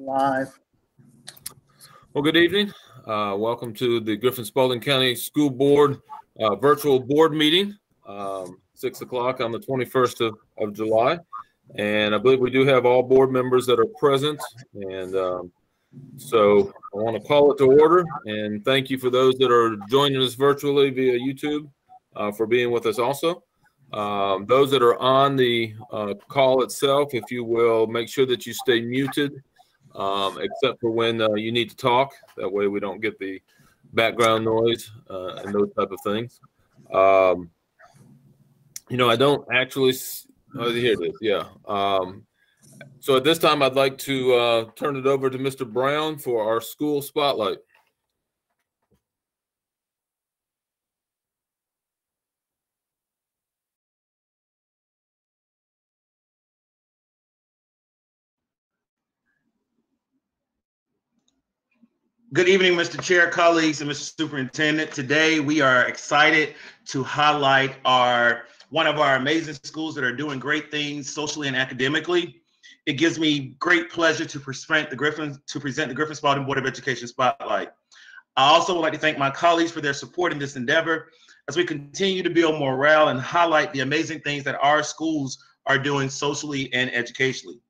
live. Well, good evening. Uh, welcome to the Griffin Spalding County School Board uh, virtual board meeting, um, six o'clock on the 21st of, of July. And I believe we do have all board members that are present. And um, so I want to call it to order and thank you for those that are joining us virtually via YouTube uh, for being with us also. Um, those that are on the uh, call itself, if you will, make sure that you stay muted, um, except for when uh, you need to talk. That way we don't get the background noise uh, and those type of things. Um, you know, I don't actually. Oh, here. Yeah. Um, so at this time, I'd like to uh, turn it over to Mr. Brown for our school spotlight. Good evening, Mr. Chair, colleagues, and Mr. Superintendent. Today, we are excited to highlight our one of our amazing schools that are doing great things socially and academically. It gives me great pleasure to present the Griffin to present the Griffin Spalding Board of Education Spotlight. I also would like to thank my colleagues for their support in this endeavor as we continue to build morale and highlight the amazing things that our schools are doing socially and educationally.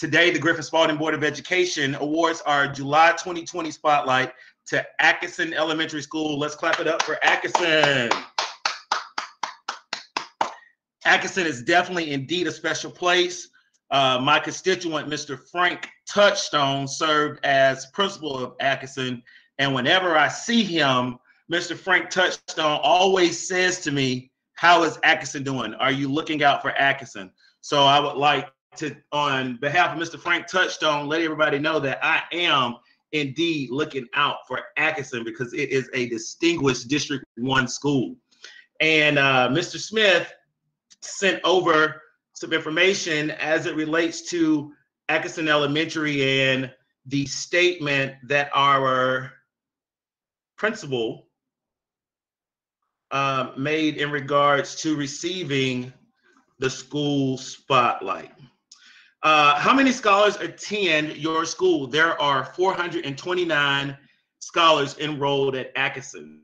Today, the Griffin Spalding Board of Education awards our July 2020 spotlight to Atkinson Elementary School. Let's clap it up for Atkinson. Atkinson is definitely indeed a special place. Uh, my constituent, Mr. Frank Touchstone, served as principal of Atkinson. And whenever I see him, Mr. Frank Touchstone always says to me, How is Atkinson doing? Are you looking out for Atkinson? So I would like to, on behalf of Mr. Frank Touchstone, let everybody know that I am indeed looking out for Atkinson because it is a distinguished District 1 school. And uh, Mr. Smith sent over some information as it relates to Atkinson Elementary and the statement that our principal uh, made in regards to receiving the school spotlight. Uh, how many scholars attend your school? There are 429 scholars enrolled at Atkinson.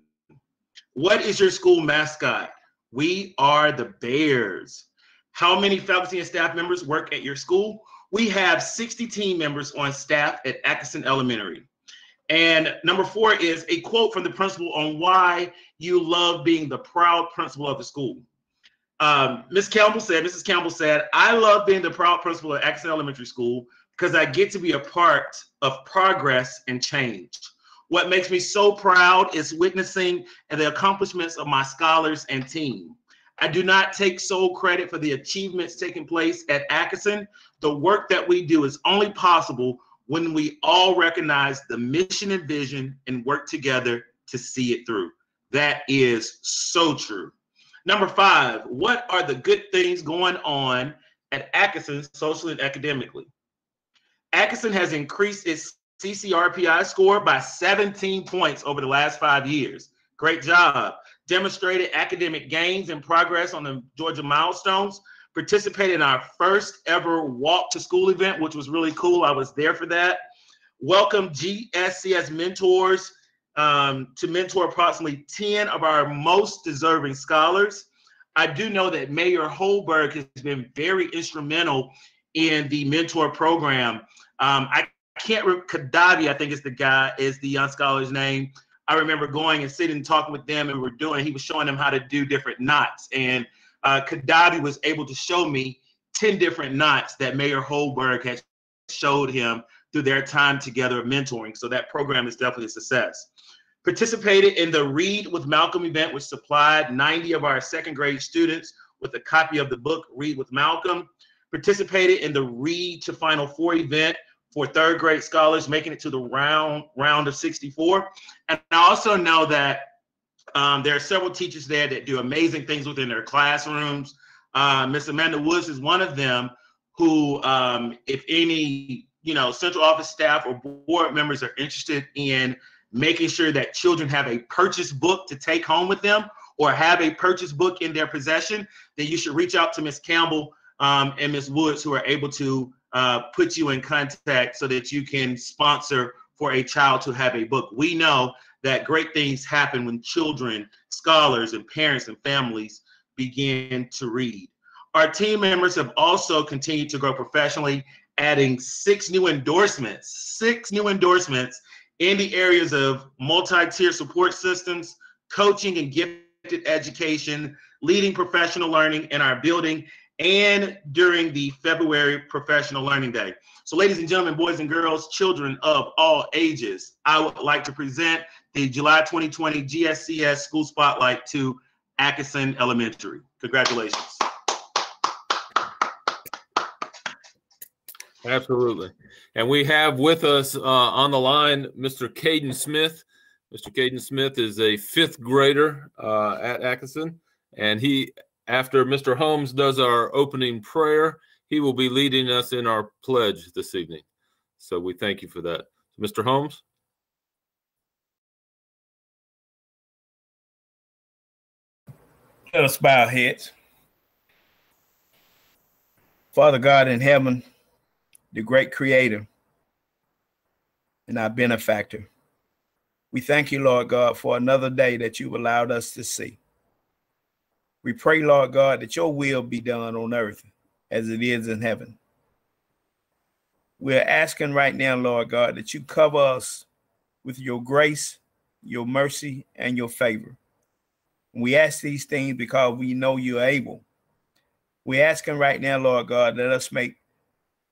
What is your school mascot? We are the Bears. How many faculty and staff members work at your school? We have 60 team members on staff at Atkinson Elementary. And number four is a quote from the principal on why you love being the proud principal of the school um, Miss Campbell said, Mrs. Campbell said, I love being the proud principal at Atkinson Elementary School because I get to be a part of progress and change. What makes me so proud is witnessing the accomplishments of my scholars and team. I do not take sole credit for the achievements taking place at Atkinson. The work that we do is only possible when we all recognize the mission and vision and work together to see it through. That is so true. Number five, what are the good things going on at Atkinson socially and academically? Atkinson has increased its CCRPI score by 17 points over the last five years. Great job. Demonstrated academic gains and progress on the Georgia milestones. Participated in our first ever walk to school event, which was really cool. I was there for that. Welcome GSCS mentors um, to mentor approximately 10 of our most deserving scholars. I do know that Mayor Holberg has been very instrumental in the mentor program. Um, I can't remember, Kadavi, I think is the guy, is the young scholar's name. I remember going and sitting and talking with them and we're doing, he was showing them how to do different knots. And uh, Kadavi was able to show me 10 different knots that Mayor Holberg had showed him through their time together of mentoring. So that program is definitely a success. Participated in the Read with Malcolm event, which supplied 90 of our second grade students with a copy of the book Read with Malcolm. Participated in the Read to Final Four event for third grade scholars, making it to the round round of 64. And I also know that um, there are several teachers there that do amazing things within their classrooms. Uh, Miss Amanda Woods is one of them who, um, if any, you know, central office staff or board members are interested in making sure that children have a purchase book to take home with them or have a purchase book in their possession, then you should reach out to Ms. Campbell um, and Ms. Woods, who are able to uh, put you in contact so that you can sponsor for a child to have a book. We know that great things happen when children, scholars, and parents and families begin to read. Our team members have also continued to grow professionally, adding six new endorsements, six new endorsements in the areas of multi-tier support systems, coaching and gifted education, leading professional learning in our building, and during the February Professional Learning Day. So ladies and gentlemen, boys and girls, children of all ages, I would like to present the July 2020 GSCS School Spotlight to Atkinson Elementary. Congratulations. Absolutely. And we have with us uh, on the line Mr. Caden Smith. Mr. Caden Smith is a fifth grader uh, at Atkinson, and he, after Mr. Holmes does our opening prayer, he will be leading us in our pledge this evening. So we thank you for that. Mr. Holmes? Let us bow our heads. Father God in heaven, the great creator and our benefactor, we thank you, Lord God, for another day that you've allowed us to see. We pray, Lord God, that your will be done on earth as it is in heaven. We're asking right now, Lord God, that you cover us with your grace, your mercy, and your favor. We ask these things because we know you're able. We're asking right now, Lord God, let us make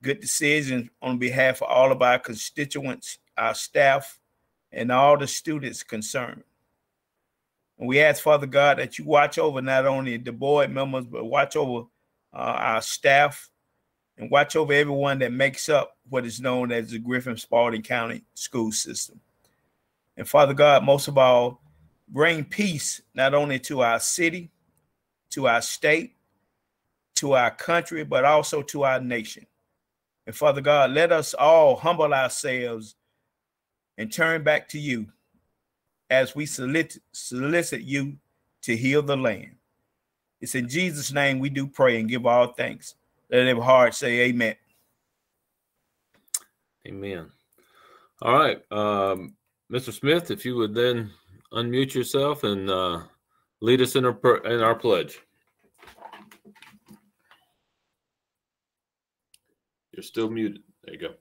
good decisions on behalf of all of our constituents, our staff, and all the students concerned. And we ask, Father God, that you watch over not only the board members, but watch over uh, our staff and watch over everyone that makes up what is known as the Griffin Spalding County school system. And Father God, most of all, bring peace not only to our city, to our state, to our country, but also to our nation. And Father God, let us all humble ourselves and turn back to you as we solicit, solicit you to heal the land. It's in Jesus' name we do pray and give all thanks. Let every heart say amen. Amen. All right. Um, Mr. Smith, if you would then unmute yourself and uh, lead us in our in our pledge. You're still muted. There you go.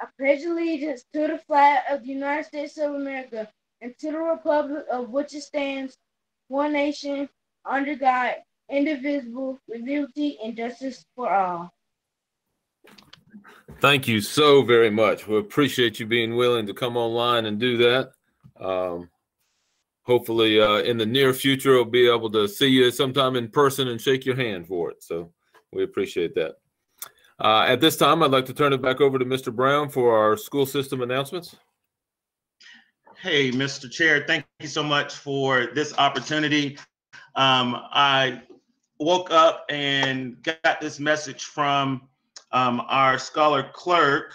I pledge allegiance to the flag of the United States of America and to the republic of which it stands, one nation, under God, indivisible, with liberty and justice for all. Thank you so very much. We appreciate you being willing to come online and do that. Um, hopefully, uh, in the near future, we'll be able to see you sometime in person and shake your hand for it. So we appreciate that. Uh, at this time, I'd like to turn it back over to Mr. Brown for our school system announcements. Hey, Mr. Chair, thank you so much for this opportunity. Um, I woke up and got this message from um, our scholar clerk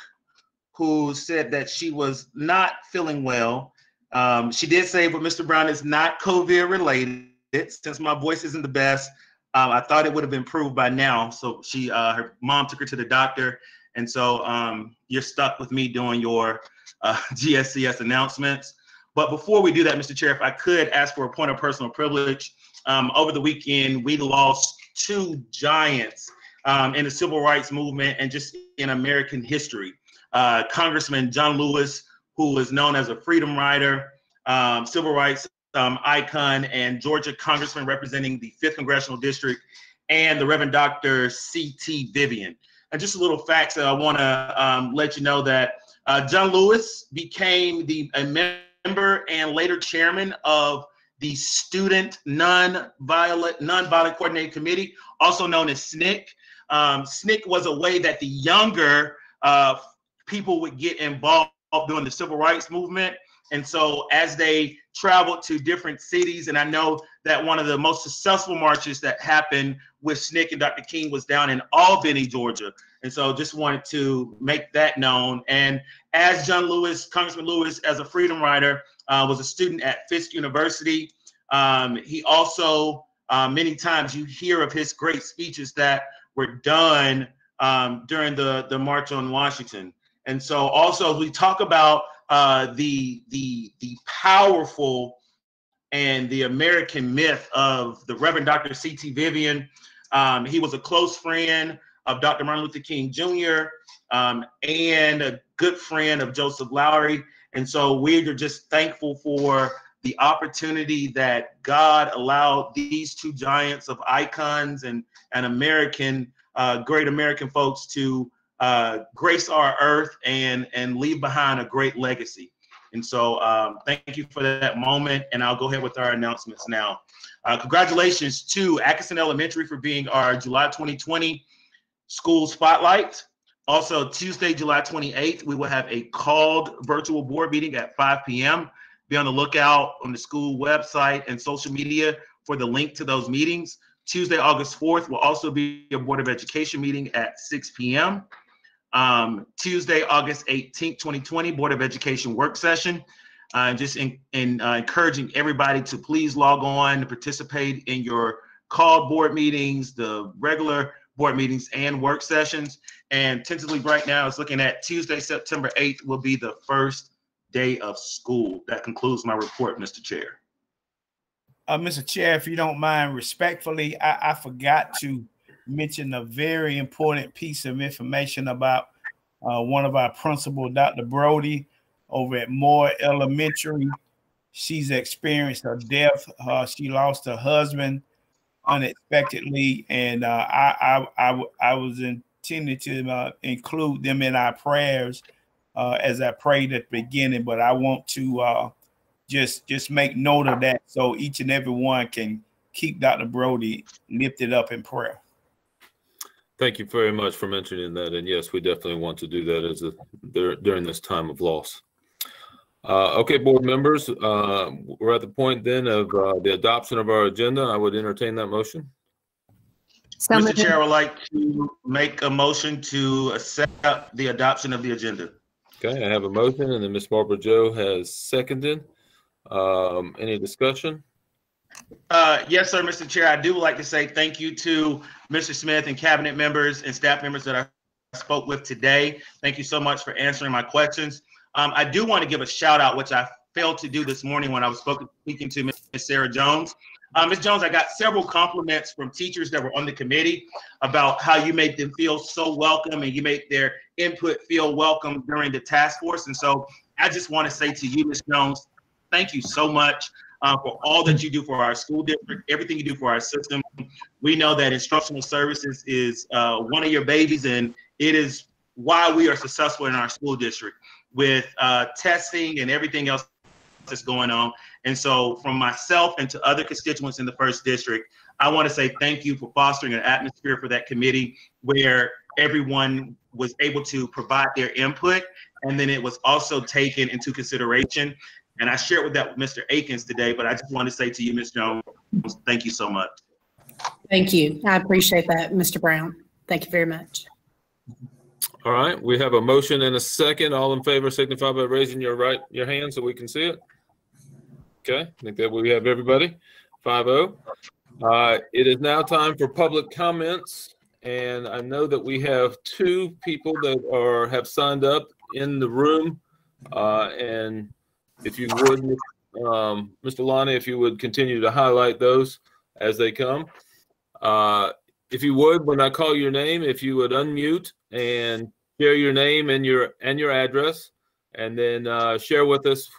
who said that she was not feeling well. Um, she did say, but Mr. Brown is not COVID related. Since my voice isn't the best, um, I thought it would have improved by now. So she, uh, her mom took her to the doctor, and so um, you're stuck with me doing your uh, GSCS announcements. But before we do that, Mr. Chair, if I could ask for a point of personal privilege, um, over the weekend we lost two giants um, in the civil rights movement and just in American history. Uh, Congressman John Lewis, who is known as a freedom rider, um, civil rights um, icon, and Georgia Congressman representing the 5th Congressional District, and the Reverend Dr. C.T. Vivian. And just a little facts that I want to um, let you know that uh, John Lewis became the a member and later chairman of the Student Non-Violent Non-Violent Coordinating Committee, also known as SNCC. Um, SNCC was a way that the younger uh, people would get involved during the civil rights movement. And so as they traveled to different cities, and I know that one of the most successful marches that happened with SNCC and Dr. King was down in Albany, Georgia. And so just wanted to make that known. And as John Lewis, Congressman Lewis, as a freedom rider, uh, was a student at Fisk University. Um, he also uh, many times you hear of his great speeches that were done um, during the, the March on Washington. And so also we talk about uh, the, the, the powerful and the American myth of the Reverend Dr. C.T. Vivian. Um, he was a close friend of Dr. Martin Luther King Jr. Um, and a good friend of Joseph Lowery. And so we're just thankful for the opportunity that God allowed these two giants of icons and, and American, uh, great American folks to uh, grace our earth and, and leave behind a great legacy. And so um, thank you for that moment. And I'll go ahead with our announcements now. Uh, congratulations to Atkinson Elementary for being our July 2020 school spotlight. Also, Tuesday, July 28th, we will have a called virtual board meeting at 5 p.m. Be on the lookout on the school website and social media for the link to those meetings. Tuesday, August 4th will also be a Board of Education meeting at 6 p.m. Um, Tuesday, August 18th, 2020, Board of Education work session. Uh, just in, in uh, encouraging everybody to please log on to participate in your call board meetings, the regular board meetings and work sessions. And tentatively right now it's looking at Tuesday, September 8th will be the first day of school. That concludes my report, Mr. Chair. Uh, Mr. Chair, if you don't mind, respectfully, I, I forgot to mention a very important piece of information about uh, one of our principal, Dr. Brody, over at Moore Elementary. She's experienced a death. Uh, she lost her husband unexpectedly, and uh, I, I, I, I was intended to uh, include them in our prayers uh, as I prayed at the beginning. But I want to uh, just just make note of that so each and every one can keep Dr. Brody lifted up in prayer. Thank you very much for mentioning that, and yes, we definitely want to do that as a during this time of loss. Uh, okay, board members, uh, we're at the point then of uh, the adoption of our agenda. I would entertain that motion. Mr. Chair, I would like to make a motion to accept the adoption of the agenda. Okay, I have a motion and then Ms. Barbara Joe has seconded. Um, any discussion? Uh, yes, sir, Mr. Chair. I do like to say thank you to Mr. Smith and cabinet members and staff members that I spoke with today. Thank you so much for answering my questions. Um, I do want to give a shout out, which I failed to do this morning when I was speaking to Ms. Sarah Jones. Uh, Ms. Jones, I got several compliments from teachers that were on the committee about how you made them feel so welcome and you made their input feel welcome during the task force. And so I just want to say to you, Ms. Jones, thank you so much uh, for all that you do for our school district, everything you do for our system. We know that instructional services is uh, one of your babies, and it is why we are successful in our school district with uh, testing and everything else that's going on. And so, from myself and to other constituents in the first district, I want to say thank you for fostering an atmosphere for that committee where everyone was able to provide their input and then it was also taken into consideration. And I shared with that with Mr. Akins today, but I just want to say to you, Ms. Jones, thank you so much. Thank you. I appreciate that, Mr. Brown. Thank you very much. All right, we have a motion and a second. All in favor signify by raising your right your hand so we can see it. Okay, I think that we have everybody. 5-0. Uh, it is now time for public comments, and I know that we have two people that are have signed up in the room. Uh, and if you would, um, Mr. Lonny, if you would continue to highlight those as they come. Uh, if you would, when I call your name, if you would unmute and share your name and your and your address, and then uh, share with us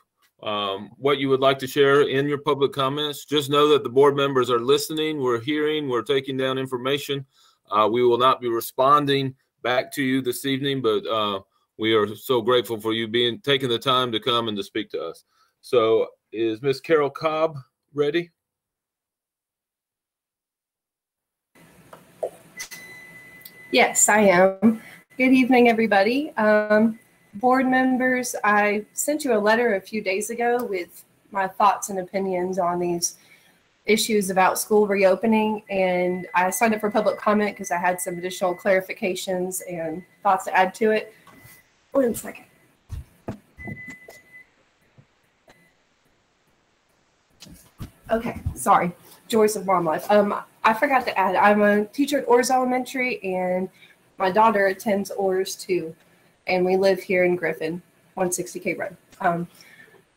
um, what you would like to share in your public comments. Just know that the board members are listening. We're hearing. We're taking down information. Uh, we will not be responding back to you this evening, but uh, we are so grateful for you being taking the time to come and to speak to us. So, is Miss Carol Cobb ready? Yes, I am. Good evening, everybody. Um, board members, I sent you a letter a few days ago with my thoughts and opinions on these issues about school reopening. And I signed up for public comment because I had some additional clarifications and thoughts to add to it. One second. Okay, sorry. joys of mom life. Um, I forgot to add, I'm a teacher at Orrs Elementary, and my daughter attends Orrs too, and we live here in Griffin, 160K Road. Um,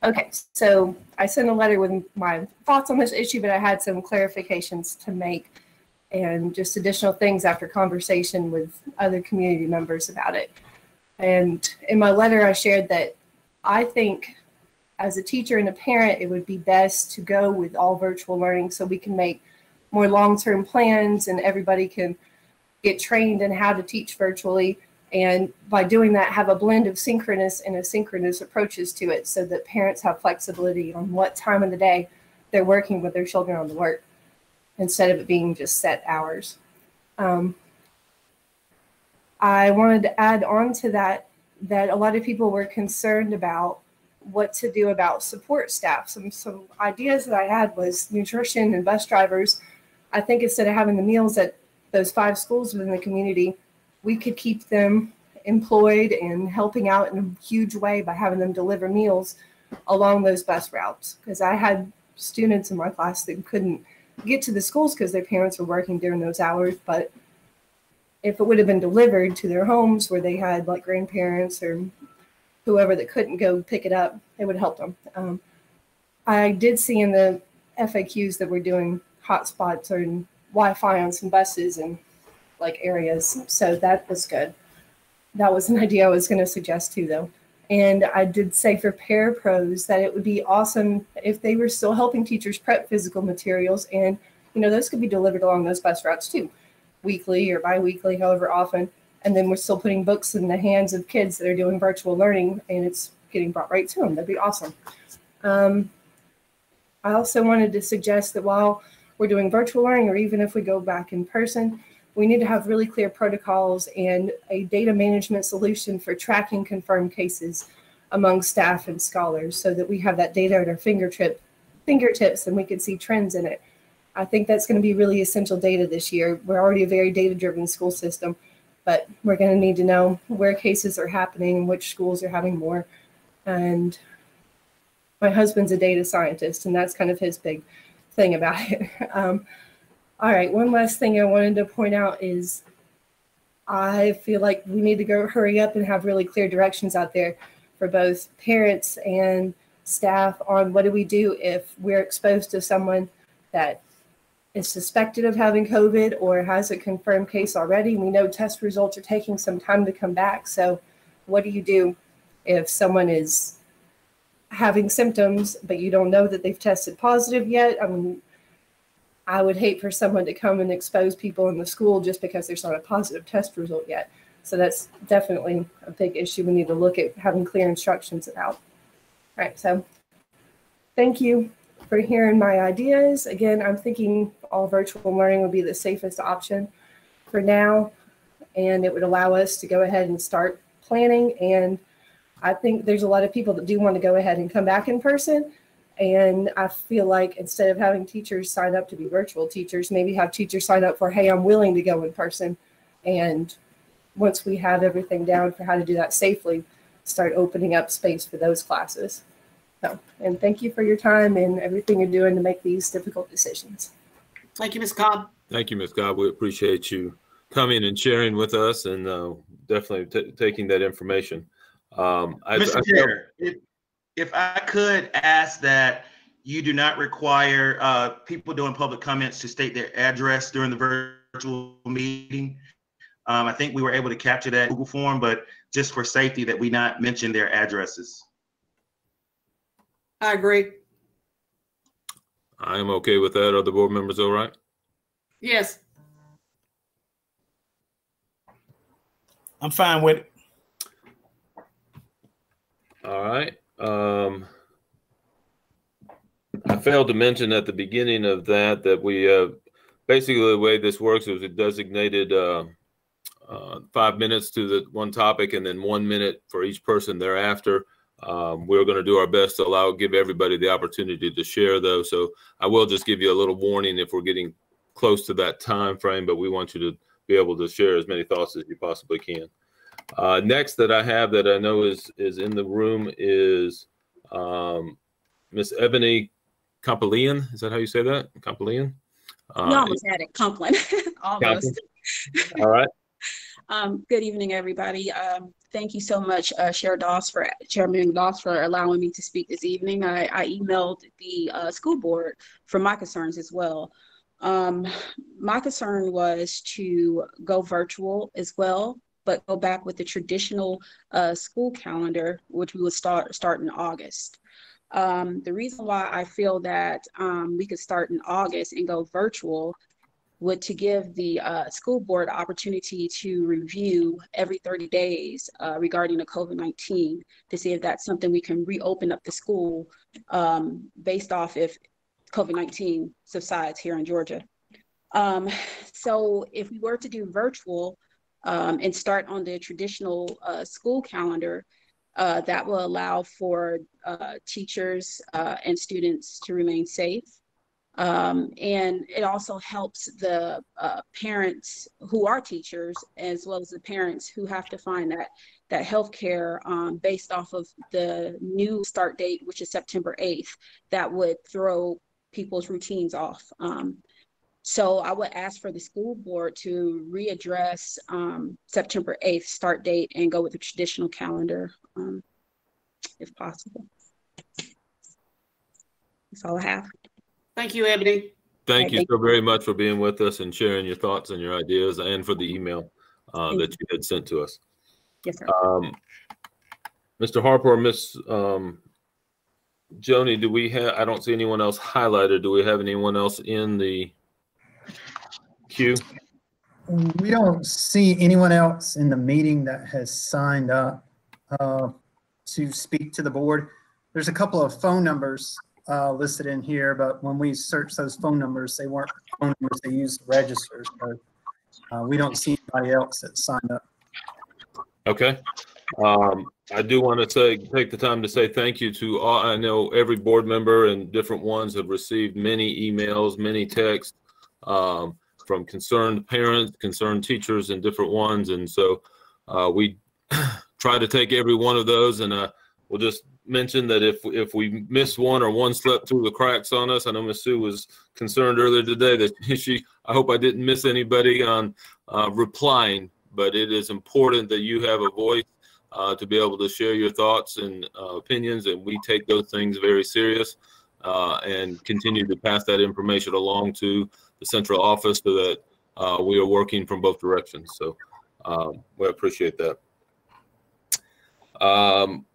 okay, so I sent a letter with my thoughts on this issue, but I had some clarifications to make and just additional things after conversation with other community members about it. And in my letter, I shared that I think as a teacher and a parent, it would be best to go with all virtual learning so we can make more long-term plans and everybody can get trained in how to teach virtually. And by doing that have a blend of synchronous and asynchronous approaches to it so that parents have flexibility on what time of the day they're working with their children on the work instead of it being just set hours. Um, i wanted to add on to that that a lot of people were concerned about what to do about support staff some some ideas that i had was nutrition and bus drivers I think instead of having the meals at those five schools within the community, we could keep them employed and helping out in a huge way by having them deliver meals along those bus routes. Because I had students in my class that couldn't get to the schools because their parents were working during those hours. But if it would have been delivered to their homes where they had like grandparents or whoever that couldn't go pick it up, it would help them. Um, I did see in the FAQs that we're doing hotspots or Wi-Fi on some buses and like areas. So that was good. That was an idea I was going to suggest too, though. And I did say for parapros that it would be awesome if they were still helping teachers prep physical materials, and you know those could be delivered along those bus routes too, weekly or biweekly, however often. And then we're still putting books in the hands of kids that are doing virtual learning, and it's getting brought right to them. That'd be awesome. Um, I also wanted to suggest that while we're doing virtual learning or even if we go back in person, we need to have really clear protocols and a data management solution for tracking confirmed cases among staff and scholars so that we have that data at our fingertip, fingertips and we can see trends in it. I think that's going to be really essential data this year. We're already a very data driven school system, but we're going to need to know where cases are happening and which schools are having more. And my husband's a data scientist, and that's kind of his big thing about it. Um, all right, one last thing I wanted to point out is I feel like we need to go hurry up and have really clear directions out there for both parents and staff on what do we do if we're exposed to someone that is suspected of having COVID or has a confirmed case already. We know test results are taking some time to come back. So, what do you do if someone is having symptoms, but you don't know that they've tested positive yet. I mean, I would hate for someone to come and expose people in the school just because there's not a positive test result yet. So that's definitely a big issue we need to look at having clear instructions about. All right, so thank you for hearing my ideas. Again, I'm thinking all virtual learning would be the safest option for now, and it would allow us to go ahead and start planning and I think there's a lot of people that do want to go ahead and come back in person. And I feel like instead of having teachers sign up to be virtual teachers, maybe have teachers sign up for, hey, I'm willing to go in person. And once we have everything down for how to do that safely, start opening up space for those classes. So, and thank you for your time and everything you're doing to make these difficult decisions. Thank you, Ms. Cobb. Thank you, Ms. Cobb. We appreciate you coming and sharing with us and uh, definitely t- taking that information. Um, I, Mr. I, Chair, if, if I could ask that you do not require uh, people doing public comments to state their address during the virtual meeting. Um, I think we were able to capture that Google form, but just for safety that we not mention their addresses. I agree. I am okay with that. Are the board members all right? Yes. I'm fine with it. All right. Um, I failed to mention at the beginning of that that we uh, basically the way this works is it designated uh, uh, five minutes to the one topic and then one minute for each person thereafter. Um, we're going to do our best to allow give everybody the opportunity to share though. So I will just give you a little warning if we're getting close to that time frame, but we want you to be able to share as many thoughts as you possibly can. Uh, next that I have that I know is is in the room is um, Miss Ebony Compalian. Is that how you say that? Compalian? Uh, You almost had it, Conklin, almost. All right. Um, good evening, everybody. Um, thank you so much, uh, Chair Doss for Chairman Doss for allowing me to speak this evening. I, I emailed the uh, school board for my concerns as well. Um, my concern was to go virtual as well, but go back with the traditional uh, school calendar, which we would start start in August. Um, the reason why I feel that um, we could start in August and go virtual would to give the uh, school board opportunity to review every 30 days uh, regarding the COVID-19 to see if that's something we can reopen up the school um, based off if COVID-19 subsides here in Georgia. Um, so if we were to do virtual um, and start on the traditional uh, school calendar, uh, that will allow for uh, teachers uh, and students to remain safe. Um, and it also helps the uh, parents who are teachers, as well as the parents who have to find that that health care um, based off of the new start date, which is September 8th, that would throw people's routines off. Um, so I would ask for the school board to readdress um, September 8th start date and go with the traditional calendar um, if possible. That's all I have. Thank you, Ebony. Thank you so very much for being with us and sharing your thoughts and your ideas and for the email uh, that you had sent to us. Yes, sir. Um, Mr. Harper Miss um, Joni, do we have, I don't see anyone else highlighted. Do we have anyone else in the queue? We don't see anyone else in the meeting that has signed up uh, to speak to the board. There's a couple of phone numbers uh, listed in here, but when we search those phone numbers, they weren't phone numbers they used to register. So uh, we don't see anybody else that signed up. Okay. Um, I do want to say, take the time to say thank you to all, I know every board member and different ones have received many emails, many texts um, from concerned parents, concerned teachers and different ones. And so uh, we try to take every one of those and uh, we'll just mention that if, if we miss one or one slipped through the cracks on us, I know Ms. Sue was concerned earlier today that she, I hope I didn't miss anybody on uh, replying, but it is important that you have a voice uh, to be able to share your thoughts and uh, opinions, and we take those things very serious uh, and continue to pass that information along to the central office so that uh, we are working from both directions. So um, we appreciate that. Um,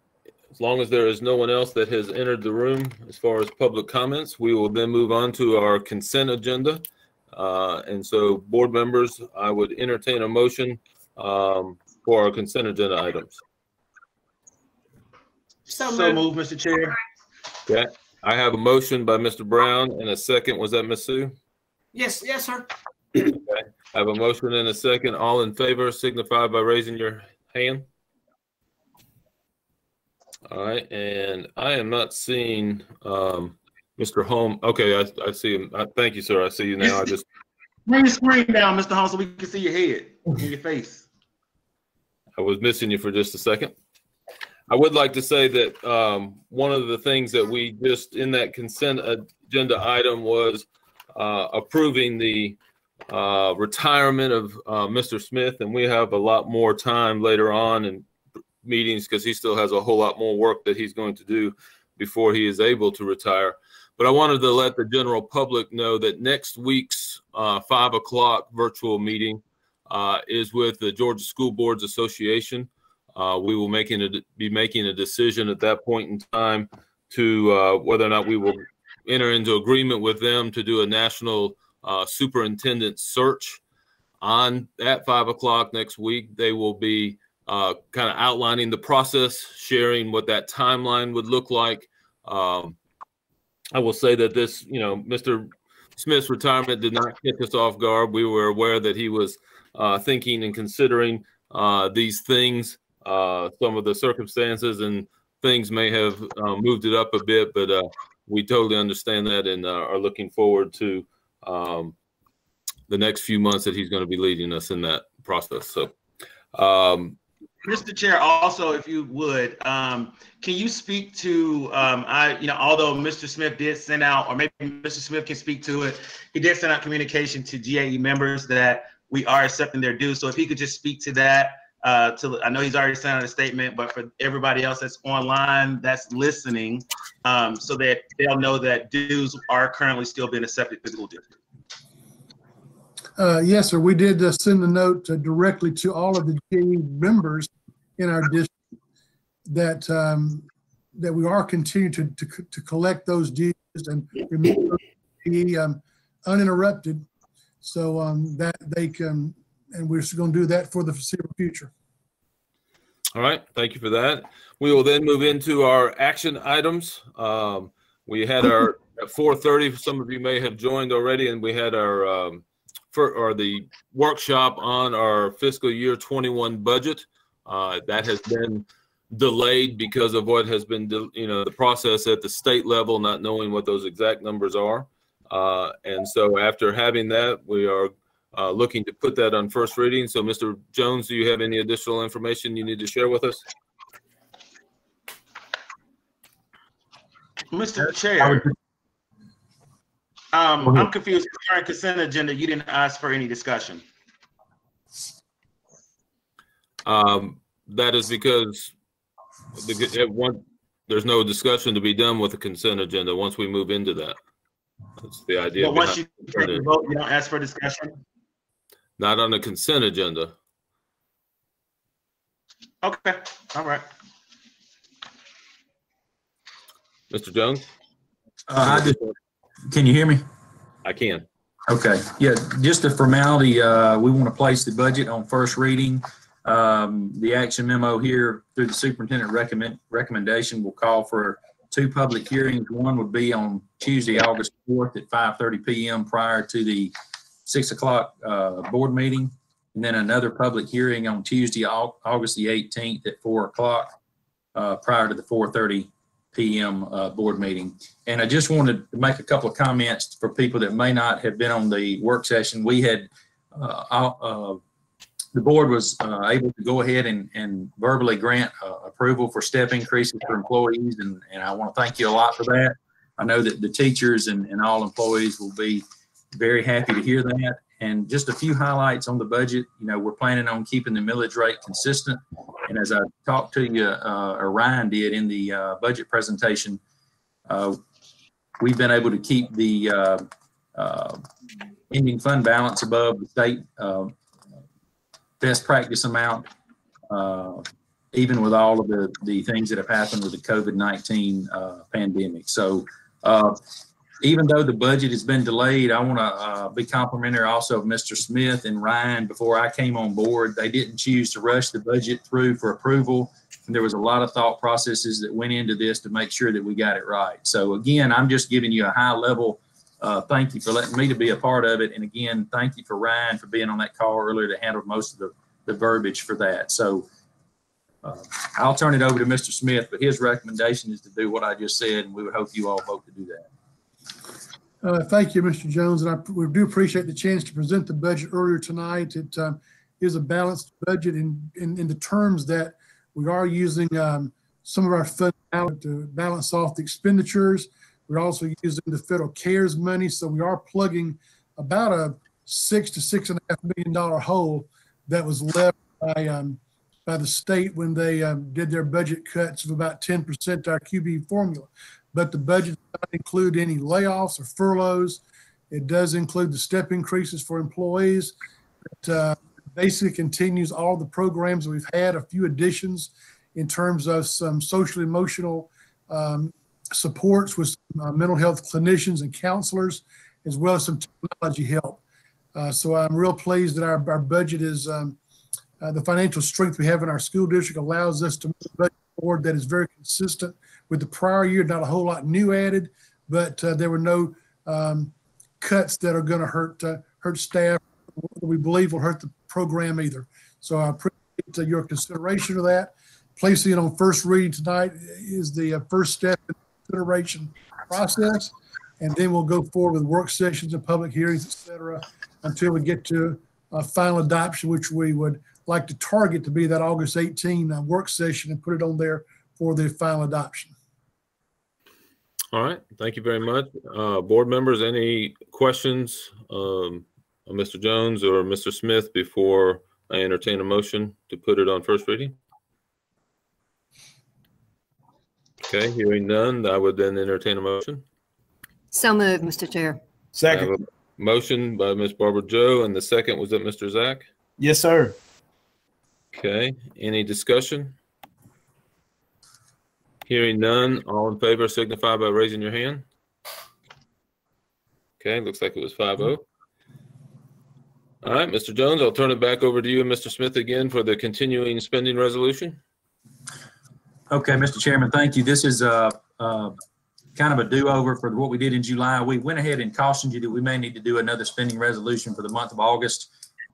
as long as there is no one else that has entered the room as far as public comments, we will then move on to our consent agenda. Uh, and so, board members, I would entertain a motion um, for our consent agenda items. So So moved. move, Mr. Chair. Okay, I have a motion by Mr. Brown and a second. Was that Ms. Sue? Yes, yes, sir. I have a motion and a second. All in favor signify by raising your hand. All right, and I am not seeing um, Mr. Holm. Okay, I, I see him. Uh, Thank you, sir. I see you now. I just, Bring the screen down, Mr. Hall, so we can see your head and your face. I was missing you for just a second. I would like to say that um, one of the things that we just in that consent agenda item was uh, approving the uh, retirement of uh, Mr. Smith, and we have a lot more time later on in meetings because he still has a whole lot more work that he's going to do before he is able to retire. But I wanted to let the general public know that next week's uh, five o'clock virtual meeting uh, is with the Georgia School Boards Association. Uh, we will making a, be making a decision at that point in time to uh, whether or not we will enter into agreement with them to do a national uh, superintendent search on at five o'clock next week. They will be uh, kind of outlining the process, sharing what that timeline would look like. Um, I will say that this, you know, Mr. Smith's retirement did not catch us off guard. We were aware that he was uh, thinking and considering uh, these things. Uh, some of the circumstances and things may have uh, moved it up a bit, but uh, we totally understand that and are looking forward to um, the next few months that he's going to be leading us in that process. So, um, Mr. Chair, also, if you would, um, can you speak to, um, I, you know, although Mr. Smith did send out, or maybe Mr. Smith can speak to it, he did send out communication to GAE members that we are accepting their dues. So if he could just speak to that, uh, to, I know he's already sent out a statement, but for everybody else that's online, that's listening, um, so that they'll know that dues are currently still being accepted the district. Uh, yes, sir. We did uh, send a note uh, directly to all of the GAE members in our district that um, that we are continuing to, to, to collect those dues and be um, uninterrupted, so um, that they can, and we're going to do that for the foreseeable future. All right, thank you for that. We will then move into our action items. Um, we had our at 4:30. Some of you may have joined already, and we had our um, for or the workshop on our fiscal year 21 budget. Uh, that has been delayed because of what has been, de- you know, the process at the state level, not knowing what those exact numbers are. Uh, and so after having that, we are uh, looking to put that on first reading. So, Mr. Jones, do you have any additional information you need to share with us? Mr. Chair, um, I'm confused. The Current consent agenda, you didn't ask for any discussion. Um, that is because the, it one, there's no discussion to be done with the consent agenda once we move into that. That's the idea. But once you take the vote, you don't ask for discussion? Not on the consent agenda. Okay, all right. Mr. Jones? Uh, I just, can you hear me? I can. Okay, yeah, just a formality, uh, we want to place the budget on first reading. Um, the action memo here through the superintendent recommend, recommendation will call for two public hearings. One would be on Tuesday, August fourth at five thirty PM prior to the six o'clock, uh, board meeting. And then another public hearing on Tuesday, Au- August the eighteenth at four o'clock, uh, prior to the four thirty PM, uh, board meeting. And I just wanted to make a couple of comments for people that may not have been on the work session. We had, uh, uh, the board was uh, able to go ahead and, and verbally grant uh, approval for step increases for employees, and, and I want to thank you a lot for that. I know that the teachers and, and all employees will be very happy to hear that. And just a few highlights on the budget. You know, we're planning on keeping the millage rate consistent. And as I talked to you, uh, or Ryan did in the uh, budget presentation, uh, we've been able to keep the uh, uh, ending fund balance above the state uh, best practice amount, uh, even with all of the, the things that have happened with the COVID-19 uh, pandemic. So uh, even though the budget has been delayed, I want to uh, be complimentary also of Mr. Smith and Ryan. Before I came on board, they didn't choose to rush the budget through for approval. And there was a lot of thought processes that went into this to make sure that we got it right. So again, I'm just giving you a high level uh, thank you for letting me to be a part of it. And again, thank you for Ryan for being on that call earlier to handle most of the, the verbiage for that. So uh, I'll turn it over to Mr. Smith, but his recommendation is to do what I just said, and we would hope you all vote to do that. Uh, Thank you, Mr. Jones, and I we do appreciate the chance to present the budget earlier tonight. It um, is a balanced budget in, in, in the terms that we are using um, some of our fund balance to balance off the expenditures. We're also using the federal CARES money, so we are plugging about a six to six and a half million dollar hole that was left by, um, by the state when they um, did their budget cuts of about 10% to our QBE formula. But the budget does not include any layoffs or furloughs. It does include the step increases for employees. It uh, basically continues all the programs we've had, a few additions in terms of some social emotional um, supports with uh, mental health clinicians and counselors, as well as some technology help. Uh, so I'm real pleased that our, our budget is um, uh, the financial strength we have in our school district allows us to move a budget forward that is very consistent with the prior year. Not a whole lot new added, but uh, there were no um, cuts that are going to hurt uh, hurt staff. We believe will hurt the program either. So I appreciate uh, your consideration of that. Placing it on first reading tonight is the first step in consideration process, and then we'll go forward with work sessions and public hearings, et cetera, until we get to uh, final adoption, which we would like to target to be that August 18 uh, work session and put it on there for the final adoption. All right, thank you very much. Uh, board members, any questions, um, Mr. Jones or Mr. Smith before I entertain a motion to put it on first reading? Okay, hearing none, I would then entertain a motion. So moved, Mr. Chair. I have Second. a Motion by Ms. Barbara Joe, and the second was it Mr. Zach? Yes, sir. Okay, any discussion? Hearing none, all in favor signify by raising your hand. Okay, looks like it was five oh. Mm-hmm. All right, Mr. Jones, I'll turn it back over to you and Mr. Smith again for the continuing spending resolution. Okay, Mr. Chairman, thank you. This is uh, uh, kind of a do-over for what we did in July. We went ahead and cautioned you that we may need to do another spending resolution for the month of August,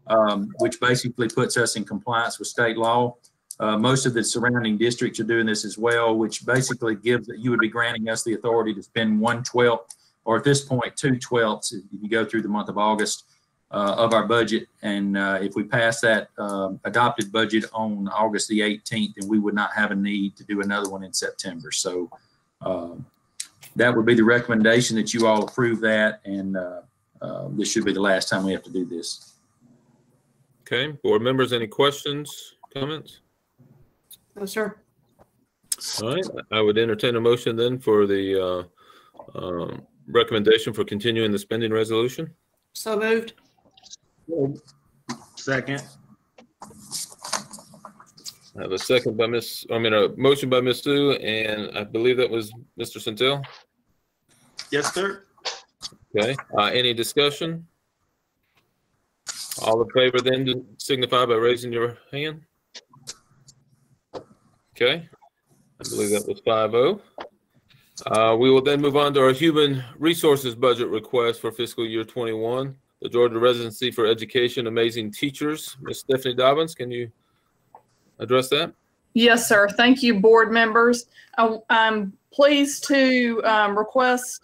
um, which basically puts us in compliance with state law. Uh, Most of the surrounding districts are doing this as well, which basically gives, that you would be granting us the authority to spend one twelfth, or at this point, two twelfths, if you go through the month of August, uh, of our budget. And uh, if we pass that um, adopted budget on August the 18th, then we would not have a need to do another one in September. So um, that would be the recommendation that you all approve that, and uh, uh, this should be the last time we have to do this. Okay, board members, any questions, comments? No, sir. All right, I would entertain a motion then for the uh, um, recommendation for continuing the spending resolution. So moved. Second. I have a second by Miss, I mean, a motion by Miss Sue, and I believe that was Mr. Centel. Yes, sir. Okay, uh, any discussion? All in favor then to signify by raising your hand. Okay, I believe that was five oh. Uh, we will then move on to our human resources budget request for fiscal year twenty-one. The Georgia Residency for Education Amazing Teachers. Ms. Stephanie Dobbins, can you address that? Yes, sir. Thank you, board members. I- I'm pleased to um, request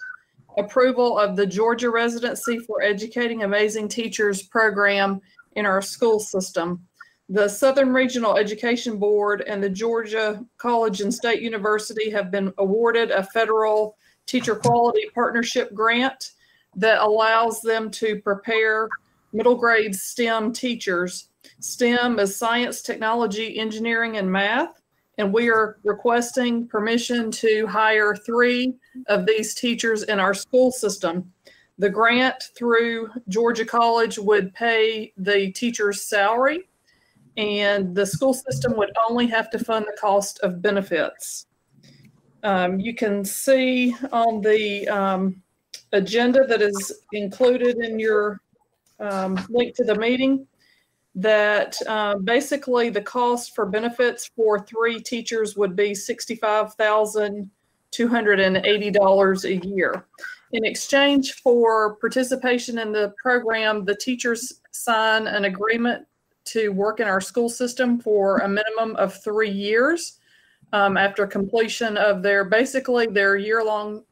approval of the Georgia Residency for Educating Amazing Teachers program in our school system. The Southern Regional Education Board and the Georgia College and State University have been awarded a federal teacher quality partnership grant that allows them to prepare middle grade STEM teachers. STEM is science, technology, engineering, and math. And we are requesting permission to hire three of these teachers in our school system. The grant through Georgia College would pay the teacher's salary, and the school system would only have to fund the cost of benefits. Um, you can see on the um, agenda that is included in your um, link to the meeting that uh, basically the cost for benefits for three teachers would be sixty-five thousand two hundred and eighty dollars a year. In exchange for participation in the program, the teachers sign an agreement to work in our school system for a minimum of three years um, after completion of their basically their year-long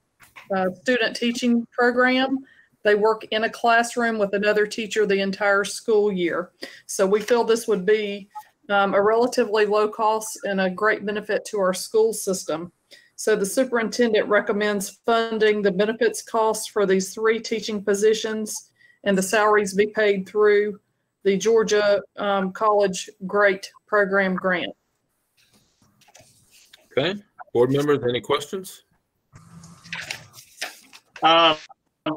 uh, student teaching program. They work in a classroom with another teacher the entire school year. So we feel this would be um, a relatively low cost and a great benefit to our school system. So the superintendent recommends funding the benefits costs for these three teaching positions and the salaries be paid through the Georgia um, College Great Program Grant. Okay, board members, any questions? Um,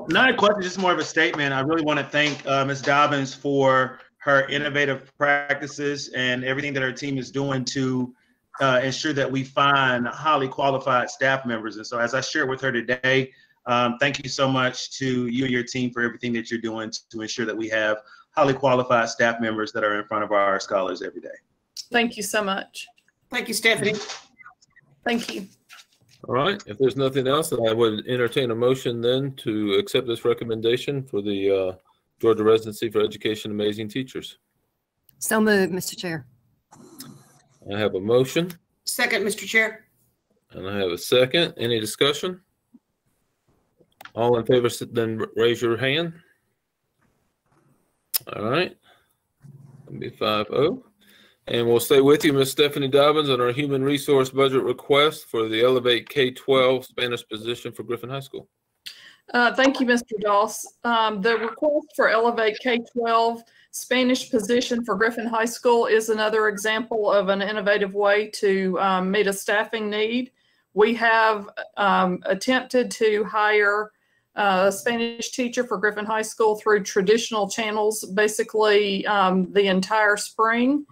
not a question, just more of a statement. I really want to thank uh, Ms. Dobbins for her innovative practices and everything that her team is doing to uh, ensure that we find highly qualified staff members. And so, as I shared with her today, um, thank you so much to you and your team for everything that you're doing to ensure that we have highly qualified staff members that are in front of our scholars every day. Thank you so much. Thank you, Stephanie. Thank you. All right, if there's nothing else, then I would entertain a motion then to accept this recommendation for the uh, Georgia Residency for Education Amazing Teachers. So moved, Mr. Chair. I have a motion Second, Mr. Chair. and I have a second. Any discussion? All in favor, s- then raise your hand. All right. That'd be five oh. And we'll stay with you, Ms. Stephanie Dobbins, on our human resource budget request for the Elevate K-12 Spanish position for Griffin High School. Uh, thank you, Mr. Doss. Um, the request for Elevate K-12 Spanish position for Griffin High School is another example of an innovative way to um, meet a staffing need. We have um, attempted to hire a Spanish teacher for Griffin High School through traditional channels, basically um, the entire spring.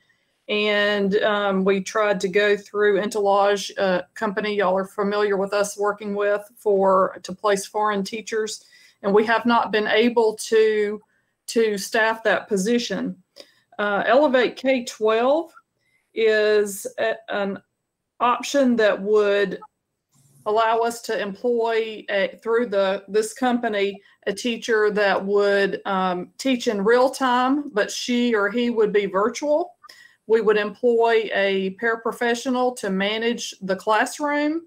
And um, we tried to go through Intelage uh, company y'all are familiar with us working with for to place foreign teachers, and we have not been able to to staff that position. Uh, Elevate K-12 is a, an option that would allow us to employ a, through the this company a teacher that would um, teach in real time, but she or he would be virtual. We would employ a paraprofessional to manage the classroom.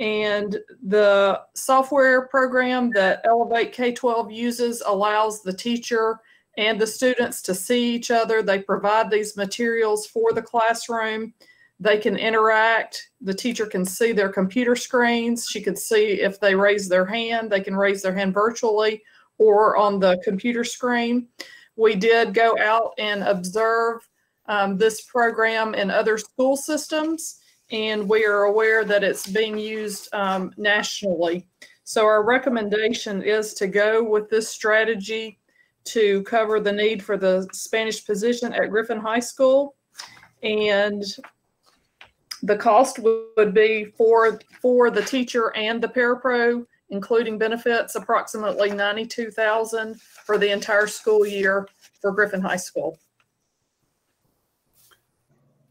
And the software program that Elevate K-12 uses allows the teacher and the students to see each other. They provide these materials for the classroom. They can interact. The teacher can see their computer screens. She can see if they raise their hand, they can raise their hand virtually or on the computer screen. We did go out and observe um, this program in other school systems, and we are aware that it's being used um, nationally. So our recommendation is to go with this strategy to cover the need for the Spanish position at Griffin High School. And the cost would be for, for the teacher and the parapro, including benefits, approximately 92,000 for the entire school year for Griffin High School.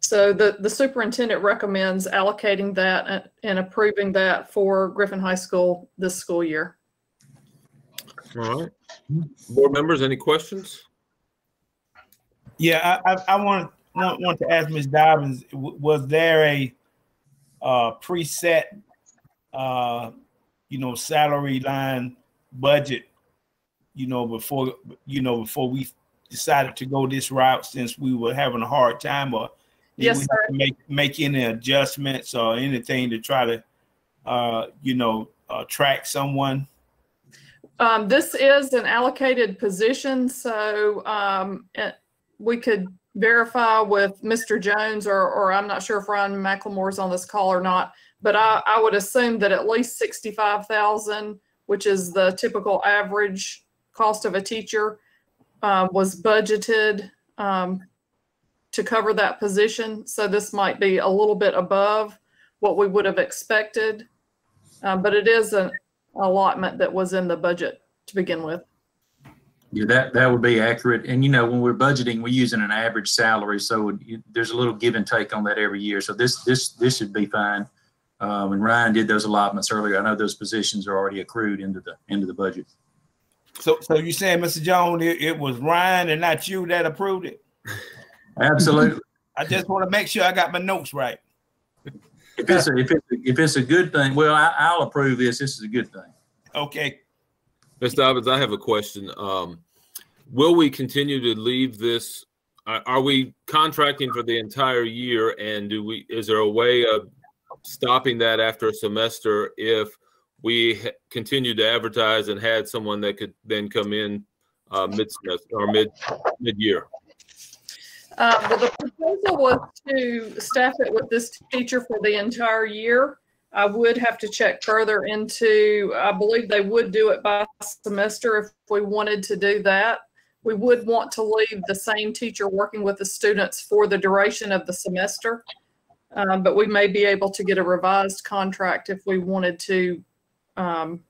So the, the superintendent recommends allocating that and approving that for Griffin High School this school year. All right. Board members, any questions? Yeah, I, I, I want, want, want to ask Ms. Dobbins, was there a uh, preset, uh, you know, salary line budget, you know, before, you know, before we decided to go this route since we were having a hard time or Yes, sir. make make any adjustments or anything to try to, uh, you know, uh, track someone? Um, this is an allocated position, so um, it, we could verify with Mr. Jones, or, or I'm not sure if Ryan McLemore is on this call or not, but I, I would assume that at least 65,000, which is the typical average cost of a teacher, uh, was budgeted um, to cover that position. So this might be a little bit above what we would have expected. Um, but it is an allotment that was in the budget to begin with. Yeah, that, that would be accurate. And you know, when we're budgeting, we're using an average salary. So it- there's a little give and take on that every year. So this, this, this should be fine. Uh, when Ryan did those allotments earlier, I know those positions are already accrued into the, into the budget. So, so you saying, Mr. Jones, it, it was Ryan and not you that approved it? Absolutely. I just want to make sure I got my notes right. If it's, a- if it's, a- if it's a good thing, well, I, I'll approve this. This is a good thing. Okay. Ms. Dobbins, I have a question. Um, will we continue to leave this? Are, are we contracting for the entire year? And do we, is there a way of stopping that after a semester if we ha- continue to advertise and had someone that could then come in uh, mid semester or mid mid year? Well, the proposal was to staff it with this teacher for the entire year. I would have to check further into, I believe they would do it by semester if we wanted to do that. We would want to leave the same teacher working with the students for the duration of the semester. Um, but we may be able to get a revised contract if we wanted to um,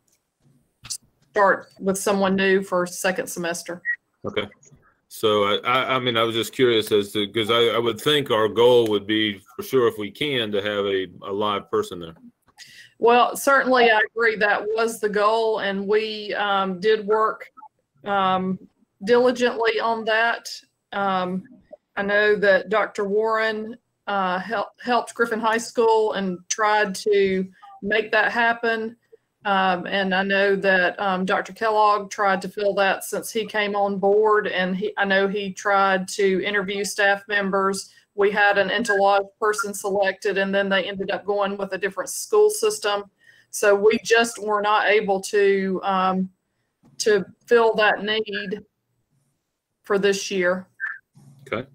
start with someone new for second semester. Okay. So I, I, mean, I was just curious as to, because I, I would think our goal would be for sure, if we can, to have a, a live person there. Well, certainly, I agree. That was the goal, and we um, did work um, diligently on that. Um, I know that Dr. Warren uh, helped Griffin High School and tried to make that happen. Um, and I know that um, Dr. Kellogg tried to fill that since he came on board, and he I know he tried to interview staff members, we had an interlodge person selected and then they ended up going with a different school system. So we just were not able to, um, to fill that need for this year. Okay.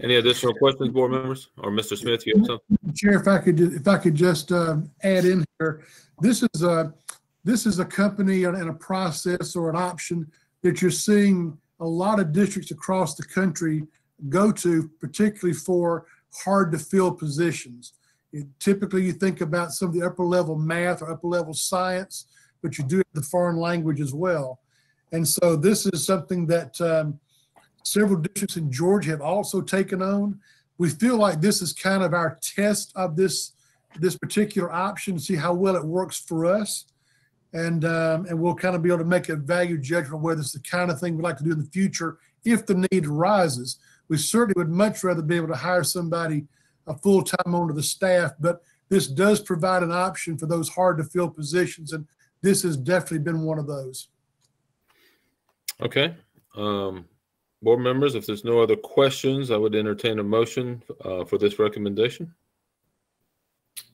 Any additional questions, board members? Or Mr. Smith, you have something? Chair, if I could, if I could just um, add in here, this is a, this is a company and a process or an option that you're seeing a lot of districts across the country go to, particularly for hard to fill positions. It- Typically, you think about some of the upper level math or upper level science, but you do the foreign language as well. And so this is something that um, several districts in Georgia have also taken on. We feel like this is kind of our test of this, this particular option, see how well it works for us. And, um, and we'll kind of be able to make a value judgment whether it's the kind of thing we'd like to do in the future if the need arises. We certainly would much rather be able to hire somebody a full-time onto the staff, but this does provide an option for those hard to fill positions. And this has definitely been one of those. Okay. Um, board members, if there's no other questions, I would entertain a motion, uh, for this recommendation.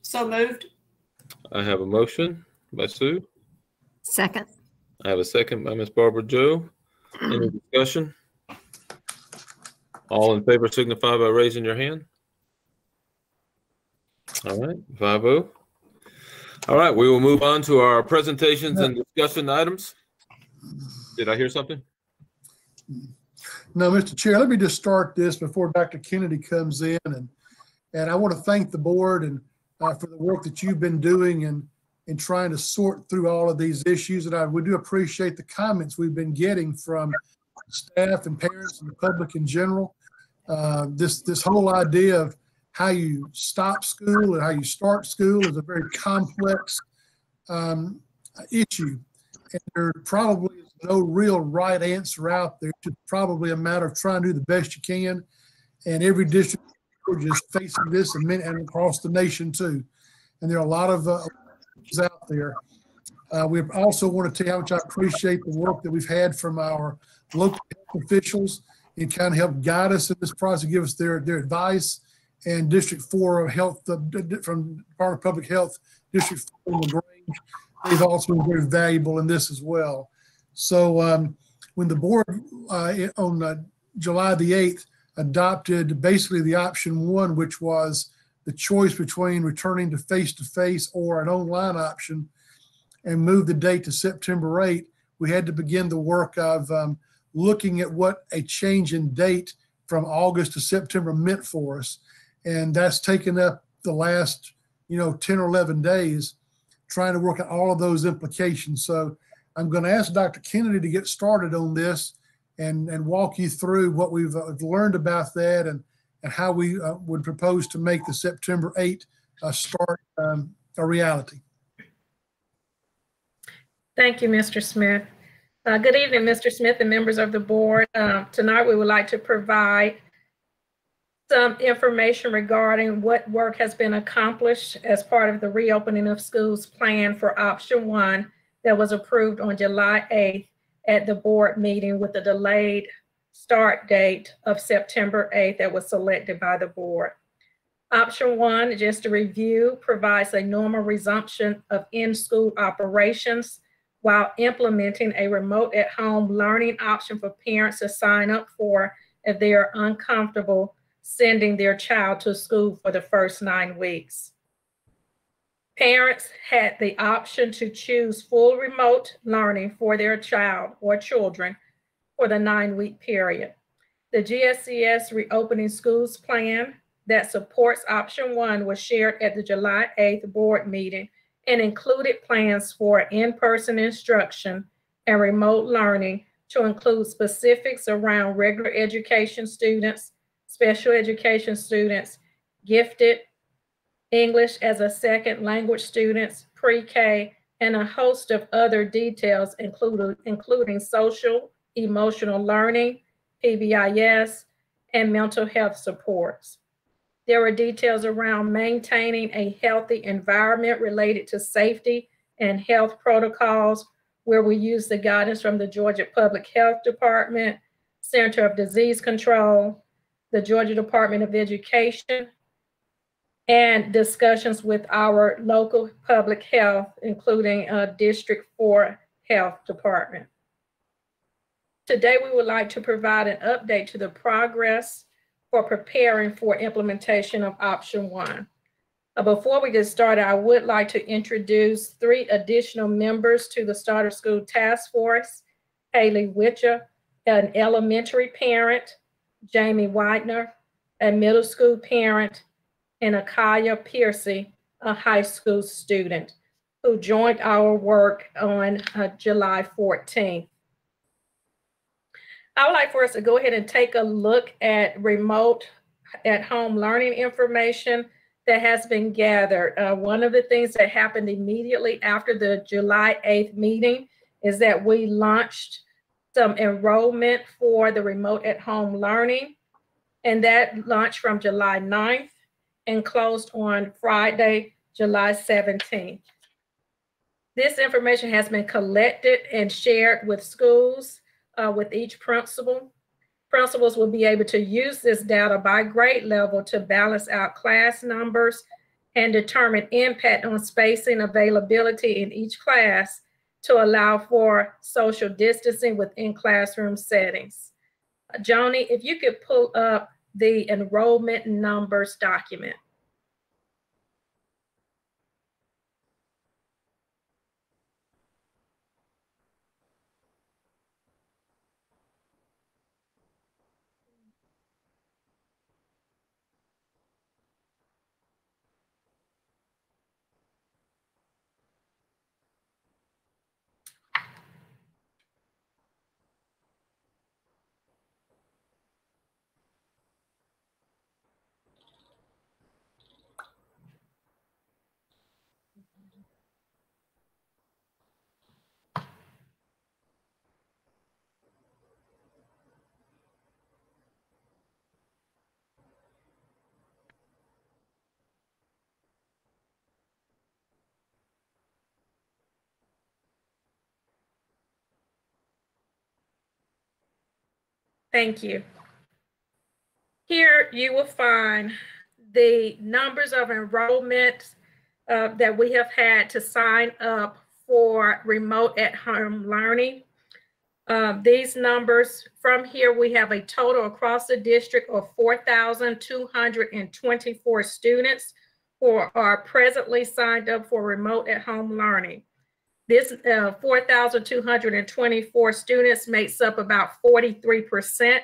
So moved. I have a motion by Sue. Second. I have a second by Ms. Barbara Joe. Any discussion? All in favor signify by raising your hand. All right, five oh. All right, we will move on to our presentations and discussion items. Did I hear something? No, Mr. Chair, let me just start this before Dr. Kennedy comes in and, and I want to thank the board and uh, for the work that you've been doing and, in trying to sort through all of these issues. And I we do appreciate the comments we've been getting from staff and parents and the public in general. Uh, this, this whole idea of how you stop school and how you start school is a very complex um, issue. And there probably is no real right answer out there. It's probably a matter of trying to do the best you can. And every district is just facing this and, many, and across the nation too. And there are a lot of uh, out there. Uh, we also want to tell you how much I appreciate the work that we've had from our local officials and kind of help guide us in this process, give us their, their advice. And District Four of Health, uh, from Department of Public Health, District Four in LaGrange, they've also been very valuable in this as well. So um, when the board uh, on uh, July the 8th adopted basically the option one, which was the choice between returning to face-to-face or an online option, and moved the date to September 8, we had to begin the work of um, looking at what a change in date from August to September meant for us. And that's taken up the last, you know, 10 or 11 days trying to work out all of those implications. So I'm going to ask Dr. Kennedy to get started on this and, and walk you through what we've uh, learned about that and, and how we uh, would propose to make the September 8 uh, start um, a reality. Thank you, Mr. Smith. Uh, Good evening, Mr. Smith and members of the board. Uh, Tonight, we would like to provide some information regarding what work has been accomplished as part of the reopening of schools plan for option one that was approved on July 8th at the board meeting with a delayed start date of September 8th that was selected by the board. Option one, just to review, provides a normal resumption of in-school operations while implementing a remote at home learning option for parents to sign up for if they are uncomfortable sending their child to school for the first nine weeks. Parents had the option to choose full remote learning for their child or children for the nine week period. The GSCS reopening schools plan that supports option one was shared at the July 8th board meeting and included plans for in-person instruction and remote learning to include specifics around regular education students, special education students, gifted English as a second language students, pre-K, and a host of other details including, including social, emotional learning, PBIS, and mental health supports. There are details around maintaining a healthy environment related to safety and health protocols, where we use the guidance from the Georgia Public Health Department, Center of Disease Control, the Georgia Department of Education, and discussions with our local public health, including uh, District 4 Health Department. Today, we would like to provide an update to the progress for preparing for implementation of option one. Uh, before we get started, I would like to introduce three additional members to the Starter School Task Force. Haley Witcher, an elementary parent, Jamie Widener, a middle school parent, and Akaya Piercy, a high school student, who joined our work on uh, July 14th. I would like for us to go ahead and take a look at remote at home learning information that has been gathered. Uh, one of the things that happened immediately after the July 8th meeting is that we launched some enrollment for the remote at home learning. And that launched from July 9th and closed on Friday, July 17th. This information has been collected and shared with schools uh, with each principal. Principals will be able to use this data by grade level to balance out class numbers and determine impact on spacing availability in each class to allow for social distancing within classroom settings. Joni, if you could pull up the enrollment numbers document. Thank you. Here you will find the numbers of enrollment uh, that we have had to sign up for remote at home learning. Um, these numbers from here, we have a total across the district of 4,224 students who are presently signed up for remote at home learning. This uh, 4,224 students makes up about 43%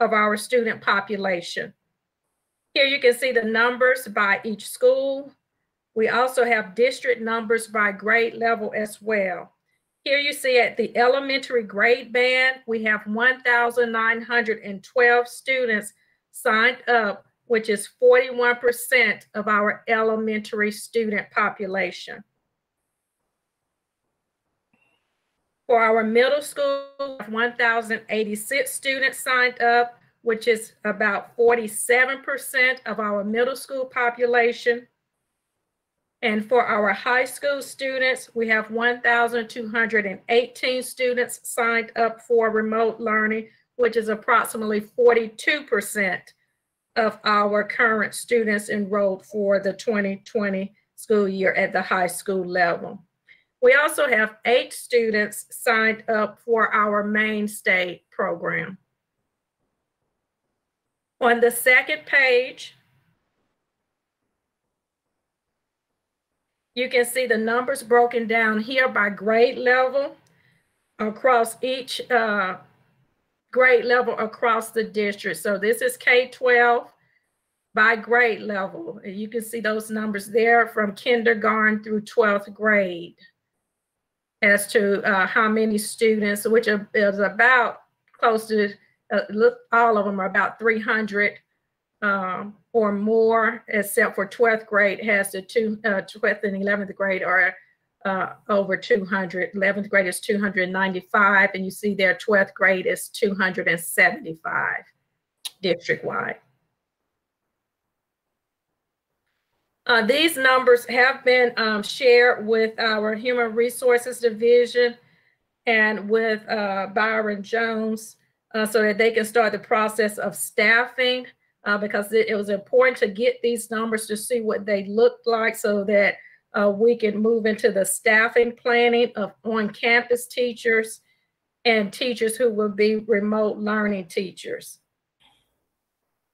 of our student population. Here you can see the numbers by each school. We also have district numbers by grade level as well. Here you see at the elementary grade band, we have 1,912 students signed up, which is 41% of our elementary student population. For our middle school, 1,086 students signed up, which is about 47% of our middle school population. And for our high school students, we have 1,218 students signed up for remote learning, which is approximately 42% of our current students enrolled for the 2020 school year at the high school level. We also have eight students signed up for our mainstay program. On the second page, you can see the numbers broken down here by grade level across each uh, grade level across the district. So this is K-12 by grade level. You can see those numbers there from kindergarten through 12th grade as to uh, how many students, which is about close to, uh, all of them are about 300 um, or more, except for 12th grade has the two, uh, 12th and 11th grade are uh, over 200. 11th grade is 295, and you see their 12th grade is 275 district-wide. Uh, these numbers have been um, shared with our Human Resources Division and with uh, Byron Jones uh, so that they can start the process of staffing uh, because it, it was important to get these numbers to see what they looked like so that uh, we can move into the staffing planning of on-campus teachers and teachers who will be remote learning teachers.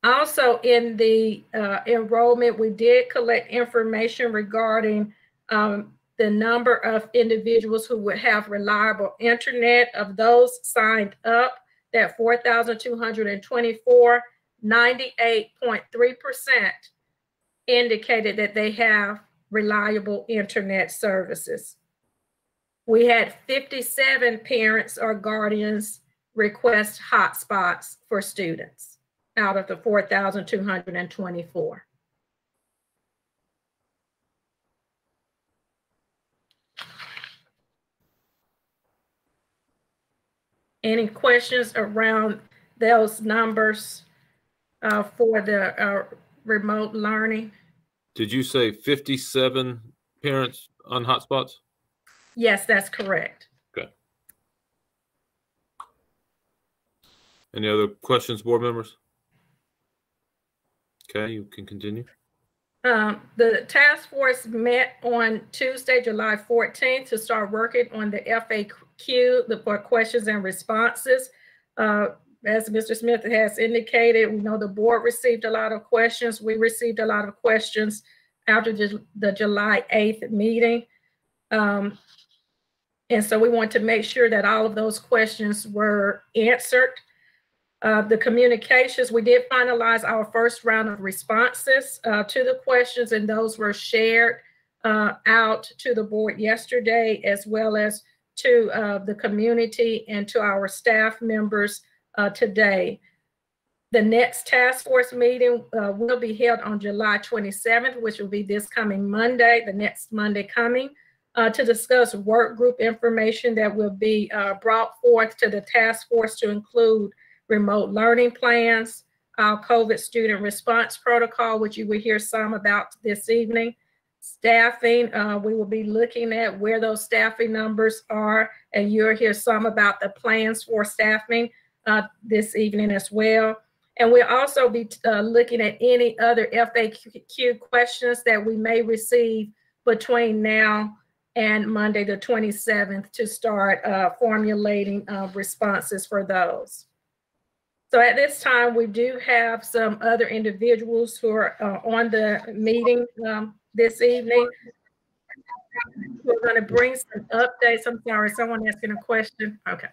Also in the uh, enrollment, we did collect information regarding um, the number of individuals who would have reliable internet. Of those signed up, that 4,224, 98.3% indicated that they have reliable internet services. We had 57 parents or guardians request hotspots for students out of the 4,224. Any questions around those numbers uh, for the uh, remote learning? Did you say 57 parents on hotspots? Yes, that's correct. Okay. Any other questions, board members? Okay, you can continue. Um, the task force met on Tuesday, July 14th to start working on the FAQ, the questions and responses. Uh, as Mr. Smith has indicated, we know the board received a lot of questions. We received a lot of questions after the, July 8th meeting. Um, and so we want to make sure that all of those questions were answered. Uh, the communications, we did finalize our first round of responses uh, to the questions, and those were shared uh, out to the board yesterday, as well as to uh, the community and to our staff members uh, today. The next task force meeting uh, will be held on July 27th, which will be this coming Monday, the next Monday coming, to discuss work group information that will be brought forth to the task force to include remote learning plans, our COVID student response protocol, which you will hear some about this evening. Staffing, uh, we will be looking at where those staffing numbers are, and you'll hear some about the plans for staffing uh, this evening as well. And we'll also be uh, looking at any other FAQ questions that we may receive between now and Monday, the 27th, to start uh, formulating uh, responses for those. So at this time, we do have some other individuals who are uh, on the meeting um, this evening. We're going to bring some updates. I'm sorry, someone asking a question. Okay.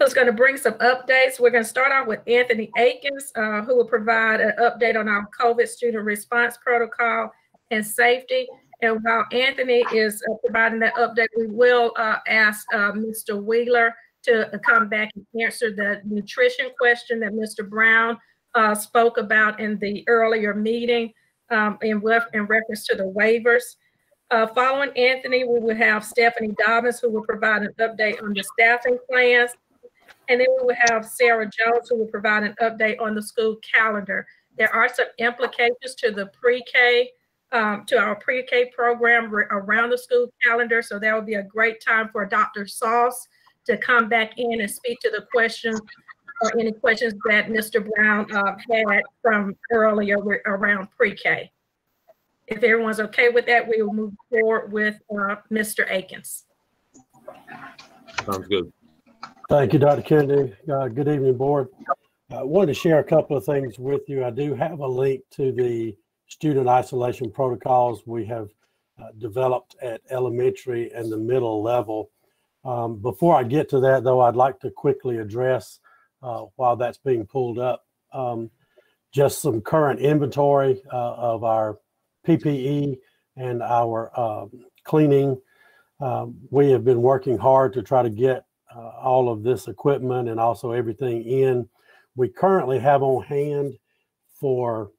It's going to bring some updates. We're going to start off with Anthony Akins, uh, who will provide an update on our COVID student response protocol and safety. And while Anthony is uh, providing that update, we will uh, ask uh, Mr. Wheeler to come back and answer the nutrition question that Mr. Brown uh, spoke about in the earlier meeting um, in, in, reference to the waivers. Uh, following Anthony, we will have Stephanie Dobbins who will provide an update on the staffing plans. And then we will have Sarah Jones who will provide an update on the school calendar. There are some implications to the pre-K, um, to our pre-K program around the school calendar. So that would be a great time for Dr. Sauce to come back in and speak to the questions or any questions that Mr. Brown uh, had from earlier around pre-K. If everyone's okay with that, we will move forward with uh, Mr. Akins. Sounds good. Thank you, Dr. Kennedy. Uh, good evening, board. I wanted to share a couple of things with you. I do have a link to the student isolation protocols we have uh, developed at elementary and the middle level. Um, before I get to that, though, I'd like to quickly address, uh, while that's being pulled up, um, just some current inventory uh, of our PPE and our um, cleaning. Um, we have been working hard to try to get uh, all of this equipment and also everything in. We currently have on hand for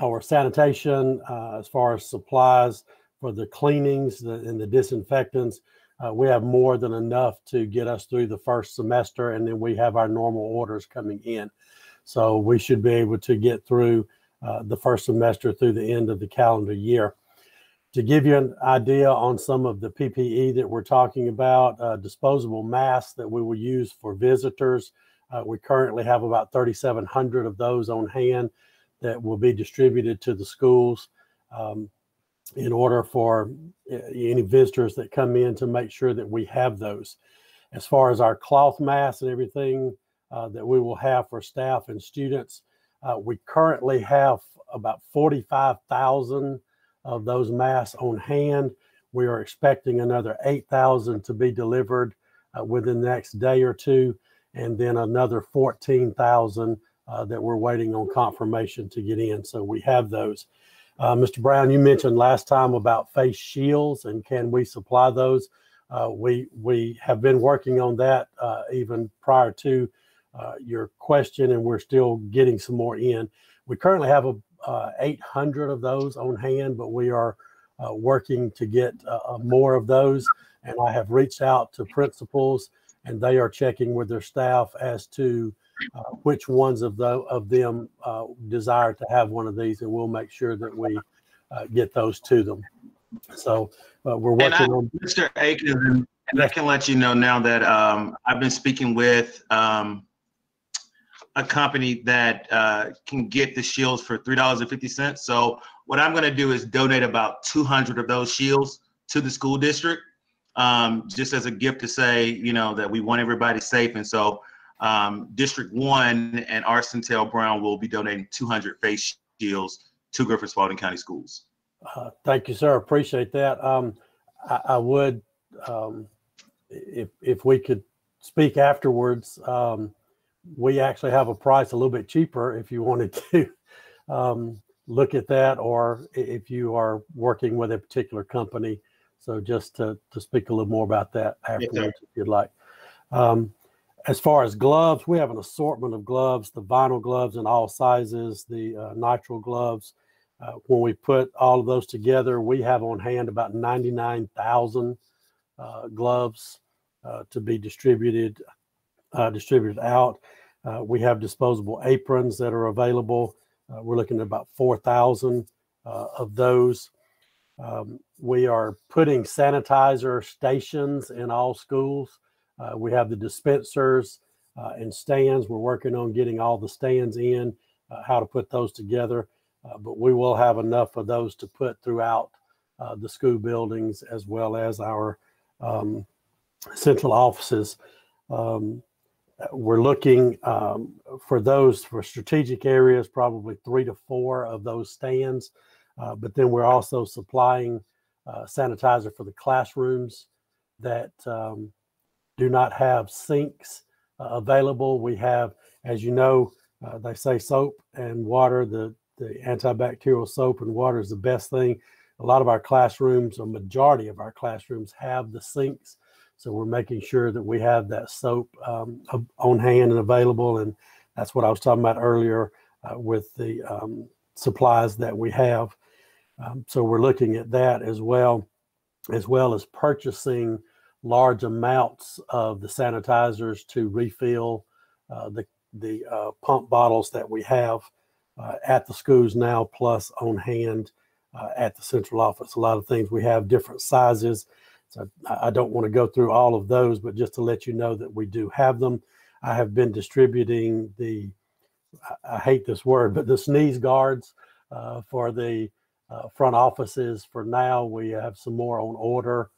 our sanitation, uh, as far as supplies for the cleanings and the disinfectants, uh, we have more than enough to get us through the first semester, and then we have our normal orders coming in. So we should be able to get through uh, the first semester through the end of the calendar year. To give you an idea on some of the PPE that we're talking about, uh, disposable masks that we will use for visitors, Uh, we currently have about 3,700 of those on hand that will be distributed to the schools um, in order for uh, any visitors that come in to make sure that we have those. As far as our cloth masks and everything uh, that we will have for staff and students, uh, we currently have about 45,000 of those masks on hand. We are expecting another 8,000 to be delivered uh, within the next day or two, and then another 14,000 uh, that we're waiting on confirmation to get in. So we have those. Uh, Mr. Brown, you mentioned last time about face shields and can we supply those? Uh, we we have been working on that uh, even prior to uh, your question, and we're still getting some more in. We currently have a, 800 of those on hand, but we are working to get more of those. And I have reached out to principals, and they are checking with their staff as to uh, which ones of the of them uh, desire to have one of these, and we'll make sure that we uh, get those to them. So uh, we're working I, on. Mr. Akins, and I can let you know now that um, I've been speaking with um, a company that uh, can get the shields for three dollars and fifty cents. So what I'm going to do is donate about 200 of those shields to the school district, um, just as a gift to say, you know, that we want everybody safe. And so um, District 1 and Arsentel Brown will be donating 200 face shields to Griffin Spalding County Schools. Uh, thank you, sir. Appreciate that. Um, I, I, would, um, if if we could speak afterwards, um, we actually have a price a little bit cheaper if you wanted to um, look at that, or if you are working with a particular company. So just to, to speak a little more about that afterwards, yes, if you'd like. Um, as far as gloves, we have an assortment of gloves, the vinyl gloves in all sizes, the uh, nitrile gloves. Uh, when we put all of those together, we have on hand about 99,000 uh, gloves uh, to be distributed uh, distributed out. Uh, we have disposable aprons that are available. we're looking at about 4,000 of those. Um, we are putting sanitizer stations in all schools. Uh, we have the dispensers uh, and stands. We're working on getting all the stands in, uh, how to put those together. Uh, but we will have enough of those to put throughout uh, the school buildings as well as our um, central offices. Um, we're looking um, for those for strategic areas, probably three to four of those stands. Uh, but then we're also supplying sanitizer for the classrooms that um, do not have sinks uh, available. We have, as you know, uh, they say soap and water, the, the antibacterial soap and water is the best thing. A lot of our classrooms, a majority of our classrooms have the sinks. So we're making sure that we have that soap um, on hand and available. And that's what I was talking about earlier uh, with the um, supplies that we have. Um, so we're looking at that as well, as well as purchasing large amounts of the sanitizers to refill uh, the the uh, pump bottles that we have uh, at the schools now, plus on hand uh, at the central office. A lot of things we have different sizes. So I don't want to go through all of those, but just to let you know that we do have them. I have been distributing the, I hate this word, but the sneeze guards uh, for the uh, front offices for now. We have some more on order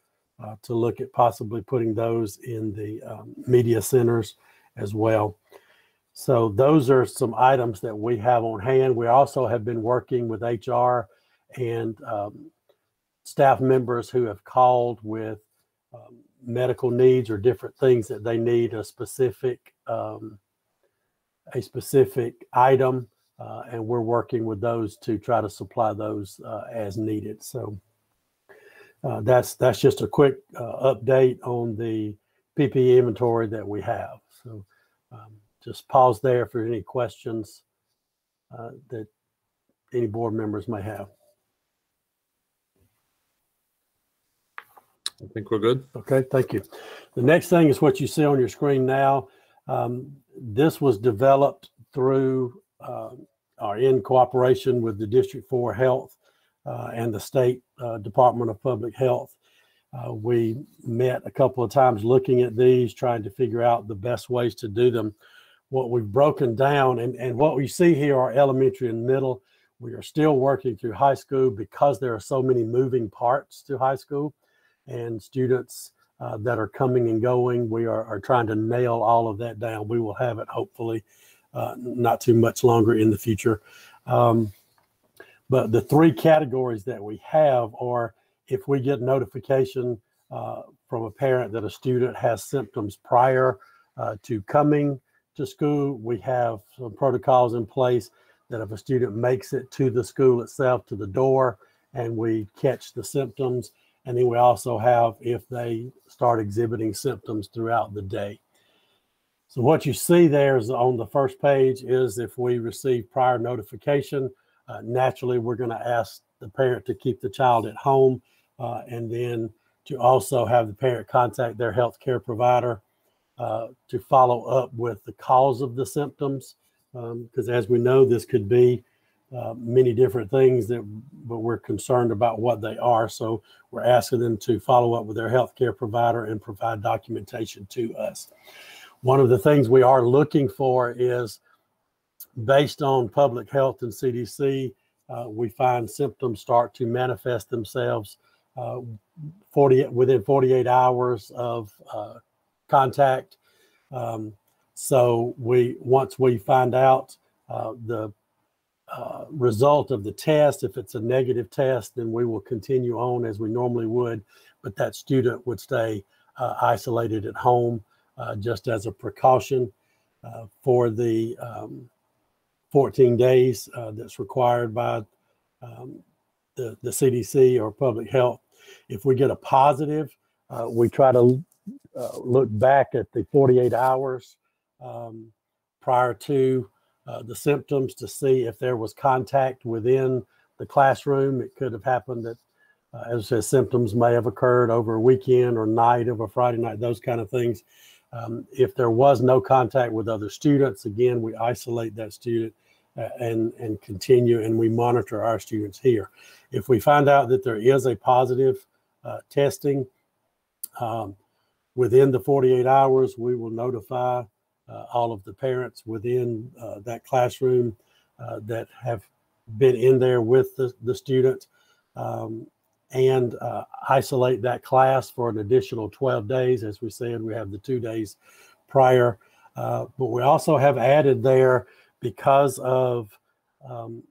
uh, to look at possibly putting those in the um, media centers as well. So those are some items that we have on hand. We also have been working with HR and um, staff members who have called with um, medical needs or different things that they need a specific um, a specific item, uh, and we're working with those to try to supply those uh, as needed. So uh, that's that's just a quick uh, update on the PPE inventory that we have. So um, just pause there for any questions uh, that any board members may have. I think we're good. Okay, thank you. The next thing is what you see on your screen now. Um, this was developed through uh, or in cooperation with the District 4 Health uh, and the state uh, Department of Public Health. Uh, we met a couple of times looking at these, trying to figure out the best ways to do them. what we've broken down and, and what we see here are elementary and middle. We are still working through high school because there are so many moving parts to high school and students uh, that are coming and going. We are, are trying to nail all of that down. We will have it hopefully uh, not too much longer in the future. Um, but the three categories that we have are if we get notification uh, from a parent that a student has symptoms prior uh, to coming to school, we have some protocols in place that if a student makes it to the school itself, to the door, and we catch the symptoms, and then we also have if they start exhibiting symptoms throughout the day. So what you see there is on the first page is if we receive prior notification, uh, naturally we're going to ask the parent to keep the child at home uh, and then to also have the parent contact their health care provider uh, to follow up with the cause of the symptoms. Because um, as we know, this could be uh, many different things that, but we're concerned about what they are. So we're asking them to follow up with their health care provider and provide documentation to us. One of the things we are looking for is based on public health and CDC, uh, we find symptoms start to manifest themselves uh, 40 within 48 hours of uh, contact. Um, so we once we find out uh, the uh, result of the test, if it's a negative test, then we will continue on as we normally would, but that student would stay uh, isolated at home just as a precaution for the um, 14 days that's required by um, the, the CDC or public health. If we get a positive, uh, we try to uh, look back at the 48 hours um, prior to uh, the symptoms to see if there was contact within the classroom. It could have happened that, uh, as I said, symptoms may have occurred over a weekend or night of a Friday night, those kind of things. Um, if there was no contact with other students, again, we isolate that student uh, and and continue and we monitor our students here. If we find out that there is a positive uh, testing um, within the 48 hours, we will notify uh, all of the parents within uh, that classroom uh, that have been in there with the, the student um, and uh, isolate that class for an additional 12 days. As we said, we have the two days prior, but we also have added there because of um,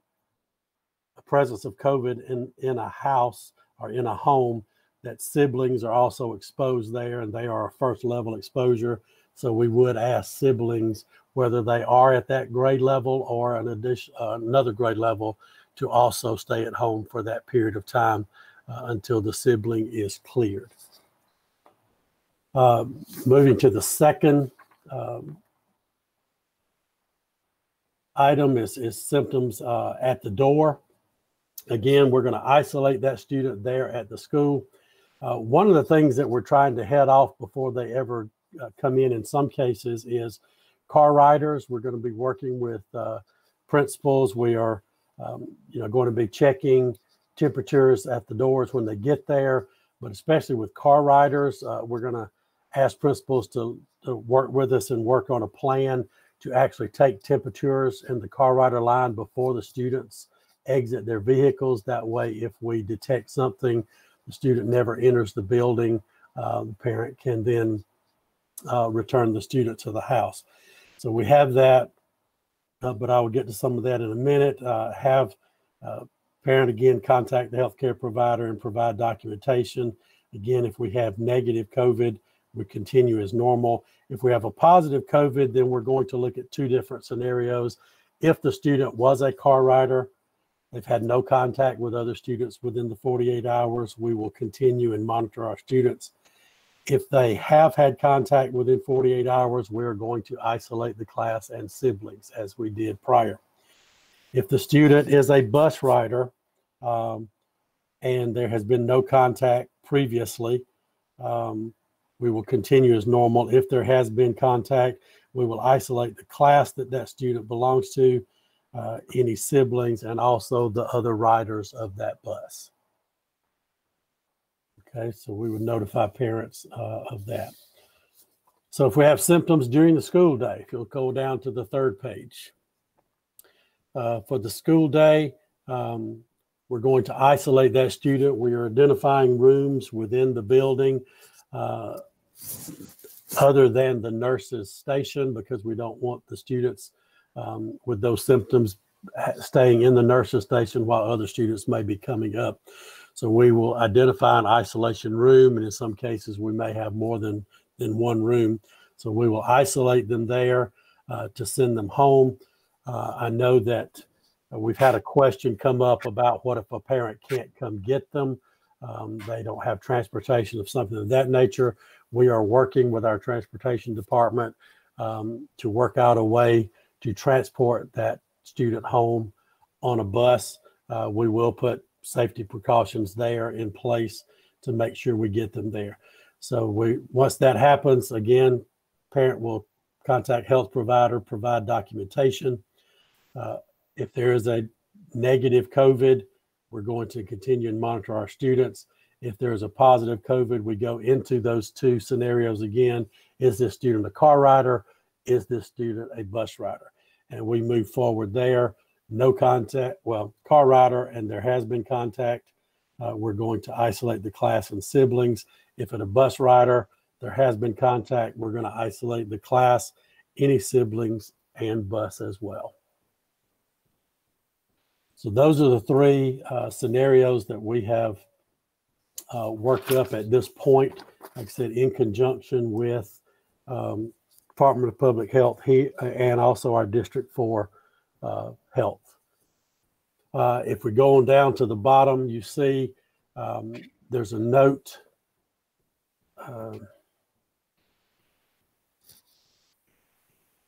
the presence of COVID in, in a house or in a home, that siblings are also exposed there and they are a first level exposure. So we would ask siblings whether they are at that grade level or an addition, uh, another grade level to also stay at home for that period of time uh, until the sibling is cleared. Uh, moving to the second um, item is, is symptoms uh, at the door. Again, we're going to isolate that student there at the school. Uh, one of the things that we're trying to head off before they ever uh, come in in some cases is car riders. We're going to be working with uh, principals. We are, um, you know, going to be checking temperatures at the doors when they get there. But especially with car riders, uh, we're going to ask principals to, to work with us and work on a plan to actually take temperatures in the car rider line before the students exit their vehicles. That way, if we detect something, the student never enters the building, uh, the parent can then uh, return the student to the house. So we have that, uh, but I will get to some of that in a minute. Uh, have uh, parent again contact the healthcare provider and provide documentation. Again, if we have negative COVID, we continue as normal. If we have a positive COVID, then we're going to look at two different scenarios. If the student was a car rider, they've had no contact with other students within the 48 hours, we will continue and monitor our students. If they have had contact within 48 hours, we're going to isolate the class and siblings as we did prior. If the student is a bus rider um, and there has been no contact previously, um, we will continue as normal. If there has been contact, we will isolate the class that that student belongs to, uh, any siblings, and also the other riders of that bus. Okay, so we would notify parents uh, of that. So if we have symptoms during the school day, if you'll go down to the third page. Uh, for the school day, um, we're going to isolate that student. We are identifying rooms within the building uh, other than the nurse's station because we don't want the students um, with those symptoms staying in the nurse's station while other students may be coming up. So we will identify an isolation room, and in some cases, we may have more than, than one room. So we will isolate them there uh, to send them home. Uh, I know that uh, we've had a question come up about what if a parent can't come get them? Um, they don't have transportation of something of that nature. We are working with our transportation department um, to work out a way to transport that student home on a bus. Uh, we will put safety precautions there in place to make sure we get them there. So we once that happens, again, parent will contact health provider, provide documentation. Uh, if there is a negative COVID, we're going to continue and monitor our students. If there is a positive COVID, we go into those two scenarios again. Is this student a car rider? Is this student a bus rider? And we move forward there. No contact, well, car rider, and there has been contact. Uh, we're going to isolate the class and siblings. If it a bus rider, there has been contact, we're going to isolate the class, any siblings, and bus as well. So those are the three uh, scenarios that we have uh, worked up at this point. Like I said, in conjunction with um, Department of Public Health he, and also our District 4 uh, Health. Uh, if we go on down to the bottom, you see um, there's a note. Um,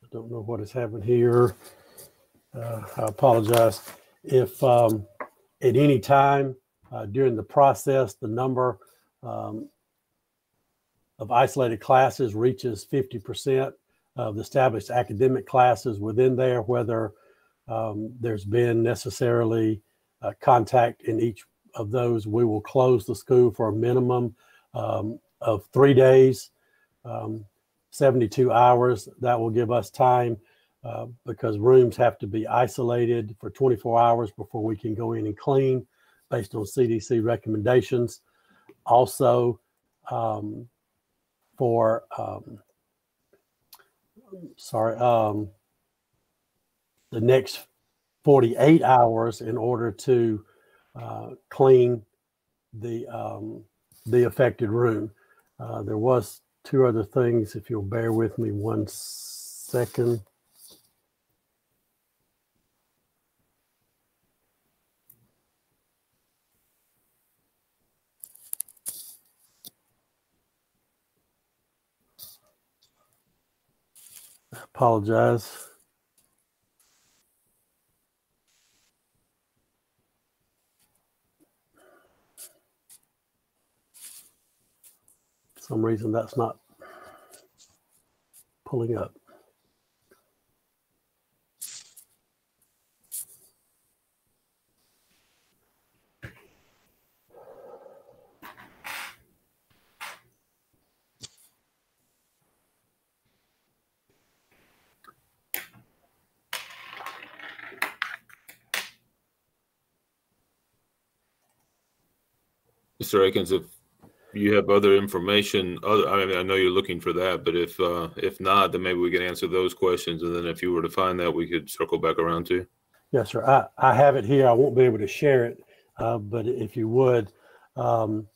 I don't know what has happened here. Uh, I apologize. If um, at any time uh, during the process the number um, of isolated classes reaches 50% of the established academic classes within there, whether um, there's been necessarily uh, contact in each of those, we will close the school for a minimum um, of three days, um, 72 hours. That will give us time uh, because rooms have to be isolated for 24 hours before we can go in and clean based on CDC recommendations. Also, um, for um, sorry, um, the next 48 hours in order to uh, clean the um, the affected room. Uh, there was two other things. If you'll bear with me one second. Apologize. For some reason that's not pulling up. Mr. Akins, if you have other information, other, I mean, I know you're looking for that, but if, uh, if not, then maybe we can answer those questions. And then if you were to find that, we could circle back around to you. Yes, sir. I, I have it here. I won't be able to share it, uh, but if you would, um,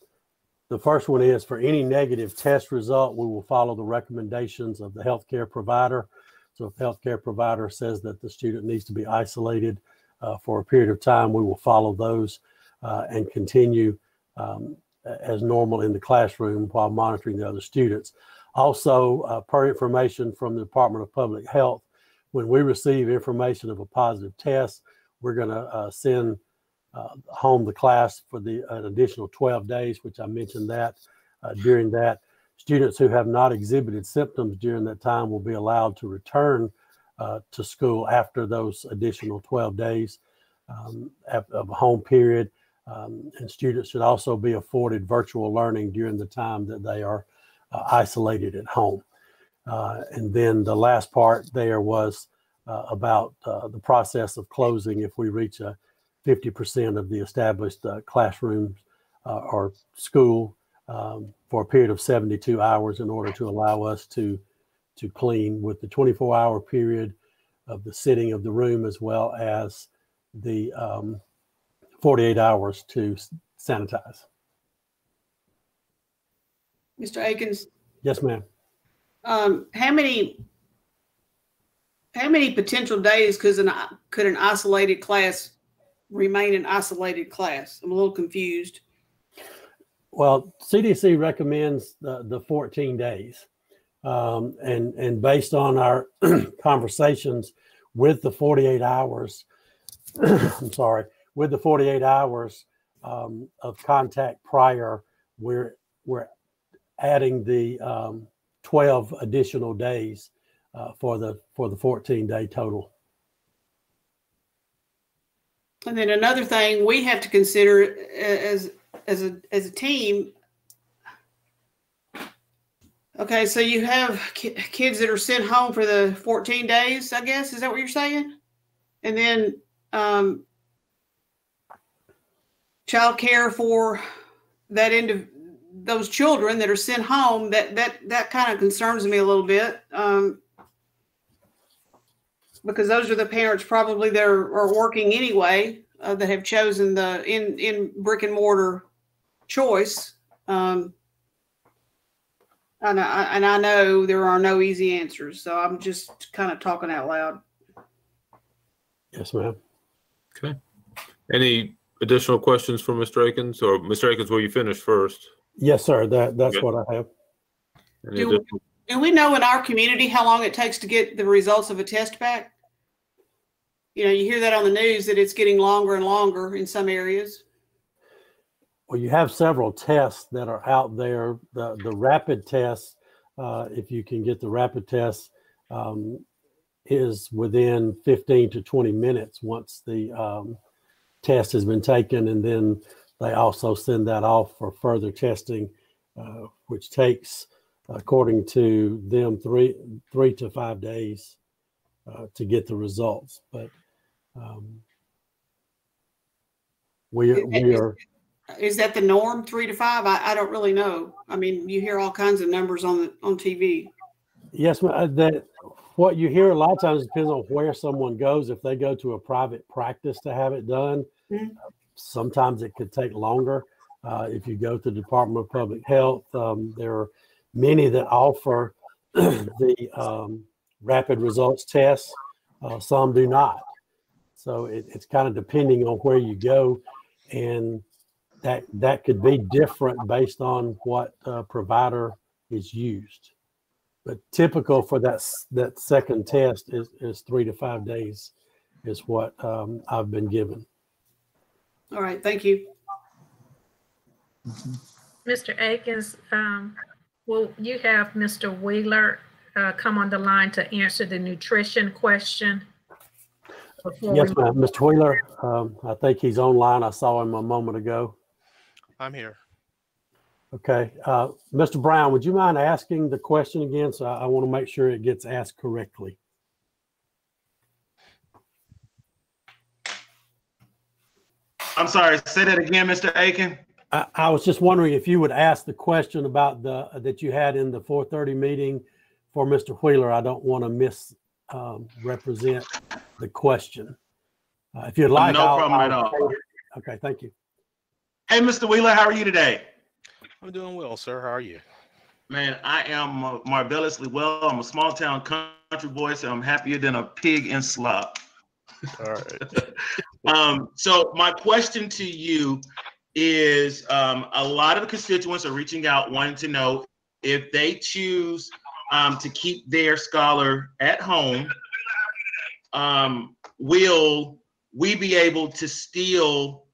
the first one is for any negative test result, we will follow the recommendations of the healthcare provider. So if the healthcare provider says that the student needs to be isolated uh, for a period of time, we will follow those uh, and continue um, as normal in the classroom while monitoring the other students. Also, uh, per information from the Department of Public Health, when we receive information of a positive test, we're going to uh, send uh, home the class for the an additional 12 days, which I mentioned that uh, during that. Students who have not exhibited symptoms during that time will be allowed to return uh, to school after those additional 12 days um, of home period. Um, and students should also be afforded virtual learning during the time that they are uh, isolated at home. Uh, and then the last part there was uh, about uh, the process of closing if we reach a 50% of the established uh, classrooms uh, or school um, for a period of 72 hours in order to allow us to to clean with the 24 hour period of the sitting of the room as well as the um, 48 hours to sanitize. Mr. Akins, Yes, ma'am. um, how many, how many potential days could an, could an isolated class remain an isolated class? I'm a little confused. Well, CDC recommends the, the 14 days. Um, and, and based on our conversations with the 48 hours, I'm sorry, with the 48 hours um, of contact prior, we're, we're adding the um, 12 additional days uh, for the, for the 14 day total. And then another thing we have to consider as, as a, as a team. Okay, so you have ki- kids that are sent home for the 14 days, I guess. Is that what you're saying? And then um, child care for that end of those children that are sent home. That that that kind of concerns me a little bit. Um, because those are the parents probably that are, are working anyway uh, that have chosen the in in brick and mortar choice. Um, and I, and I know there are no easy answers, so I'm just kind of talking out loud. Yes, ma'am. Okay. Any additional questions for Mr. Akins or Mr. Akins, will you finish first? Yes, sir. That, that's Okay. what I have. Any Do, additional- do we know in our community how long it takes to get the results of a test back? You know, you hear that on the news that it's getting longer and longer in some areas. Well, you have several tests that are out there. The the rapid test, uh, if you can get the rapid test, um, is within 15 to 20 minutes once the um, test has been taken, and then they also send that off for further testing, uh, which takes, according to them, three three to five days uh, to get the results. But um, we we are. Is that the norm, three to five? I, I don't really know. I mean, you hear all kinds of numbers on the on TV. Yes. Uh, That what you hear a lot of times depends on where someone goes. If they go to a private practice to have it done, Sometimes it could take longer. Uh, if you go to the Department of Public Health, um, there are many that offer the um, rapid results tests. Uh, some do not. So it, it's kind of depending on where you go, and that that could be different based on what uh, provider is used. But typical for that that second test is is three to five days, is what um, I've been given. All right, thank you. Mr. Akins, um, will you have Mr. Wheeler uh, come on the line to answer the nutrition question? before Yes, we- ma'am. Mr. Wheeler, um, I think he's online. I saw him a moment ago. I'm here. Okay. Uh, Mr. Brown, would you mind asking the question again? So I, I want to make sure it gets asked correctly. I'm sorry. Say that again, Mr. Aiken. I, I was just wondering if you would ask the question about the, that you had in the 4:30 meeting for Mr. Wheeler. I don't want to mis, um, represent the question. Uh, If you'd like. No I'll- problem at I'll- all. Okay, thank you. Hey, Mr. Wheeler, how are you today? I'm doing well, sir. How are you? Man, I am uh, marvelously well. I'm a small town country boy, so I'm happier than a pig in slop. All right. Um, so my question to you is, um, a lot of constituents are reaching out, wanting to know if they choose um, to keep their scholar at home, um, will we be able to still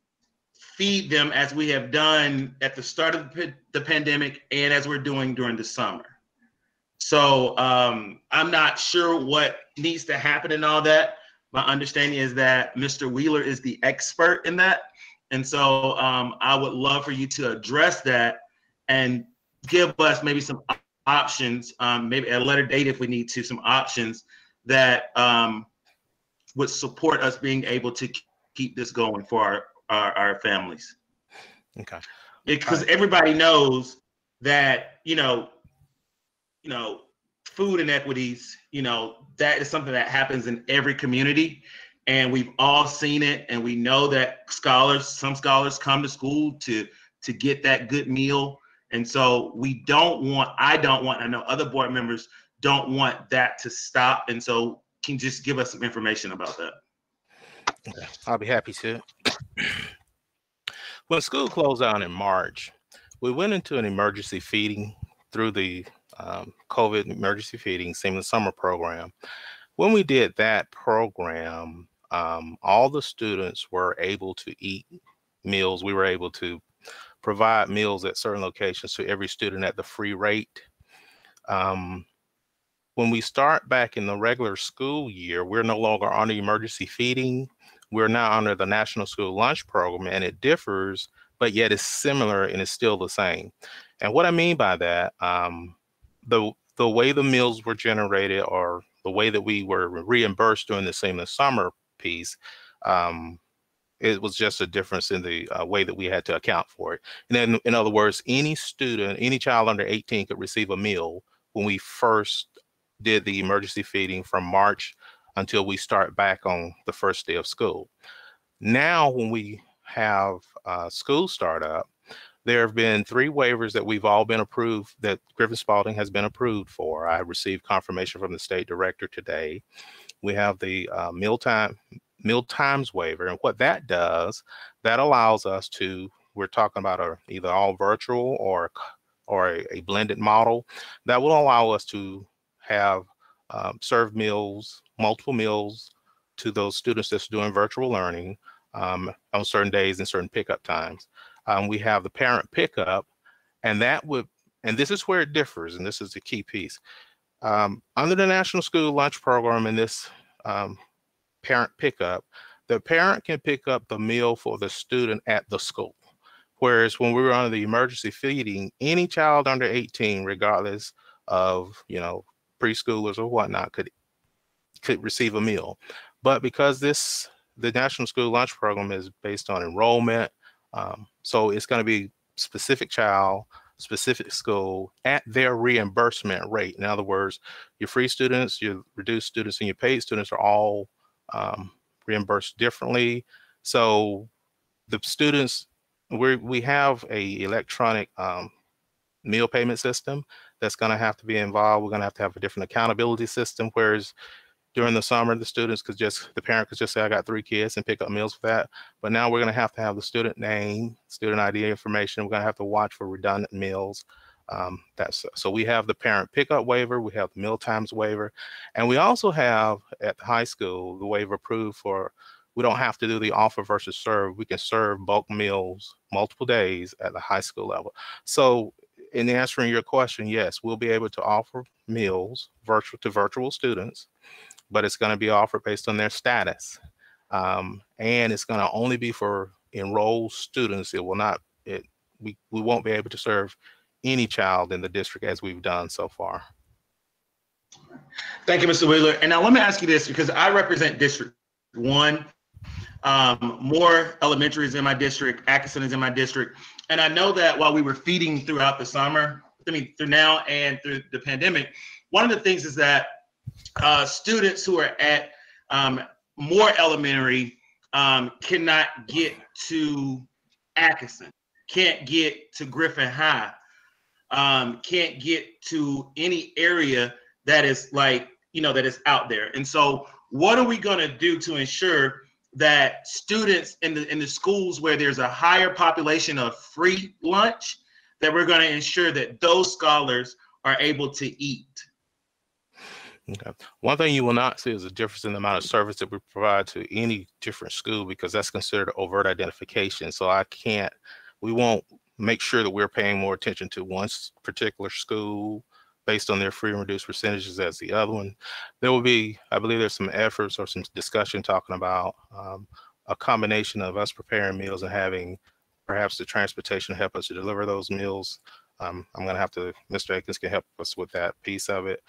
feed them as we have done at the start of the, the pandemic and as we're doing during the summer? So um, I'm not sure what needs to happen and all that. My understanding is that Mr. Wheeler is the expert in that. And so um, I would love for you to address that and give us maybe some options, um, maybe at a later date if we need to, some options that um, would support us being able to keep this going for our, our, our families. Okay. Because everybody knows that, you know, you know, food inequities, you know, that is something that happens in every community. And we've all seen it. And we know that scholars, some scholars come to school to to get that good meal. And so we don't want, I don't want, I know other board members don't want that to stop. And so can you just give us some information about that? I'll be happy to. when school closed down in March, we went into an emergency feeding through the um, COVID emergency feeding, same the summer program. When we did that program, um, all the students were able to eat meals. We were able to provide meals at certain locations to every student at the free rate. Um, when we start back in the regular school year, we're no longer on the emergency feeding. We're now under the National School Lunch Program, and it differs, but yet it's similar and it's still the same. And what I mean by that, um, the the way the meals were generated or the way that we were reimbursed during the same the summer piece, um, it was just a difference in the uh, way that we had to account for it. And then, in other words, any student, any child under 18 could receive a meal when we first did the emergency feeding from March until we start back on the first day of school. Now, when we have uh, school start up, there have been three waivers that we've all been approved that Griffin Spalding has been approved for. I received confirmation from the state director today. We have the uh, mealtime meal times waiver, and what that does, that allows us to. We're talking about a, either all virtual or or a, a blended model that will allow us to have um, serve meals, multiple meals to those students that's doing virtual learning um, on certain days and certain pickup times. Um, we have the parent pickup, and that would, and this is where it differs, and this is the key piece. Um, under the National School Lunch Program and this um, parent pickup, the parent can pick up the meal for the student at the school. Whereas when we were under the emergency feeding, any child under 18, regardless of you know preschoolers or whatnot, could could receive a meal. But because this the National School Lunch Program is based on enrollment, um, so it's going to be specific child, specific school at their reimbursement rate. In other words, your free students, your reduced students, and your paid students are all um, reimbursed differently. So the students, we we have a electronic um, meal payment system that's going to have to be involved. We're going to have to have a different accountability system. Whereas during the summer, the students could just, the parent could just say, I got three kids and pick up meals for that. But now we're going to have to have the student name, student ID information. We're going to have to watch for redundant meals. Um, that's so we have the parent pickup waiver, we have the meal times waiver, and we also have at the high school the waiver approved for. We don't have to do the offer versus serve. We can serve bulk meals multiple days at the high school level. So, in answering your question, yes, we'll be able to offer meals virtual to virtual students, but it's going to be offered based on their status, um, and it's going to only be for enrolled students. It will not. It we we won't be able to serve any child in the district as we've done so far. Thank you, Mr. Wheeler. And now let me ask you this because I represent District 1. Um, Moore Elementary is in my district, Atkinson is in my district. And I know that while we were feeding throughout the summer, I mean, through now and through the pandemic, one of the things is that uh, students who are at um, Moore Elementary um, cannot get to Atkinson, can't get to Griffin High um, can't get to any area that is like you know that is out there. And so what are we going to do to ensure that students in the in the schools where there's a higher population of free lunch that we're going to ensure that those scholars are able to eat Okay. One thing you will not see is a difference in the amount of service that we provide to any different school because that's considered overt identification. So I can't, we won't make sure that we're paying more attention to one particular school based on their free and reduced percentages as the other one. There will be, I believe there's some efforts or some discussion talking about um, a combination of us preparing meals and having perhaps the transportation help us to deliver those meals Um, I'm going to have to, Mr. Akins can help us with that piece of it.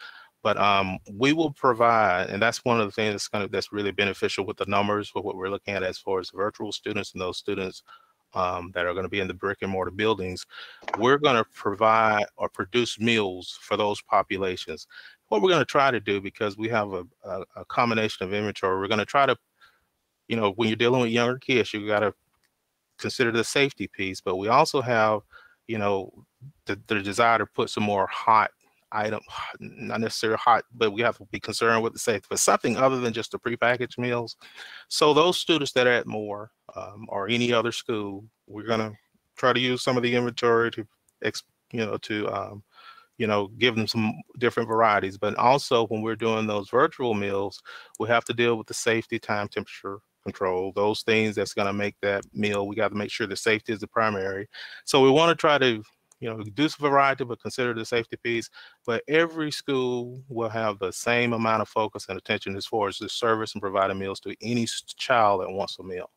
But um, we will provide, and that's one of the things that's kind of that's really beneficial with the numbers, with what we're looking at as far as virtual students and those students um, that are going to be in the brick and mortar buildings. We're going to provide or produce meals for those populations. What we're going to try to do, because we have a, a, a combination of inventory, we're going to try to, you know, when you're dealing with younger kids, you've got to consider the safety piece, but we also have, you know, the, the desire to put some more hot item, not necessarily hot, but we have to be concerned with the safety, but something other than just the prepackaged meals. So those students that are at Moore um, or any other school, we're gonna try to use some of the inventory to, you know, to, um, you know, give them some different varieties. But also when we're doing those virtual meals, we have to deal with the safety, time, temperature, control, those things that's going to make that meal. We got to make sure the safety is the primary. So we want to try to you know, reduce variety, but consider the safety piece. But every school will have the same amount of focus and attention as far as the service and providing meals to any child that wants a meal.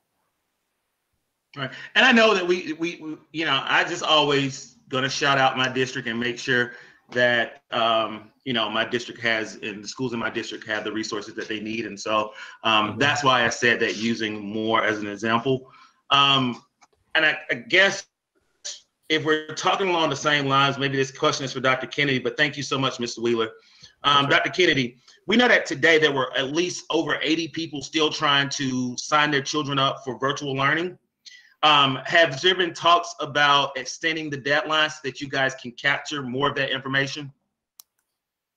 Right. And I know that we, we, we you know, I just always gonna shout out my district and make sure that um, you know my district has and the schools in my district have the resources that they need and so um, mm-hmm. that's why i said that using Moore as an example um, and I, I, guess if we're talking along the same lines, maybe this question is for Dr. Kennedy, but thank you so much, Mr. Wheeler. Um, Dr. Kennedy, we know that today there were at least over 80 people still trying to sign their children up for virtual learning. Um, have there been talks about extending the deadlines so that you guys can capture more of that information?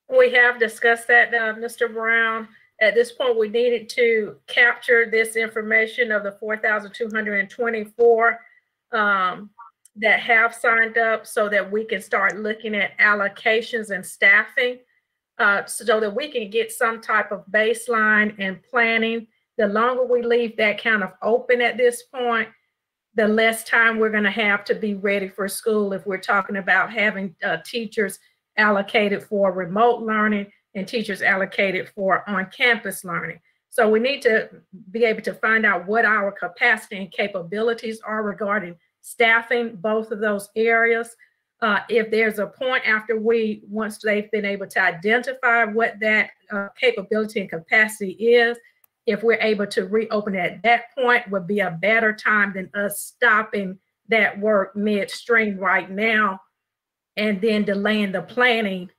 We have discussed that, uh, Mr. Brown. At this point, we needed to capture this information of the 4,224 um, that have signed up so that we can start looking at allocations and staffing uh, so that we can get some type of baseline and planning. The longer we leave that kind of open at this point, the less time we're going to have to be ready for school if we're talking about having uh, teachers allocated for remote learning and teachers allocated for on-campus learning. So we need to be able to find out what our capacity and capabilities are regarding staffing both of those areas. Uh, if there's a point after we, once they've been able to identify what that uh, capability and capacity is, if we're able to reopen at that point would be a better time than us stopping that work midstream right now and then delaying the planning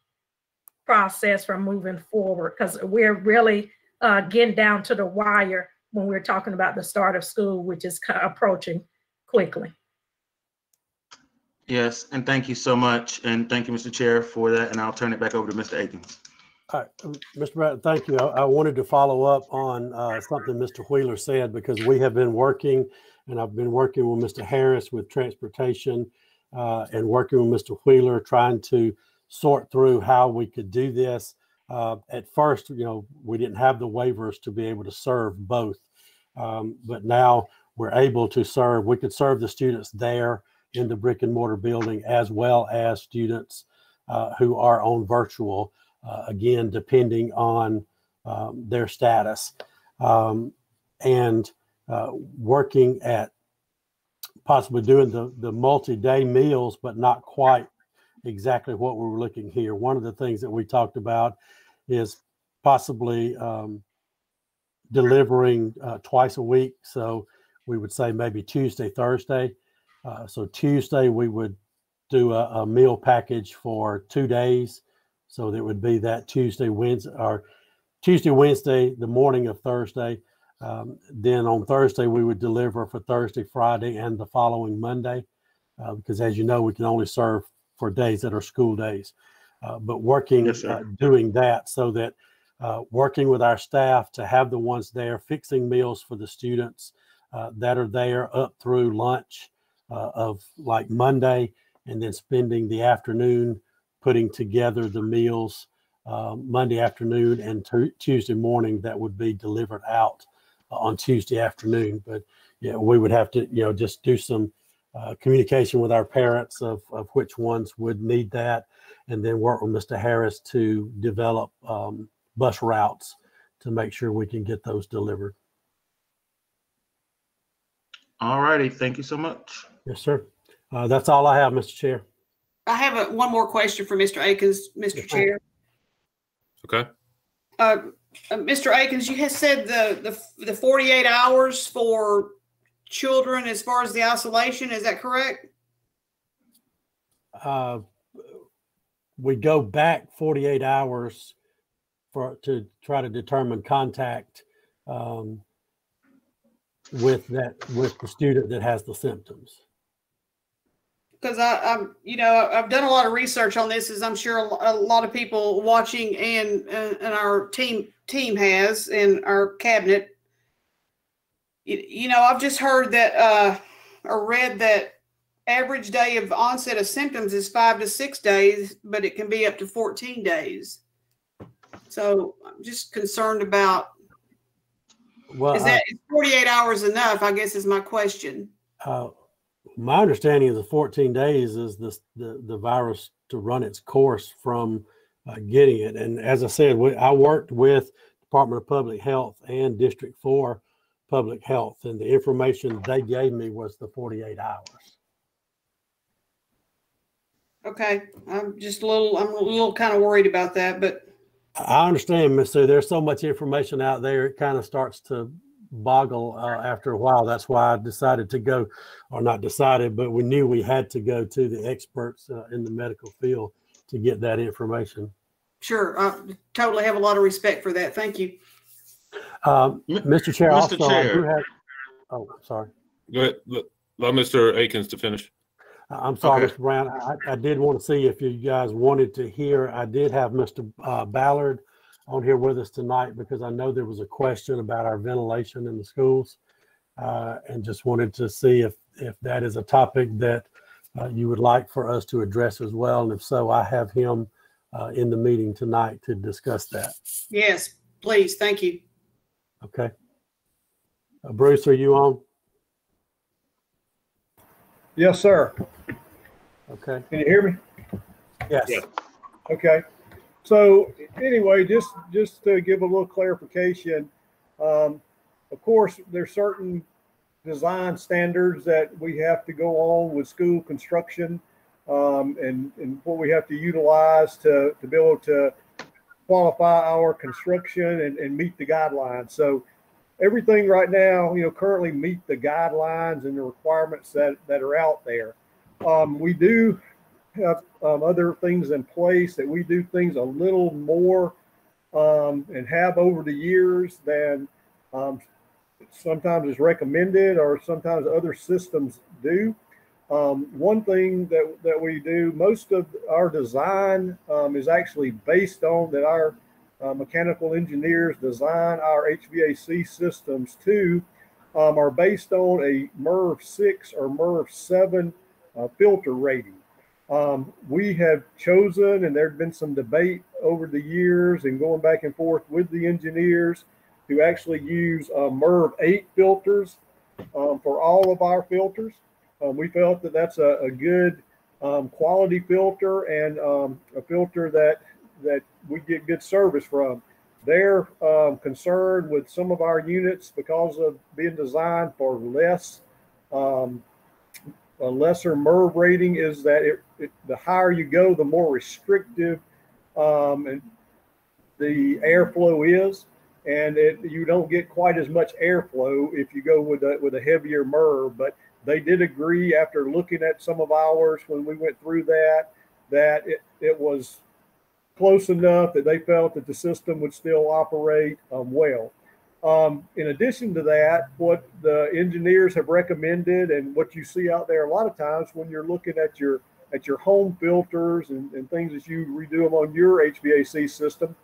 process from moving forward because we're really uh, getting down to the wire when we're talking about the start of school, which is approaching quickly. Yes, and thank you so much. And thank you, Mr. Chair, for that. And I'll turn it back over to Mr. Akins. All right, um, Mr. Bratton, thank you. I, I, wanted to follow up on uh, something Mr. Wheeler said because we have been working, and I've been working with Mr. Harris with transportation uh, and working with Mr. Wheeler trying to sort through how we could do this. Uh, at first, you know, we didn't have the waivers to be able to serve both, um, but now we're able to serve. We could serve the students there in the brick and mortar building, as well as students uh, who are on virtual, uh, again, depending on um, their status. Um, and uh, working at possibly doing the, the multi-day meals, but not quite exactly what we were looking here. One of the things that we talked about is possibly um, delivering uh, twice a week. So we would say maybe Tuesday, Thursday, uh, so Tuesday we would do a, a, meal package for two days. So that would be that Tuesday, Wednesday, or Tuesday, Wednesday, the morning of Thursday. Um, then on Thursday we would deliver for Thursday, Friday, and the following Monday, uh, because as you know we can only serve for days that are school days. Uh, but working yes, uh, doing that so that uh, working with our staff to have the ones there fixing meals for the students that are there up through lunch uh, of like Monday and then spending the afternoon putting together the meals uh, Monday afternoon and t- Tuesday morning that would be delivered out uh, on Tuesday afternoon. But yeah, we would have to, you know, just do some uh, communication with our parents of, of which ones would need that and then work with Mr. Harris to develop um, bus routes to make sure we can get those delivered. All righty. Thank you so much. Yes, sir. Uh, that's all I have, Mr. Chair. I have a, one more question for Mr. Akins, Mr. Chair. Okay. Uh, uh, Mr. Akins, you had said the, the, the 48 hours for children as far as the isolation, is that correct? Uh, we go back 48 hours for to try to determine contact um, with that with the student that has the symptoms. Because I, I'm, you know, I've done a lot of research on this, as I'm sure a, lot of people watching and and our team team has in our cabinet. You, you know, I've just heard that uh, or read that average day of onset of symptoms is five to six days, but it can be up to 14 days. So I'm just concerned about Well, is I- that is 48 hours enough? I guess is my question. Uh, my understanding is the 14 days is this, the, the virus to run its course from uh, getting it. And as I said, we, I worked with Department of Public Health and District 4 Public Health, and the information they gave me was the 48 hours. Okay, I'm just a little I'm a little kind of worried about that, but I understand, Miss Sue. There's so much information out there, it kind of starts to boggle uh, after a while. That's why I decided to go, or not decided, but we knew we had to go to the experts uh, in the medical field to get that information. Sure, I totally have a lot of respect for that. Thank you. Um, Mr. Chair, Mr. also, I do Chair. have, oh, sorry. Go ahead. Let, allow Mr. Akins to finish. I- I'm sorry, Okay. Mr. Brown. I, I did want to see if you guys wanted to hear. I did have Mr. uh, Ballard on here with us tonight because I know there was a question about our ventilation in the schools. Uh, and just wanted to see if, if that is a topic that uh, you would like for us to address as well. And if so, I have him uh, in the meeting tonight to discuss that. Yes, please. Thank you. Okay. Uh, Bruce, are you on? Yes, sir. Okay. Can you hear me? Yes. Okay. So anyway, just just to give a little clarification, um, of course, there's certain design standards that we have to go on with school construction, um, and and what we have to utilize to to be able to qualify our construction and, and meet the guidelines. So everything right now, you know, currently meet the guidelines and the requirements that, that are out there. Um, we do have um, other things in place that we do things a little more um, and have over the years than um, sometimes is recommended or sometimes other systems do. Um, one thing that, that we do, most of our design um, is actually based on that our uh, mechanical engineers design our HVAC systems to um, are based on a MERV 6 or MERV 7 uh, filter rating. Um, we have chosen, and there's been some debate over the years and going back and forth with the engineers to actually use uh, MERV 8 filters um, for all of our filters. Um, we felt that that's a, a good um, quality filter and um, a filter that that we get good service from. They're um, concerned with some of our units because of being designed for less, a lesser MERV rating is that it, it, the higher you go, the more restrictive um, and the airflow is, and it, you don't get quite as much airflow if you go with a, with a heavier MERV. But they did agree after looking at some of ours when we went through that that it, it was close enough that they felt that the system would still operate um, well. Um, in addition to that, what the engineers have recommended and what you see out there a lot of times when you're looking at your at your home filters and, and things as you redo them on your HVAC system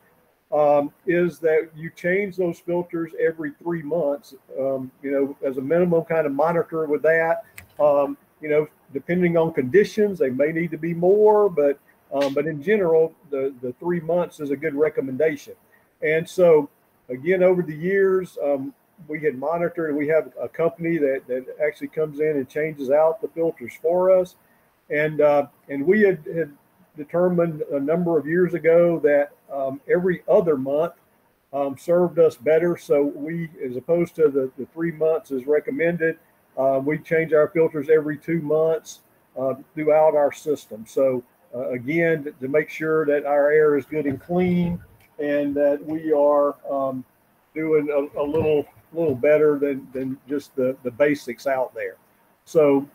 um, is that you change those filters every three months. Um, you know, as a minimum, kind of monitor with that. Um, you know, depending on conditions, they may need to be more, but um, but in general, the the three months is a good recommendation. And so, again, over the years, um, we had monitored. We have a company that that actually comes in and changes out the filters for us, and uh, and we had had determined a number of years ago that um, every other month um, served us better. So we, as opposed to the, the three months as recommended, uh, we change our filters every two months uh, throughout our system. So uh, again, to, make sure that our air is good and clean and that we are um, doing a, a little little better than, than just the, the basics out there. So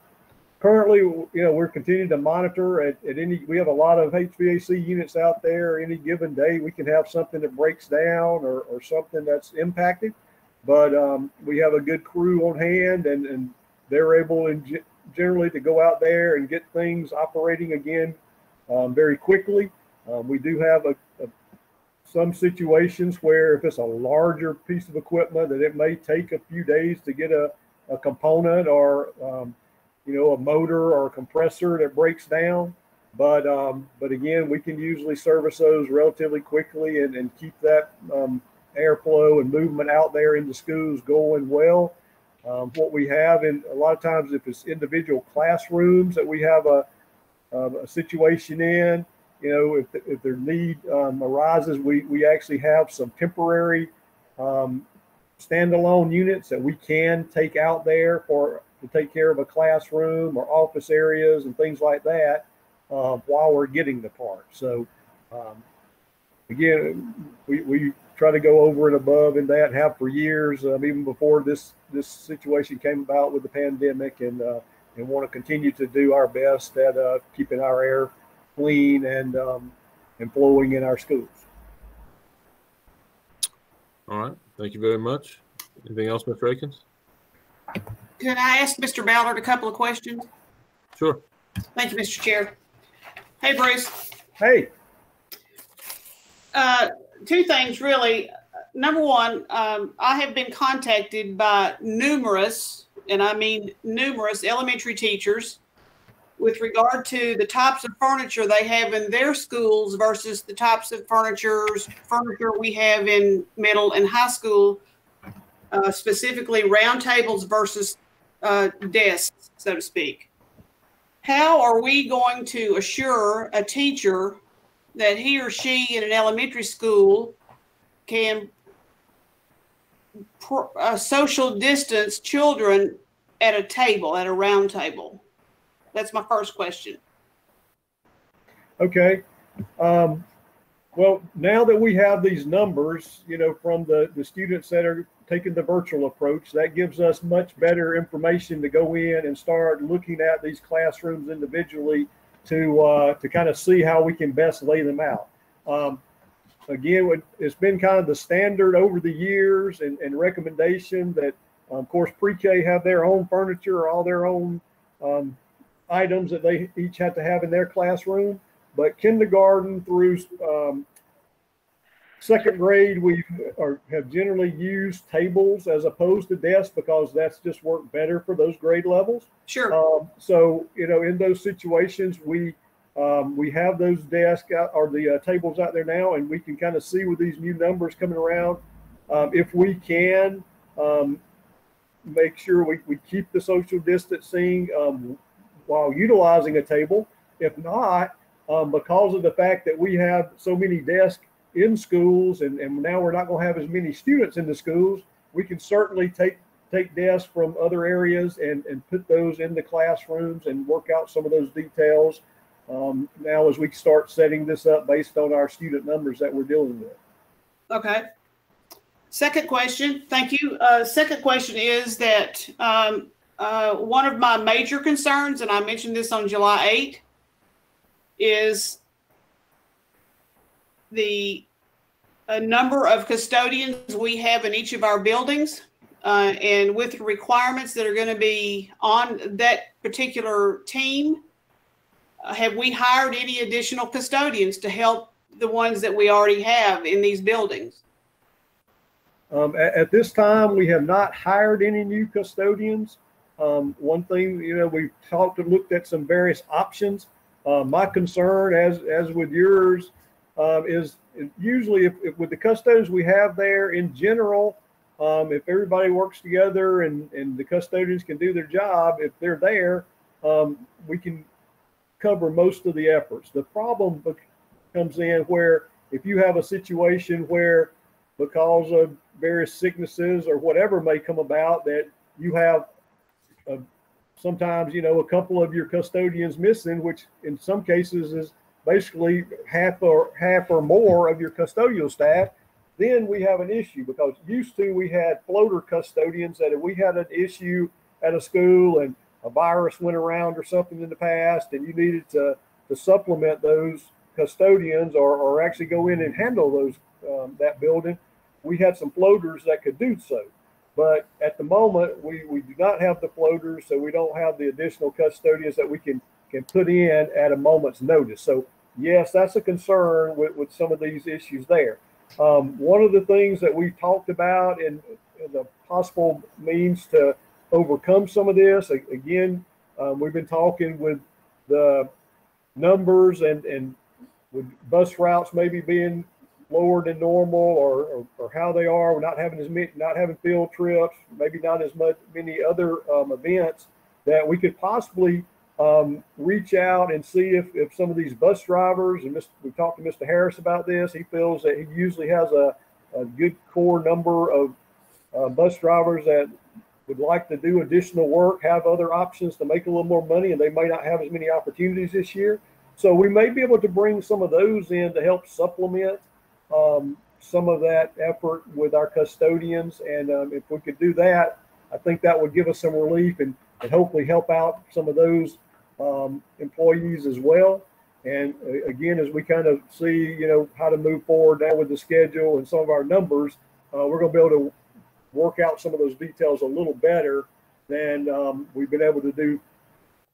currently, you know, we're continuing to monitor at, at any, we have a lot of HVAC units out there. Any given day, we can have something that breaks down or, or something that's impacted. But um, we have a good crew on hand and, and they're able in, generally to go out there and get things operating again um, very quickly. Um, we do have a, a, some situations where if it's a larger piece of equipment that it may take a few days to get a, a component or um, you know a motor or a compressor that breaks down. But um, but again we can usually service those relatively quickly and, and keep that um, airflow and movement out there in the schools going well. Um, what we have in a lot of times if it's individual classrooms that we have a, a situation in you know, if, if their need um, arises, we, we actually have some temporary um, standalone units that we can take out there for to take care of a classroom or office areas and things like that uh, while we're getting the part. So um, again, we, we try to go over and above in that, have for years, um, even before this this situation came about with the pandemic, and uh, and want to continue to do our best at uh, keeping our air clean and um, and flowing in our schools. All right. Thank you very much. Anything else, Mr. Akins? Can I ask Mr. Ballard a couple of questions? Sure. Thank you, Mr. Chair. Hey, Bruce. Hey. Uh, two things, really. Number one, um, I have been contacted by numerous, and I mean numerous, elementary teachers with regard to the types of furniture they have in their schools versus the types of furniture furniture we have in middle and high school, uh, specifically round tables versus uh, desks, so to speak. How are we going to assure a teacher that he or she in an elementary school can uh, social distance children at a table, at a round table? That's my first question. Okay. Um, well, now that we have these numbers, you know, from the, the students that are taking the virtual approach, that gives us much better information to go in and start looking at these classrooms individually to uh, to kind of see how we can best lay them out. Um, again, it's been kind of the standard over the years and, and recommendation that, of course, pre-K have their own furniture all their own um, items that they each have to have in their classroom. But kindergarten through um, second grade, we are, have generally used tables as opposed to desks because that's just worked better for those grade levels. Sure. Um, so you know, in those situations, we um, we have those desks out, or the uh, tables out there now, and we can kind of see with these new numbers coming around um, if we can um, make sure we, we keep the social distancing. Um, while utilizing a table. If not, um, because of the fact that we have so many desks in schools and, and now we're not going to have as many students in the schools, we can certainly take take desks from other areas and, and put those in the classrooms and work out some of those details um, now as we start setting this up based on our student numbers that we're dealing with. Okay. Second question. Thank you. Uh, second question is that um, uh, one of my major concerns, and I mentioned this on July 8, is the number of custodians we have in each of our buildings, uh, and with the requirements that are going to be on that particular team. Uh, have we hired any additional custodians to help the ones that we already have in these buildings? Um, at, at, this time, we have not hired any new custodians. Um, one thing, you know, we've talked and looked at some various options. Uh, my concern, as as with yours, um, is usually if, if, with the custodians we have there in general, um, if everybody works together and and the custodians can do their job, if they're there, um, we can cover most of the efforts. The problem comes in where if you have a situation where because of various sicknesses or whatever may come about that you have uh, sometimes you know a couple of your custodians missing, which in some cases is basically half or half or more of your custodial staff, then we have an issue because used to we had floater custodians that if we had an issue at a school and a virus went around or something in the past and you needed to, to supplement those custodians or, or actually go in and handle those um, that building, we had some floaters that could do so. But at the moment, we, we do not have the floaters, so we don't have the additional custodians that we can can put in at a moment's notice. So yes, that's a concern with, with some of these issues there. Um, one of the things that we've talked about in, the possible means to overcome some of this, again, um, we've been talking with the numbers and, and with bus routes maybe being lower than normal or, or, or, how they are. We're not having as many, not having field trips, maybe not as much many other um, events that we could possibly um, reach out and see if, if some of these bus drivers and Mr., we talked to Mr. Harris about this. He feels that he usually has a, a good core number of uh, bus drivers that would like to do additional work, have other options to make a little more money, and they may not have as many opportunities this year. So we may be able to bring some of those in to help supplement um, some of that effort with our custodians. And um, if we could do that, I think that would give us some relief and, and hopefully help out some of those um, employees as well. And uh, again, as we kind of see, you know, how to move forward now with the schedule and some of our numbers, uh, we're going to be able to work out some of those details a little better than um, we've been able to do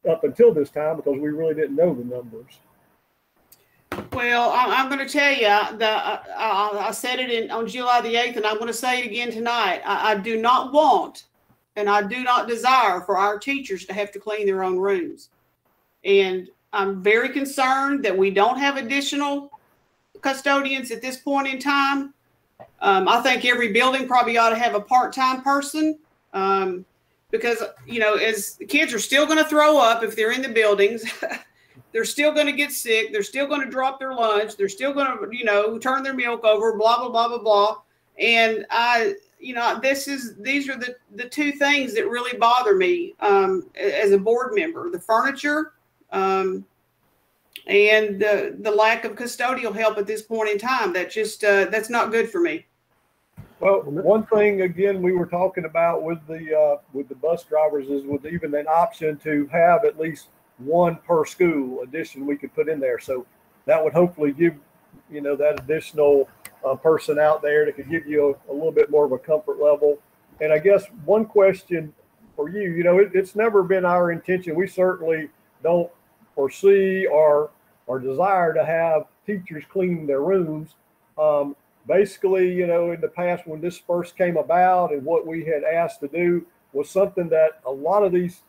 up until this time because we really didn't know the numbers. Well, I, am going to tell you the uh, I said it in, on July the 8th, and I'm going to say it again tonight. I, I, do not want and I do not desire for our teachers to have to clean their own rooms. And I'm very concerned that we don't have additional custodians at this point in time. Um, I think every building probably ought to have a part-time person um, because you know, as kids are still going to throw up if they're in the buildings. they're still going to get sick. They're still going to drop their lunch. They're still going to, you know, turn their milk over. Blah blah blah blah blah. And I, you know, this is these are the the two things that really bother me um, as a board member: the furniture, um, and the the lack of custodial help at this point in time. That just uh, that's not good for me. Well, one thing again we were talking about with the uh, with the bus drivers is with even an option to have at least one per school addition we could put in there. So that would hopefully give you know that additional uh, person out there that could give you a, a, little bit more of a comfort level. And I guess one question for you, you know, it, it's never been our intention. We certainly don't foresee or or desire to have teachers clean their rooms. Um, basically, you know, in the past when this first came about and what we had asked to do was something that a lot of these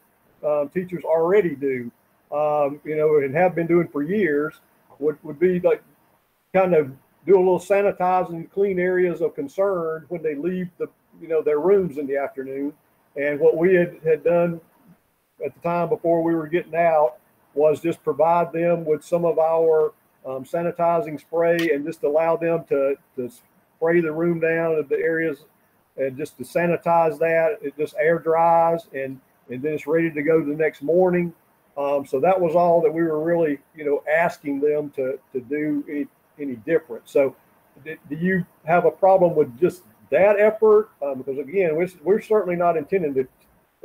um, teachers already do, um, you know, and have been doing for years, would, would be like kind of do a little sanitizing, clean areas of concern when they leave the, you know, their rooms in the afternoon. And what we had, had done at the time before we were getting out was just provide them with some of our um, sanitizing spray and just allow them to, to spray the room down at the areas and just to sanitize that. It just air dries and and then it's ready to go the next morning. Um, so that was all that we were really, you know, asking them to to do any any different. So, do you have a problem with just that effort? Um, because again, we're, we're certainly not intending to,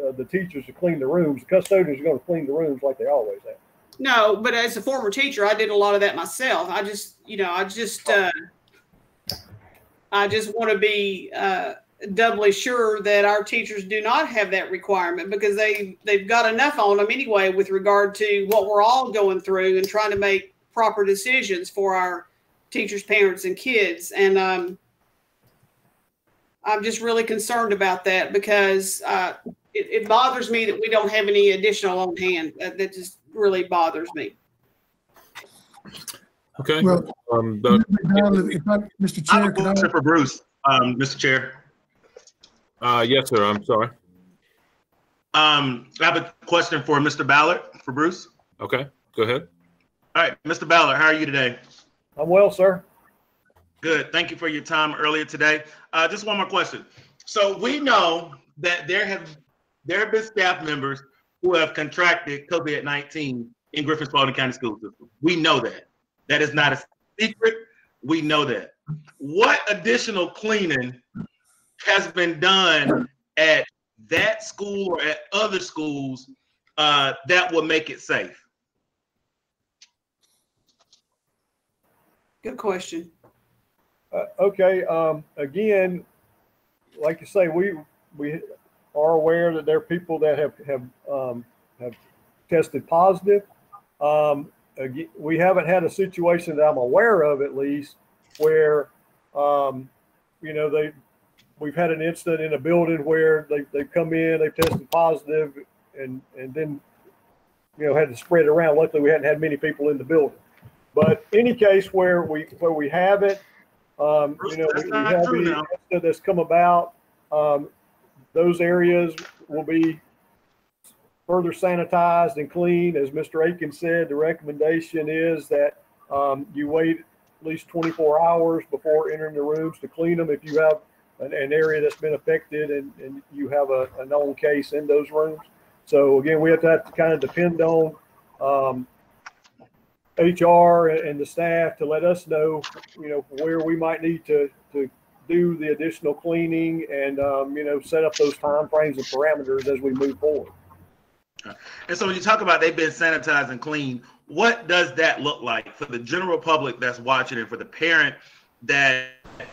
uh, the teachers to clean the rooms. The custodians are going to clean the rooms like they always have. No, but as a former teacher, I did a lot of that myself. I just, you know, I just, uh, I just want to be uh, doubly sure that our teachers do not have that requirement because they they've got enough on them anyway with regard to what we're all going through and trying to make proper decisions for our teachers, parents, and kids. And um, I'm just really concerned about that because uh, it, it, bothers me that we don't have any additional on hand. That, that just really bothers me. Okay. Well, um, the, Mr. Chair, I have a question for Bruce, um, Mr. Chair. Uh, yes, sir. I'm sorry. Um, I have a question for Mr. Ballard for Bruce. Okay, go ahead. All right, Mr. Ballard, how are you today? I'm well, sir. Good. Thank you for your time earlier today. Uh, just one more question. So we know that there have there have been staff members who have contracted COVID-19 in Griffin Spalding County School System. We know that. That is not a secret. We know that. What additional cleaning has been done at that school or at other schools uh, that will make it safe? Good question. Uh, okay, um, again, like you say, we, we are aware that there are people that have, have, um, have tested positive. Um, again, we haven't had a situation that I'm aware of at least where, um, you know, they, we've had an incident in a building where they, they've come in, they've tested positive and, and then, you know, had to spread around. Luckily, we hadn't had many people in the building. But any case where we, where we have it, um, you know, we, we have any that's come about, um, those areas will be further sanitized and cleaned. As Mr. Aiken said, the recommendation is that um, you wait at least 24 hours before entering the rooms to clean them if you have an, an area that's been affected and, and you have a, a, known case in those rooms. So again, we have to, have to kind of depend on um, HR and the staff to let us know, you know, where we might need to, to do the additional cleaning and, um, you know, set up those time frames and parameters as we move forward. And so when you talk about they've been sanitized and clean, what does that look like for the general public that's watching and for the parent that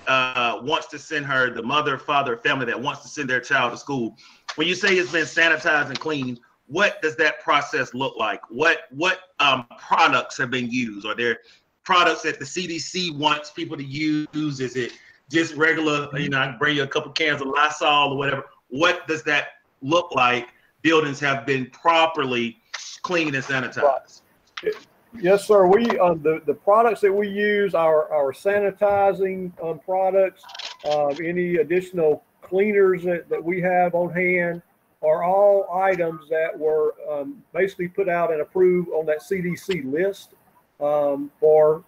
uh, wants to send her, the mother, father, family that wants to send their child to school? When you say it's been sanitized and cleaned, what does that process look like? What what um, products have been used? Are there products that the CDC wants people to use? Is it just regular? You know, I bring you a couple cans of Lysol or whatever. What does that look like? Buildings have been properly cleaned and sanitized. Yes, sir. We um, the the products that we use our our sanitizing um, products, um, any additional cleaners that, that we have on hand are all items that were um, basically put out and approved on that CDC list um, for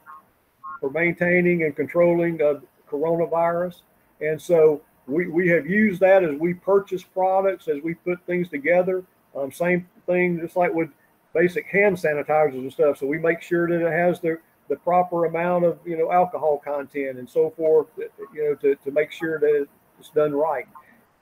for maintaining and controlling uh, coronavirus. And so we, we have used that as we purchase products, as we put things together. Um, same thing, just like with basic hand sanitizers and stuff. So we make sure that it has the, the proper amount of, you know, alcohol content and so forth, you know, to, to make sure that it's done right.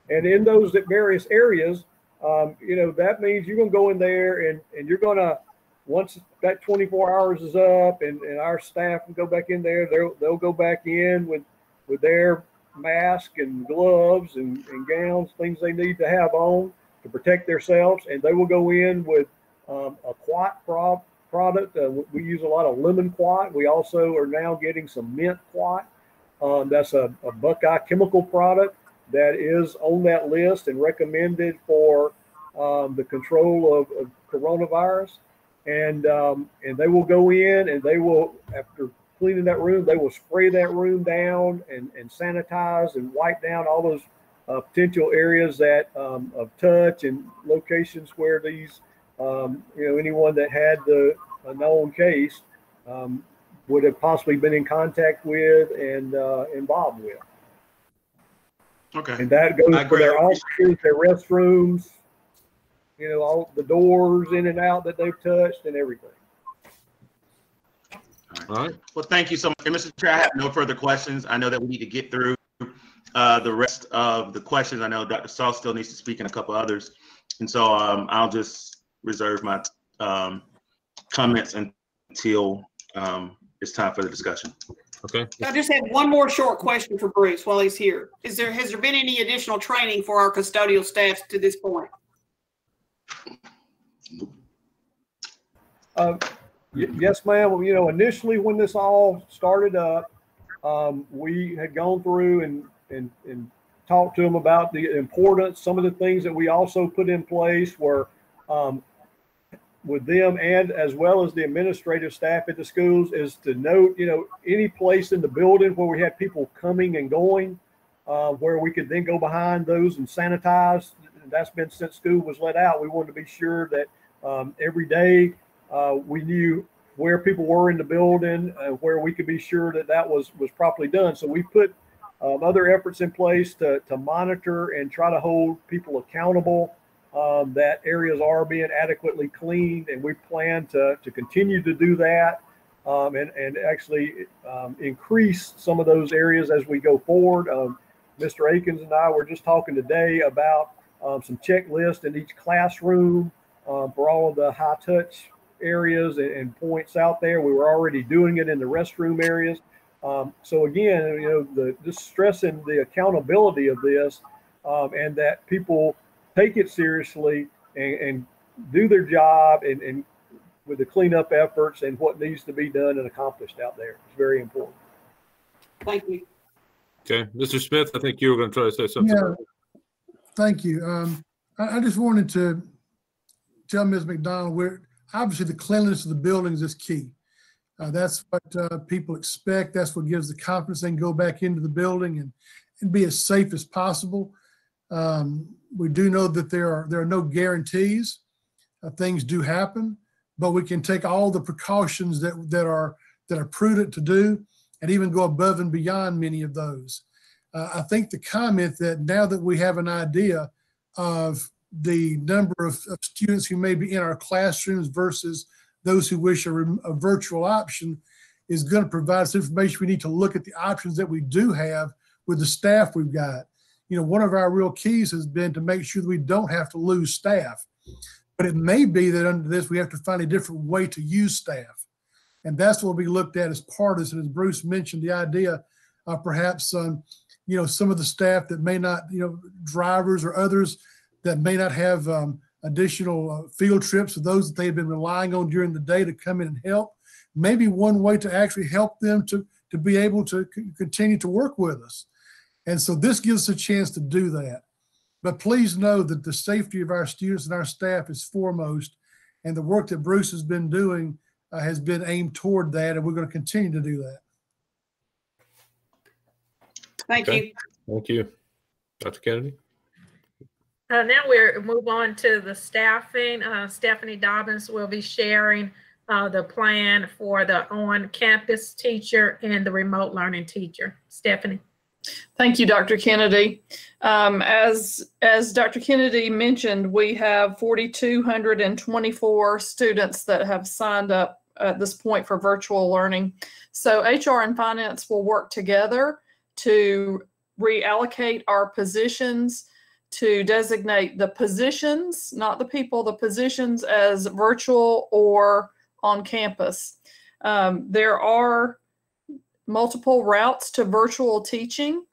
And in those various areas, um, you know, that means you're going to go in there and, and you're going to, once that 24 hours is up and, and our staff can go back in there, they'll, they'll go back in with, with their mask and gloves and, and gowns, things they need to have on to protect themselves. And they will go in with um, a quat pro- product. Uh, we use a lot of lemon quat. We also are now getting some mint quat. Um, that's a, a Buckeye chemical product that is on that list and recommended for um, the control of, of coronavirus. And um, and they will go in and they will after cleaning that room, they will spray that room down and, and sanitize and wipe down all those uh, potential areas that um, of touch and locations where these um, you know anyone that had the a known case um, would have possibly been in contact with and uh, involved with. Okay. And that goes for their offices, their restrooms, you know, all the doors in and out that they've touched and everything. All right. Well, thank you so much. And Mr. Chair, I have no further questions. I know that we need to get through uh, the rest of the questions. I know Dr. Saul still needs to speak and a couple others. And so um, I'll just reserve my um, comments until um, it's time for the discussion. Okay. I just have one more short question for Bruce while he's here. Is there has there been any additional training for our custodial staff to this point? Uh, yes, ma'am. You know, initially when this all started up, um, we had gone through and and and talked to them about the importance. Some of the things that we also put in place were um, with them and as well as the administrative staff at the schools is to note, you know, any place in the building where we had people coming and going, uh, where we could then go behind those and sanitize. That's been since school was let out. We wanted to be sure that um, every day uh, we knew where people were in the building, uh, where we could be sure that that was was properly done. So we put um, other efforts in place to to monitor and try to hold people accountable um, that areas are being adequately cleaned, and we plan to, to continue to do that. um, and, and actually um, increase some of those areas as we go forward. Um, Mr. Akins and I were just talking today about um, some checklists in each classroom um, for all of the high touch areas and, and, points out there. We were already doing it in the restroom areas. Um, so again, you know, the just stressing the accountability of this um, and that people take it seriously and, and do their job and, and with the cleanup efforts and what needs to be done and accomplished out there. It's very important. Thank you. Okay, Mr. Smith, I think you were going to try to say something. Yeah, thank you. Um, I, I, just wanted to tell Ms. McDonald, we're obviously the cleanliness of the buildings is key. Uh, that's what uh, people expect. That's what gives the confidence they can go back into the building and, and be as safe as possible. Um, we do know that there are there are no guarantees. Uh, things do happen, but we can take all the precautions that that are that are prudent to do, and even go above and beyond many of those. Uh, I think the comment that now that we have an idea of the number of, of students who may be in our classrooms versus those who wish a, a virtual option is going to provide us information. We need to look at the options that we do have with the staff we've got. You know, one of our real keys has been to make sure that we don't have to lose staff. But it may be that under this, we have to find a different way to use staff. And that's what we looked at as part of this. And as Bruce mentioned, the idea of perhaps, um, you know, some of the staff that may not, you know, drivers or others that may not have um, additional uh, field trips or those that they've been relying on during the day to come in and help. Maybe one way to actually help them to, to be able to c- continue to work with us. And so this gives us a chance to do that. But please know that the safety of our students and our staff is foremost. And the work that Bruce has been doing uh, has been aimed toward that. And we're going to continue to do that. Thank okay. you. Thank you. Dr. Kennedy? Uh, now we'll move on to the staffing. Uh, Stephanie Dobbins will be sharing uh, the plan for the on-campus teacher and the remote learning teacher. Stephanie. Thank you, Dr. Kennedy. Um, as, as Dr. Kennedy mentioned, we have 4,224 students that have signed up at this point for virtual learning. So HR and finance will work together to reallocate our positions to designate the positions, not the people, the positions as virtual or on campus. Um, there are multiple routes to virtual teaching.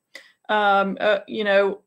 Um, uh, you know,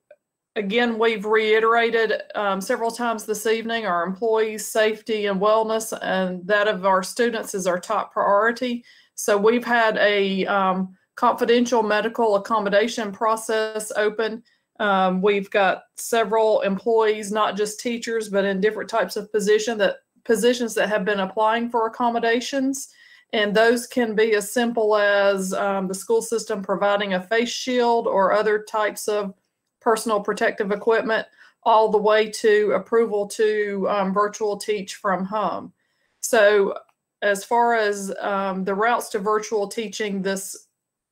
again, we've reiterated um, several times this evening our employees' safety and wellness and that of our students is our top priority. So we've had a um, confidential medical accommodation process open um, we've got several employees, not just teachers, but in different types of position that positions that have been applying for accommodations. And those can be as simple as um, the school system providing a face shield or other types of personal protective equipment, all the way to approval to um, virtual teach from home. So, as far as um, the routes to virtual teaching, this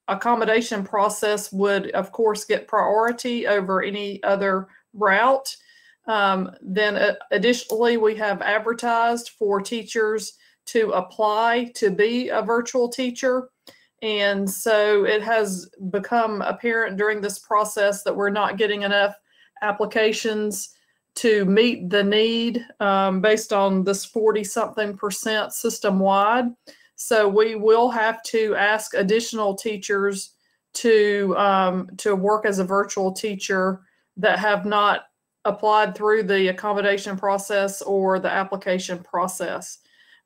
accommodation process would, of course, get priority over any other route. Um, then, uh, additionally, we have advertised for teachers to apply to be a virtual teacher. And so it has become apparent during this process that we're not getting enough applications to meet the need um, based on this 40 something percent system wide. So we will have to ask additional teachers to um, to work as a virtual teacher that have not applied through the accommodation process or the application process.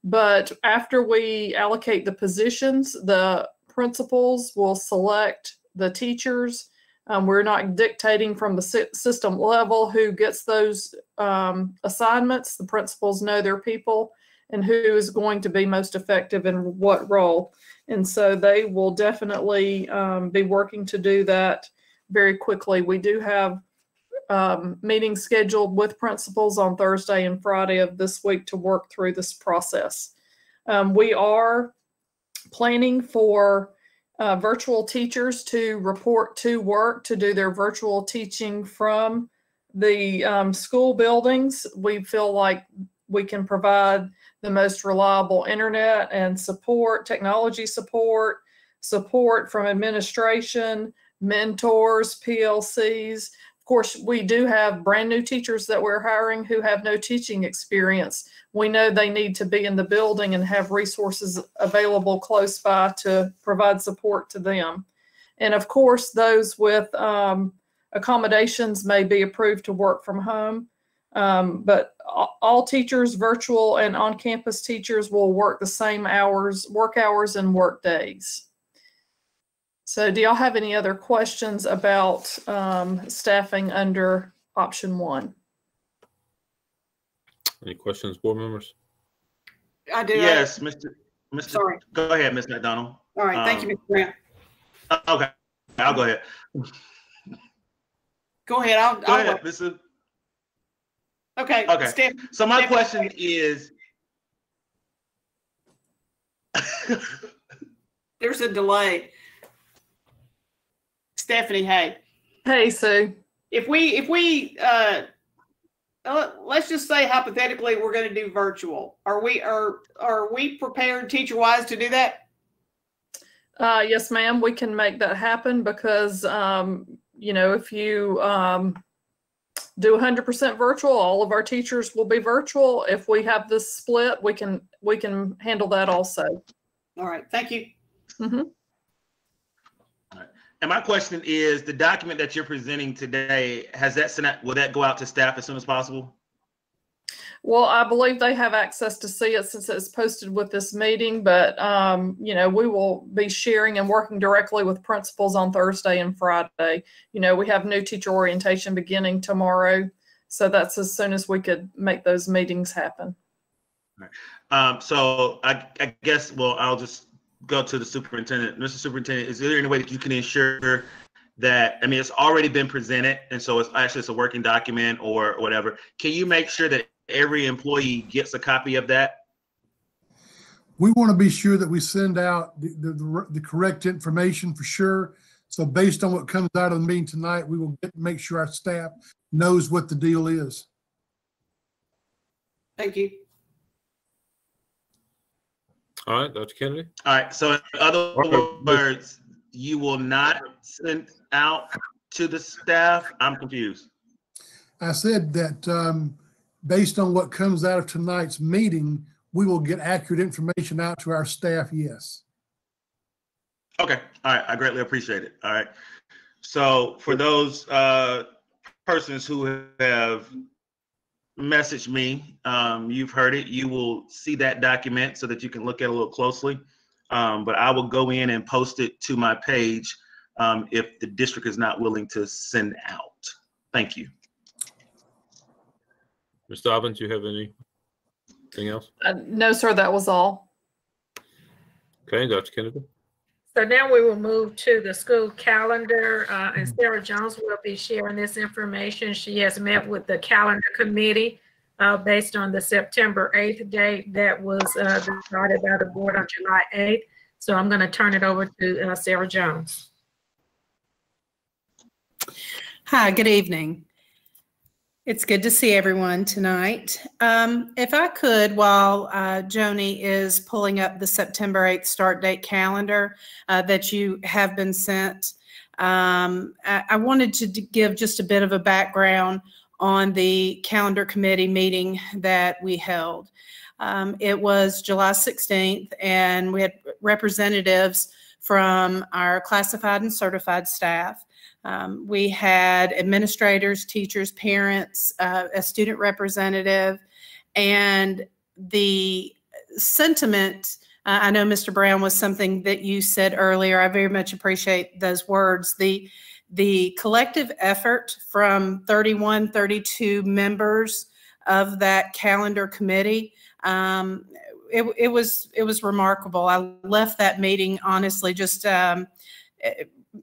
But after we allocate the positions, the principals will select the teachers. Um, we're not dictating from the system level who gets those um, assignments. The principals know their people and who is going to be most effective in what role. And so they will definitely um, be working to do that very quickly. We do have um, meetings scheduled with principals on Thursday and Friday of this week to work through this process. Um, we are planning for uh, virtual teachers to report to work to do their virtual teaching from the um, school buildings. We feel like we can provide the most reliable internet and support, technology support, support from administration, mentors, PLCs. Of course, we do have brand new teachers that we're hiring who have no teaching experience. We know they need to be in the building and have resources available close by to provide support to them. And of course, those with um, accommodations may be approved to work from home. Um, but all teachers, virtual and on-campus teachers will work the same hours, work hours and work days. So do y'all have any other questions about um, staffing under option one? Any questions, board members? I do. Yes, Mr. Mr. Sorry. Go ahead, Ms. McDonald. All right, thank you, Um, Mr. Grant. Okay, I'll go ahead. Go ahead. I'll, Go I'll ahead, Mr. Okay. Okay. Steph- So my Steph- question is, There's a delay. Stephanie, hey. Hey, Sue. If we, if we, uh, uh, let's just say hypothetically, we're going to do virtual. Are we, are, are we prepared teacher wise to do that? Uh, yes, ma'am, we can make that happen because, um, you know, if you, um, do hundred percent virtual, all of our teachers will be virtual. If we have this split, we can, we can handle that also. All right. Thank you. Mhm. and my question is, the document that you're presenting today, has that sent will that go out to staff as soon as possible? Well, I believe they have access to see it since it's posted with this meeting, but, um, you know, we will be sharing and working directly with principals on Thursday and Friday. You know, we have new teacher orientation beginning tomorrow. So that's as soon as we could make those meetings happen. Um, so I, I guess, well, I'll just go to the superintendent. Mr. Superintendent, is there any way that you can ensure that, I mean, it's already been presented, and so it's actually it's a working document or whatever. Can you make sure that every employee gets a copy of that? We want to be sure that we send out the, the, the- the correct information for sure. So based on what comes out of the meeting tonight, we will get, make sure our staff knows what the deal is. Thank you. All right, Dr. Kennedy. All right, so in other words, you will not send out to the staff? I'm confused. I said that um, based on what comes out of tonight's meeting, we will get accurate information out to our staff, yes. Okay, all right, I greatly appreciate it. All right. So for those uh persons who have messaged me, um, you've heard it, you will see that document so that you can look at it a little closely. Um, but I will go in and post it to my page um, if the district is not willing to send out. Thank you. Ms. Dobbins, do you have anything else? Uh, no, sir, that was all. Okay, Dr. Kennedy. So now we will move to the school calendar, uh, and Sarah Jones will be sharing this information. She has met with the calendar committee uh, based on the September 8th date that was uh, decided by the board on July 8th. So I'm going to turn it over to uh, Sarah Jones. Hi, good evening. It's good to see everyone tonight. Um, if I could, while uh, Joni is pulling up the September 8th start date calendar uh, that you have been sent, um, I, I wanted to give just a bit of a background on the calendar committee meeting that we held. Um, it was July 16th, and we had representatives from our classified and certified staff. Um, we had administrators, teachers, parents, uh, a student representative, and the sentiment. Uh, I know, Mr. Brown, was something that you said earlier. I very much appreciate those words. The the collective effort from 31, 32 members of that calendar committee. Um, it, it was it was remarkable. I left that meeting honestly just um,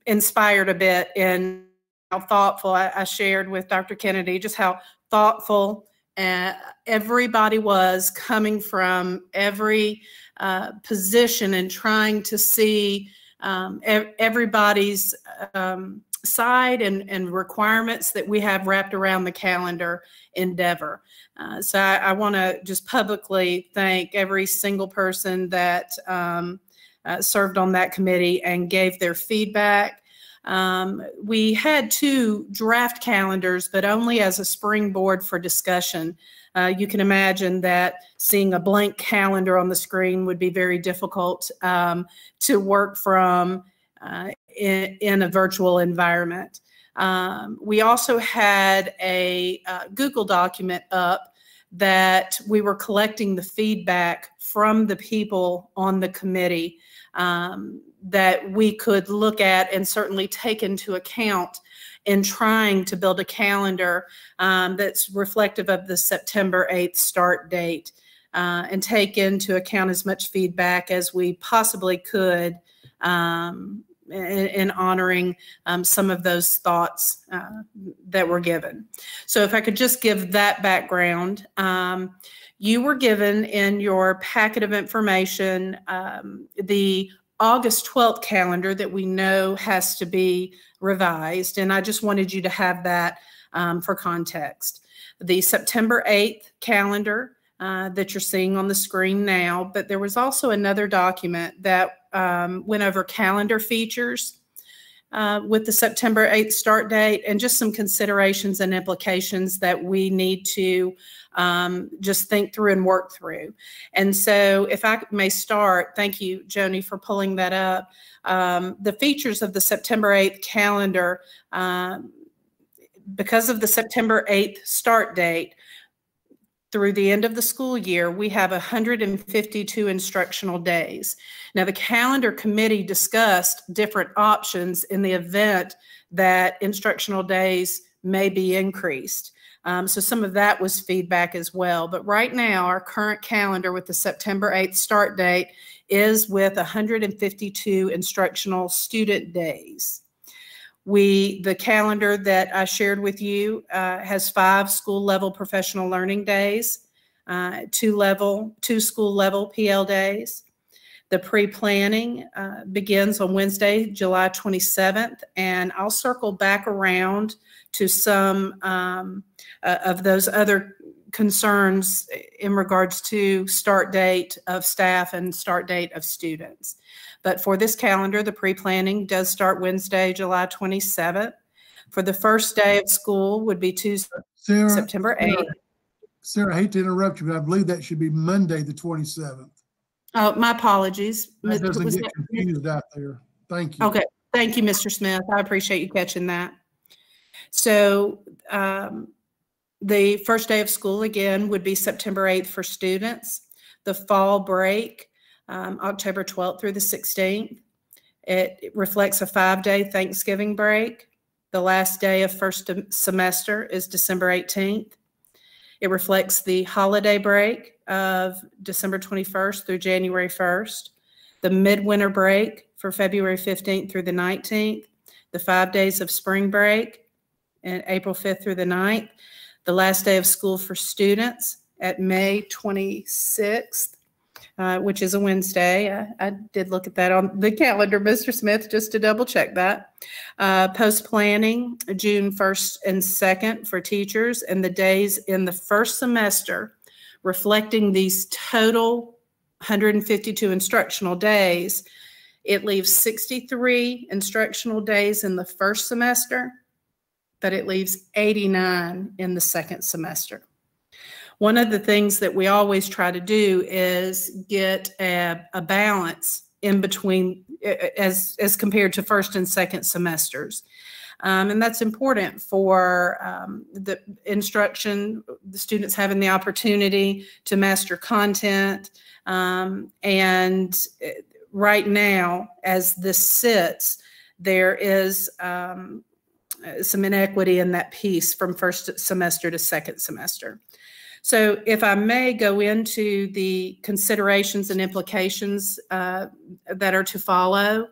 inspired a bit in how thoughtful I, I shared with Dr. Kennedy, just how thoughtful uh, everybody was coming from every uh, position and trying to see um, ev- everybody's um, side and, and requirements that we have wrapped around the calendar endeavor. Uh, so I, I want to just publicly thank every single person that um, uh, served on that committee and gave their feedback. Um, we had two draft calendars, but only as a springboard for discussion. Uh, you can imagine that seeing a blank calendar on the screen would be very difficult um, to work from uh, in, in, a virtual environment. Um, we also had a uh, Google document up that we were collecting the feedback from the people on the committee um, that we could look at and certainly take into account in trying to build a calendar um, that's reflective of the September 8th start date uh, and take into account as much feedback as we possibly could um, in, in, honoring um, some of those thoughts uh, that were given. So if I could just give that background. You were given in your packet of information um, the August 12th calendar that we know has to be revised. And I just wanted you to have that um, for context. The September 8th calendar uh, that you're seeing on the screen now, but there was also another document that um, went over calendar features uh, with the September 8th start date and just some considerations and implications that we need to um, just think through and work through. And so, if I may start, thank you, Joni, for pulling that up. Um, the features of the September 8th calendar, um, because of the September 8th start date, through the end of the school year, we have 152 instructional days. Now, the calendar committee discussed different options in the event that instructional days may be increased. Um, so some of that was feedback as well. But right now, our current calendar with the September 8th start date is with 152 instructional student days. We, the calendar that I shared with you uh, has five school level professional learning days, uh, two level, two school level PL days. The pre-planning uh, begins on Wednesday, July 27th, and I'll circle back around to some um, uh, of those other concerns in regards to start date of staff and start date of students. But for this calendar, the pre-planning does start Wednesday, July 27th. For the first day of school would be Tuesday, Sarah, September 8th. Sarah, Sarah, I hate to interrupt you, but I believe that should be Monday, the 27th. Oh, my apologies. That doesn't Was get confused out there. Thank you. Okay. Thank you, Mr. Smith. I appreciate you catching that. So um, the first day of school again would be September 8th for students. The fall break um, October 12th through the 16th. It, it reflects a five day Thanksgiving break. The last day of first semester is December 18th. It reflects the holiday break of December 21st through January 1st, the midwinter break for February 15th through the 19th, the five days of spring break and April 5th through the 9th, the last day of school for students at May 26th uh, which is a Wednesday. I, I, did look at that on the calendar, Mr. Smith, just to double check that. Uh, Post planning, June 1st and 2nd for teachers, and the days in the first semester reflecting these total 152 instructional days. It leaves 63 instructional days in the first semester, but it leaves 89 in the second semester one of the things that we always try to do is get a, a balance in between as as compared to first and second semesters. Um, and that's important for um, the instruction, the students having the opportunity to master content. Um, and uh, right now, as this sits, there is um, some inequity in that piece from first semester to second semester. So, if I may go into the considerations and implications uh, that are to follow,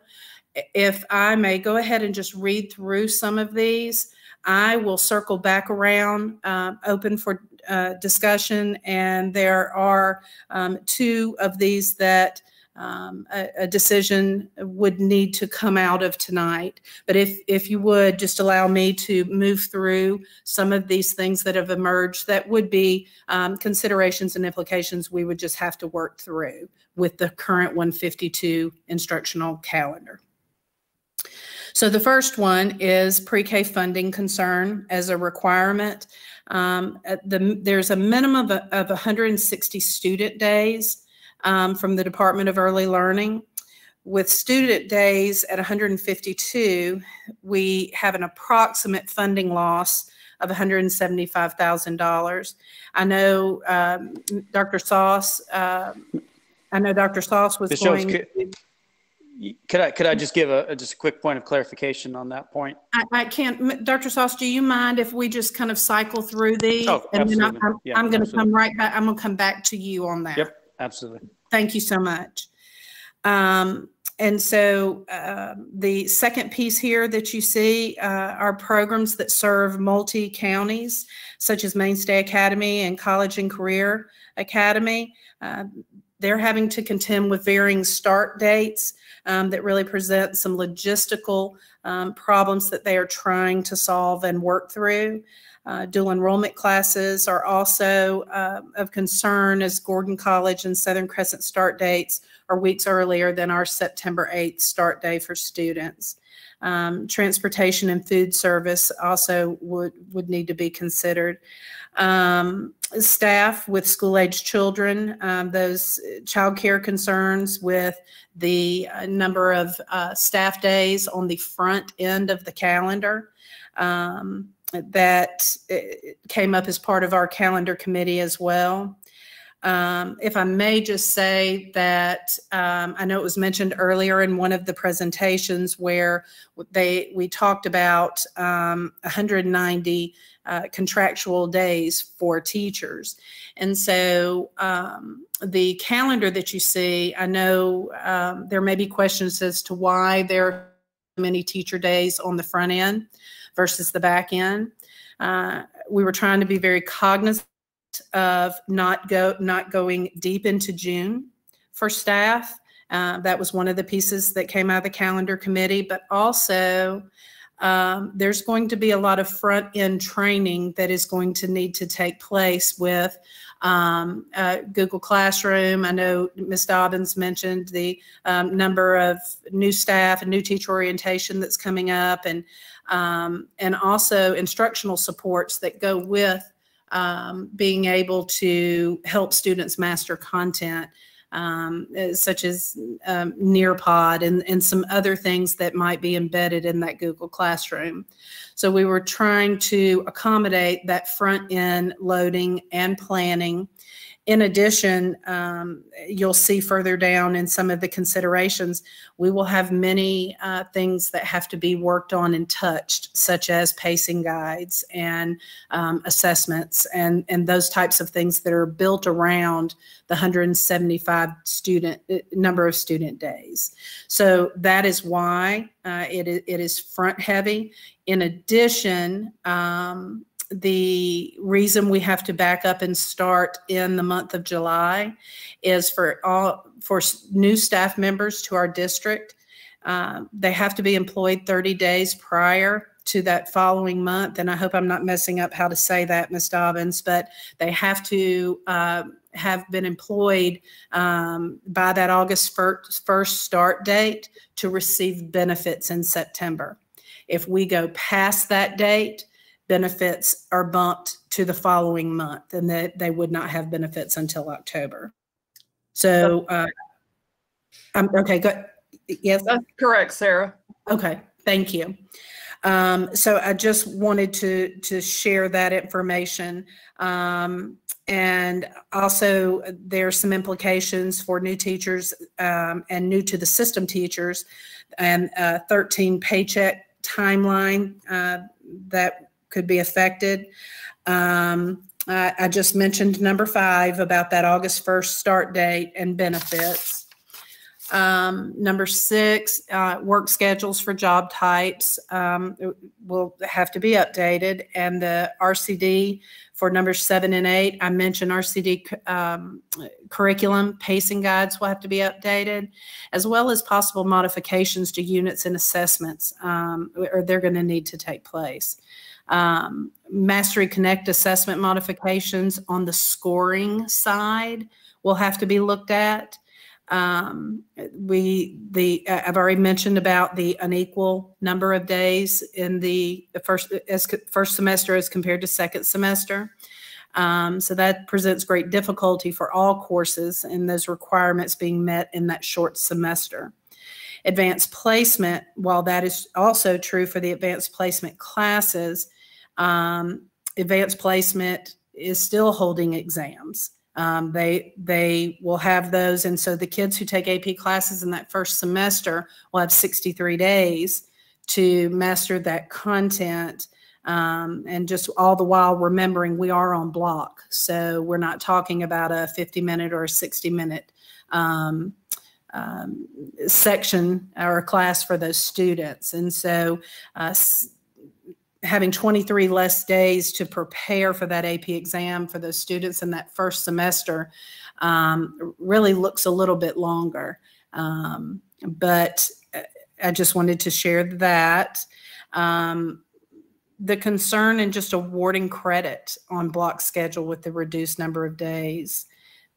if I may go ahead and just read through some of these, I will circle back around, uh, open for uh, discussion. And there are um, two of these that um, a, a decision would need to come out of tonight. But if, if you would, just allow me to move through some of these things that have emerged that would be um, considerations and implications we would just have to work through with the current 152 instructional calendar. So the first one is pre-K funding concern as a requirement. Um, the, there's a minimum of, of 160 student days um, from the Department of Early Learning. With student days at 152, we have an approximate funding loss of $175,000. I know um, Dr. Sauce, uh, I know Dr. Sauce was Ms. going. Could, could I could I just give a just a quick point of clarification on that point? I, I can't, Dr. Sauce, do you mind if we just kind of cycle through these? Oh, And then absolutely. I'm, Yeah, I'm going to absolutely. come right back, I'm going to come back to you on that. Yep, absolutely. Thank you so much. Um, and so um the second piece here that you see uh, are programs that serve multi counties, such as Mainstay Academy and College and Career Academy. Uh, they're having to contend with varying start dates um, that really present some logistical um, problems that they are trying to solve and work through. Uh, dual enrollment classes are also uh, of concern as Gordon College and Southern Crescent start dates are weeks earlier than our September 8th start day for students. Um, transportation and food service also would, would need to be considered. Um, staff with school age children, um, those childcare concerns with the uh, number of uh, staff days on the front end of the calendar. Um, that came up as part of our calendar committee as well. Um, if I may just say that um, I know it was mentioned earlier in one of the presentations where they we talked about um, 190 uh, contractual days for teachers, and so um, the calendar that you see, I know um, there may be questions as to why there are many teacher days on the front end versus the back end. Uh, we were trying to be very cognizant of not go not going deep into June for staff. Uh, that was one of the pieces that came out of the calendar committee, but also um, there's going to be a lot of front end training that is going to need to take place with um, uh, Google Classroom. I know Ms. Dobbins mentioned the um, number of new staff and new teacher orientation that's coming up, and um, and also instructional supports that go with um, being able to help students master content, um, such as um, Nearpod and, and some other things that might be embedded in that Google Classroom. So we were trying to accommodate that front end loading and planning. In addition, um, you'll see further down in some of the considerations, we will have many uh, things that have to be worked on and touched, such as pacing guides and um, assessments and, and those types of things that are built around the 175 student uh, number of student days. So that is why uh, it, it is front heavy. In addition, um, the reason we have to back up and start in the month of July is for all for new staff members to our district. Um, they have to be employed 30 days prior to that following month. And I hope I'm not messing up how to say that, Ms. Dobbins, but they have to uh, have been employed um, by that August 1st, 1st start date to receive benefits in September. If we go past that date, benefits are bumped to the following month and that they would not have benefits until October. So, uh, um, okay, good. Yes. That's correct, Sarah. Okay, thank you. Um, so I just wanted to, to share that information. Um, and also there's some implications for new teachers, um, and new to the system teachers and, uh, 13 paycheck timeline, uh, that could be affected. Um, I, I just mentioned number five about that August 1st start date and benefits. Um, number six, uh, work schedules for job types um, will have to be updated. And the RCD for numbers seven and eight, I mentioned RCD um, curriculum pacing guides will have to be updated, as well as possible modifications to units and assessments, um, or they're going to need to take place. Um, Mastery Connect assessment modifications on the scoring side will have to be looked at. Um, we the uh, I've already mentioned about the unequal number of days in the, the first as first semester as compared to second semester. Um, so that presents great difficulty for all courses and those requirements being met in that short semester. Advanced placement, while that is also true for the advanced placement classes, um, advanced placement is still holding exams. Um, they they will have those, and so the kids who take AP classes in that first semester will have 63 days to master that content, um, and just all the while remembering we are on block, so we're not talking about a 50 minute or a 60 minute um, um, section or class for those students, and so. Uh, having 23 less days to prepare for that AP exam for those students in that first semester um, really looks a little bit longer. Um, but uh, I just wanted to share that. Um, the concern in just awarding credit on block schedule with the reduced number of days.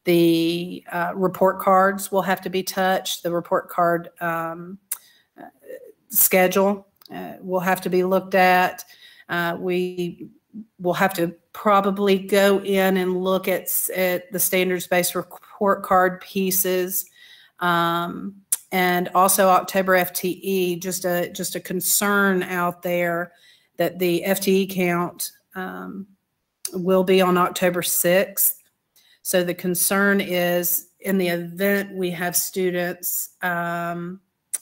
The uh, report cards will have to be touched. The report card um, uh, schedule uh, will have to be looked at. Uh, we will have to probably go in and look at, at the standards-based report card pieces. Um, and also October FTE, just a just a concern out there that the FTE count um, will be on October 6th. So the concern is in the event we have students um,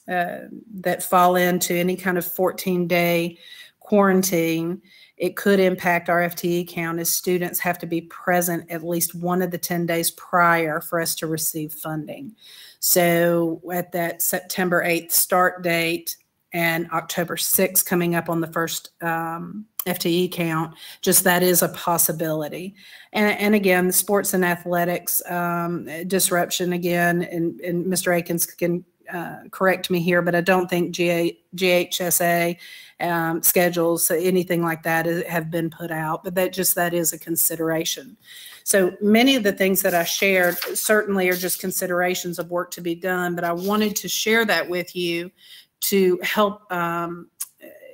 uh, that fall into any kind of 14 day quarantine, it could impact our FTE count as students have to be present at least one of the 10 days prior for us to receive funding. So at that September 8th start date and October 6th coming up on the first um, FTE count, just that is a possibility. And, and again, the sports and athletics um, disruption again, and, and Mr. Akins can uh, correct me here, but I don't think GHSA um, schedules, anything like that have been put out, but that just that is a consideration. So many of the things that I shared certainly are just considerations of work to be done, but I wanted to share that with you to help um,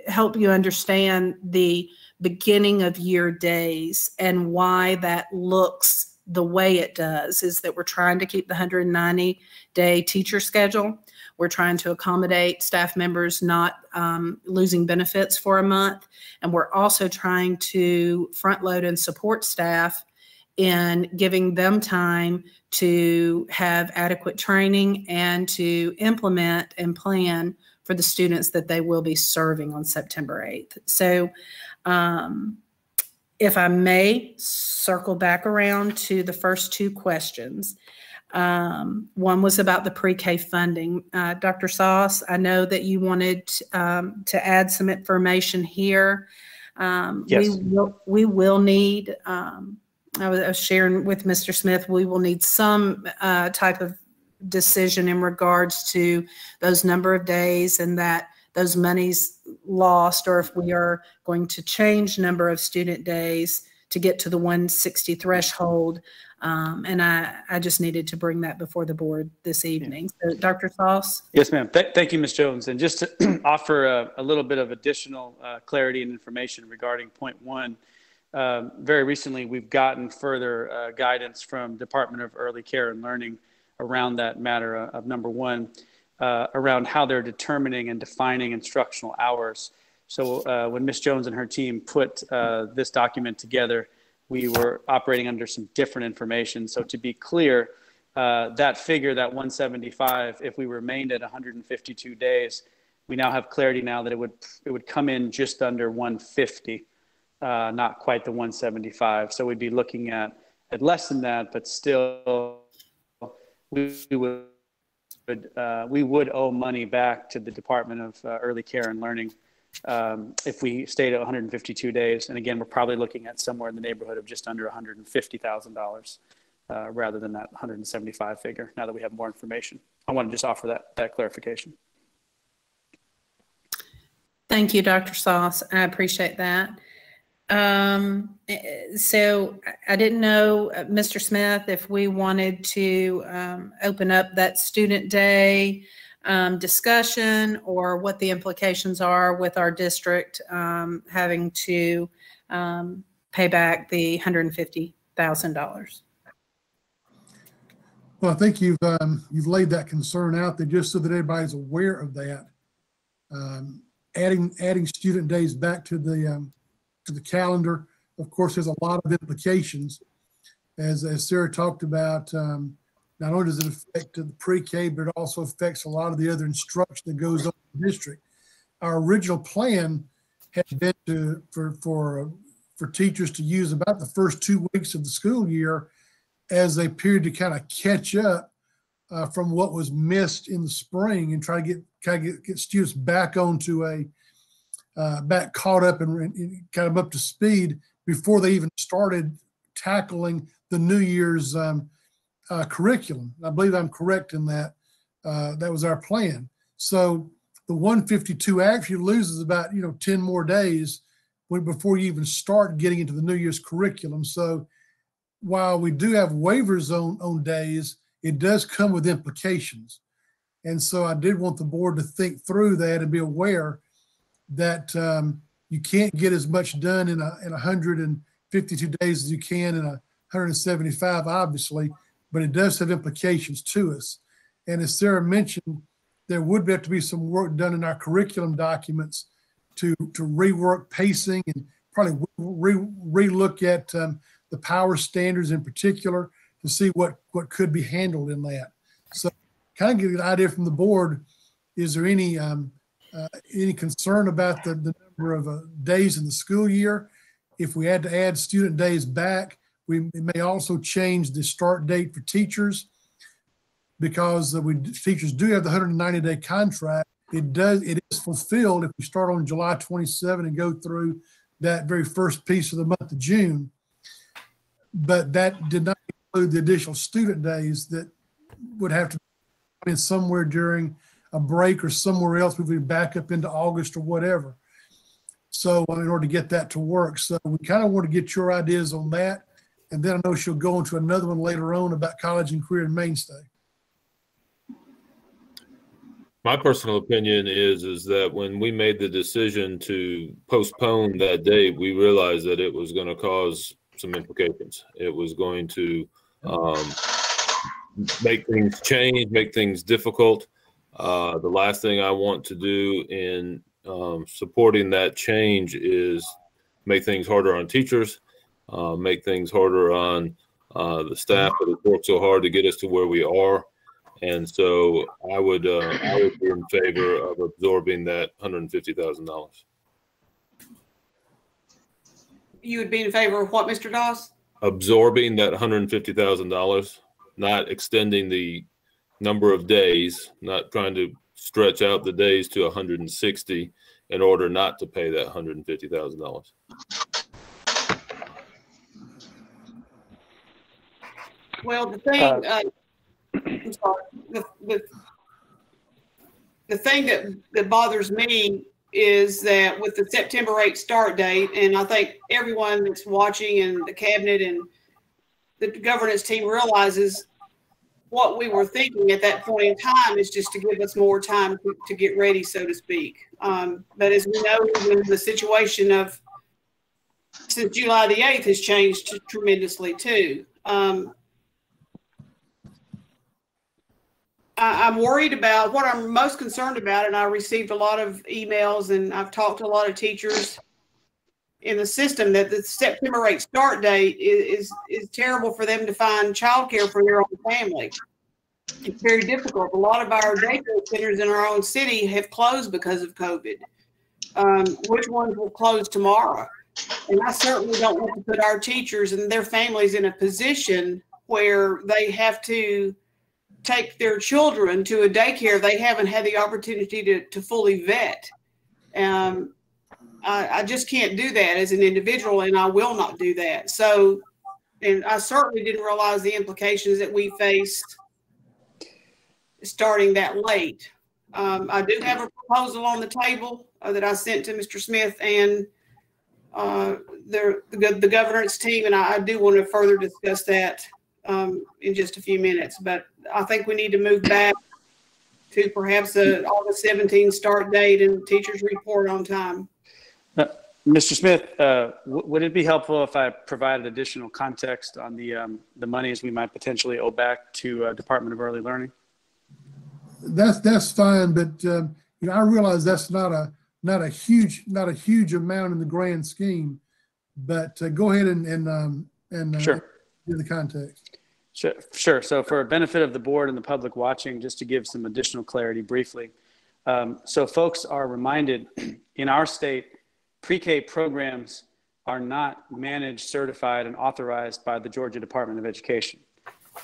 help you understand the beginning of year days and why that looks the way it does is that we're trying to keep the 190 day teacher schedule we're trying to accommodate staff members not um, losing benefits for a month. And we're also trying to front load and support staff in giving them time to have adequate training and to implement and plan for the students that they will be serving on September 8th. So, um, if I may circle back around to the first two questions. Um, one was about the pre-K funding. Uh, Dr. Sauce, I know that you wanted um, to add some information here. Um, yes. We will, we will need, um, I was, I was sharing with Mr. Smith, we will need some uh, type of decision in regards to those number of days and that those monies lost or if we are going to change number of student days to get to the 160 threshold. Um, and I, I just needed to bring that before the board this evening. So, Dr. Sauce? Yes, ma'am. Th thank you, Ms. Jones. And just to offer a, a, little bit of additional uh, clarity and information regarding point one, um, very recently we've gotten further uh, guidance from Department of Early Care and Learning around that matter of, of number one, uh, around how they're determining and defining instructional hours. So uh, when Ms. Jones and her team put uh, this document together, we were operating under some different information. So to be clear, uh, that figure, that 175, if we remained at 152 days, we now have clarity now that it would it would come in just under 150, uh, not quite the 175. So we'd be looking at at less than that, but still we, would, uh, we would owe money back to the Department of uh, Early Care and Learning um, if we stayed at 152 days. And again, we're probably looking at somewhere in the neighborhood of just under $150,000 uh, rather than that 175 figure. Now that we have more information, I want to just offer that that clarification. Thank you, Dr. Sauce. I appreciate that. Um, eh, so I didn't know, uh, Mr. Smith, if we wanted to um, open up that student day um, discussion or what the implications are with our district um, having to um, pay back the $150,000. Well, I think you've um, you've laid that concern out there just so that everybody's aware of that. Um, adding adding student days back to the um, to the calendar, of course, has a lot of implications. As as Sarah talked about, um, not only does it affect the pre-K, but it also affects a lot of the other instruction that goes on in the district. Our original plan had been to for for for teachers to use about the first two weeks of the school year as a period to kind of catch up uh, from what was missed in the spring and try to get kind of get, get students back onto a uh, back caught up and, and kind of up to speed before they even started tackling the New Year's um, uh, curriculum. I believe I'm correct in that. Uh, that was our plan. So the 152 actually loses about you know 10 more days when, before you even start getting into the New Year's curriculum. So while we do have waivers on on days, it does come with implications. And so I did want the board to think through that and be aware that um, you can't get as much done in a in 152 days as you can in a 175, obviously, but it does have implications to us. And as Sarah mentioned, there would have to be some work done in our curriculum documents to to rework pacing and probably re relook at um, the power standards in particular to see what what could be handled in that. So, kind of get an idea from the board. Is there any um, uh, any concern about the, the number of uh, days in the school year? If we had to add student days back, we may also change the start date for teachers because we teachers do have the 190 day contract. It does it is fulfilled if we start on July 27 and go through that very first piece of the month of June. But that did not include the additional student days that would have to be somewhere during a break or somewhere else, we would back up into August or whatever. So in order to get that to work, so we kind of want to get your ideas on that. And then I know she'll go into another one later on about college and career and mainstay. My personal opinion is is that when we made the decision to postpone that date, we realized that it was going to cause some implications. It was going to um, make things change, make things difficult. Uh, the last thing I want to do in um, supporting that change is make things harder on teachers, uh, make things harder on uh, the staff that have worked so hard to get us to where we are. And so I would uh, I would be in favor of absorbing that hundred and fifty thousand dollars. You would be in favor of what, Mr. Doss? Absorbing that hundred and fifty thousand dollars, not extending the number of days, not trying to stretch out the days to 160 in order not to pay that $150,000. Well, the thing, uh, uh, I'm sorry, the, the, the thing that, that bothers me is that with the September 8 start date, and I think everyone that's watching and the cabinet and the governance team realizes what we were thinking at that point in time is just to give us more time to, to get ready, so to speak. Um, but as we know, the situation of since July the 8th has changed tremendously too. Um, I, am worried about what I'm most concerned about, and I received a lot of emails and I've talked to a lot of teachers in the system that the September 8 start date is, is, is terrible for them to find childcare for their own family. It's very difficult. A lot of our daycare centers in our own city have closed because of COVID. Um, which ones will close tomorrow? And I certainly don't want to put our teachers and their families in a position where they have to take their children to a daycare they haven't had the opportunity to, to fully vet. Um, I, I just can't do that as an individual, and I will not do that. So, and I certainly didn't realize the implications that we faced starting that late. Um, I do have a proposal on the table uh, that I sent to Mr. Smith and uh, the, the, the governance team, and I, I do want to further discuss that um, in just a few minutes. But I think we need to move back to perhaps a August 17 start date and teachers report on time. Uh, Mr. Smith, uh, would it be helpful if I provided additional context on the um, the monies we might potentially owe back to uh, Department of Early Learning? That's that's fine, but um, you know I realize that's not a not a huge not a huge amount in the grand scheme. But uh, go ahead and and um, and uh, sure. give the context. Sure, sure. So for benefit of the board and the public watching, just to give some additional clarity briefly. Um, so folks are reminded in our state, pre-K programs are not managed, certified, and authorized by the Georgia Department of Education.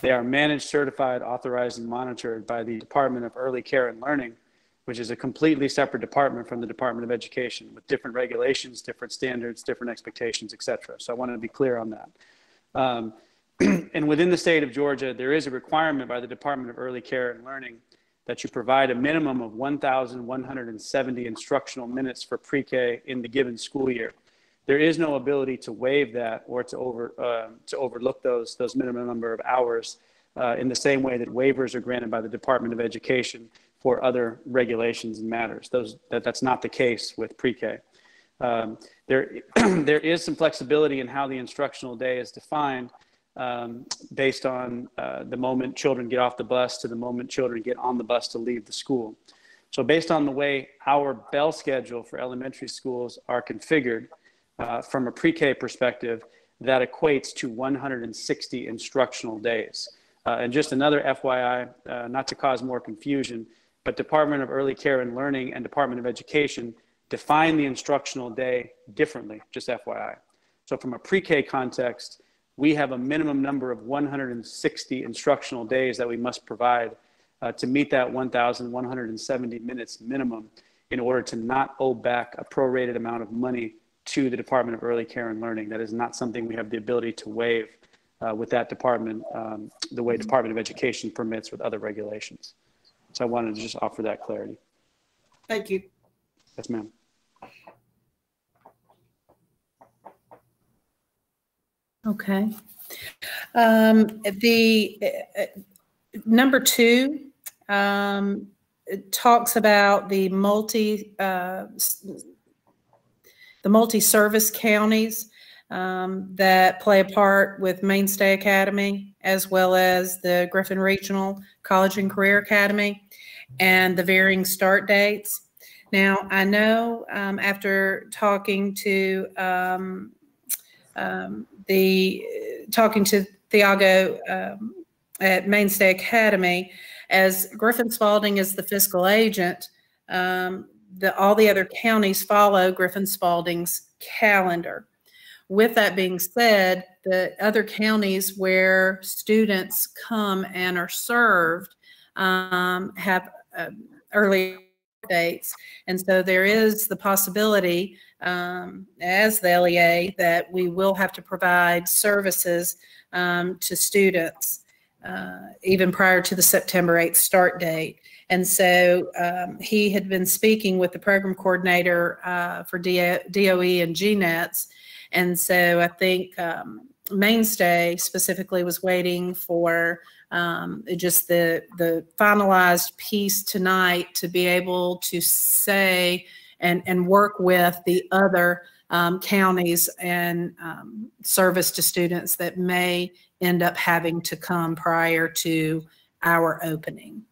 They are managed, certified, authorized, and monitored by the Department of Early Care and Learning, which is a completely separate department from the Department of Education with different regulations, different standards, different expectations, et cetera. So I wanted to be clear on that. Um, and within the state of Georgia, there is a requirement by the Department of Early Care and Learning that you provide a minimum of 1,170 instructional minutes for pre-K in the given school year. There is no ability to waive that or to over uh, to overlook those those minimum number of hours uh, in the same way that waivers are granted by the Department of Education for other regulations and matters. Those that, that's not the case with pre-K. Um, there there is some flexibility in how the instructional day is defined um, based on uh, the moment children get off the bus to the moment children get on the bus to leave the school. So based on the way our bell schedule for elementary schools are configured uh, from a pre-K perspective, that equates to 160 instructional days. Uh, and just another FYI, uh, not to cause more confusion, but Department of Early Care and Learning and Department of Education define the instructional day differently, just FYI. So from a pre-K context, we have a minimum number of 160 instructional days that we must provide uh, to meet that 1,170 minutes minimum in order to not owe back a prorated amount of money to the Department of Early Care and Learning. That is not something we have the ability to waive uh, with that department, um, the way Department of Education permits with other regulations. So I wanted to just offer that clarity. Thank you. Yes, ma'am. Okay. Um, the uh, number two um, talks about the multi uh, the multi-service counties um, that play a part with Mainstay Academy, as well as the Griffin Regional College and Career Academy, and the varying start dates. Now, I know um, after talking to um, um, the talking to Thiago um, at Mainstay Academy, as Griffin Spalding is the fiscal agent, um, the, all the other counties follow Griffin Spalding's calendar. With that being said, the other counties where students come and are served um, have uh, early dates. And so there is the possibility um, as the LEA that we will have to provide services um, to students uh, even prior to the September 8th start date. And so um, he had been speaking with the program coordinator uh, for DOE and GNETS. And so I think um, Mainstay specifically was waiting for um, just the, the finalized piece tonight to be able to say and, and work with the other um, counties and um, service to students that may end up having to come prior to our opening.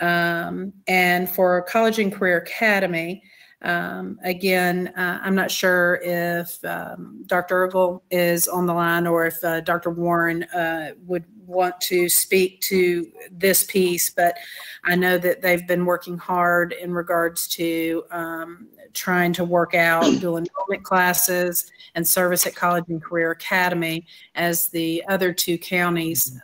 Um, and for College and Career Academy, um, again, uh, I'm not sure if um, Dr. Ergel is on the line or if uh, Dr. Warren uh, would want to speak to this piece, but I know that they've been working hard in regards to um, trying to work out dual enrollment classes and service at College and Career Academy as the other two counties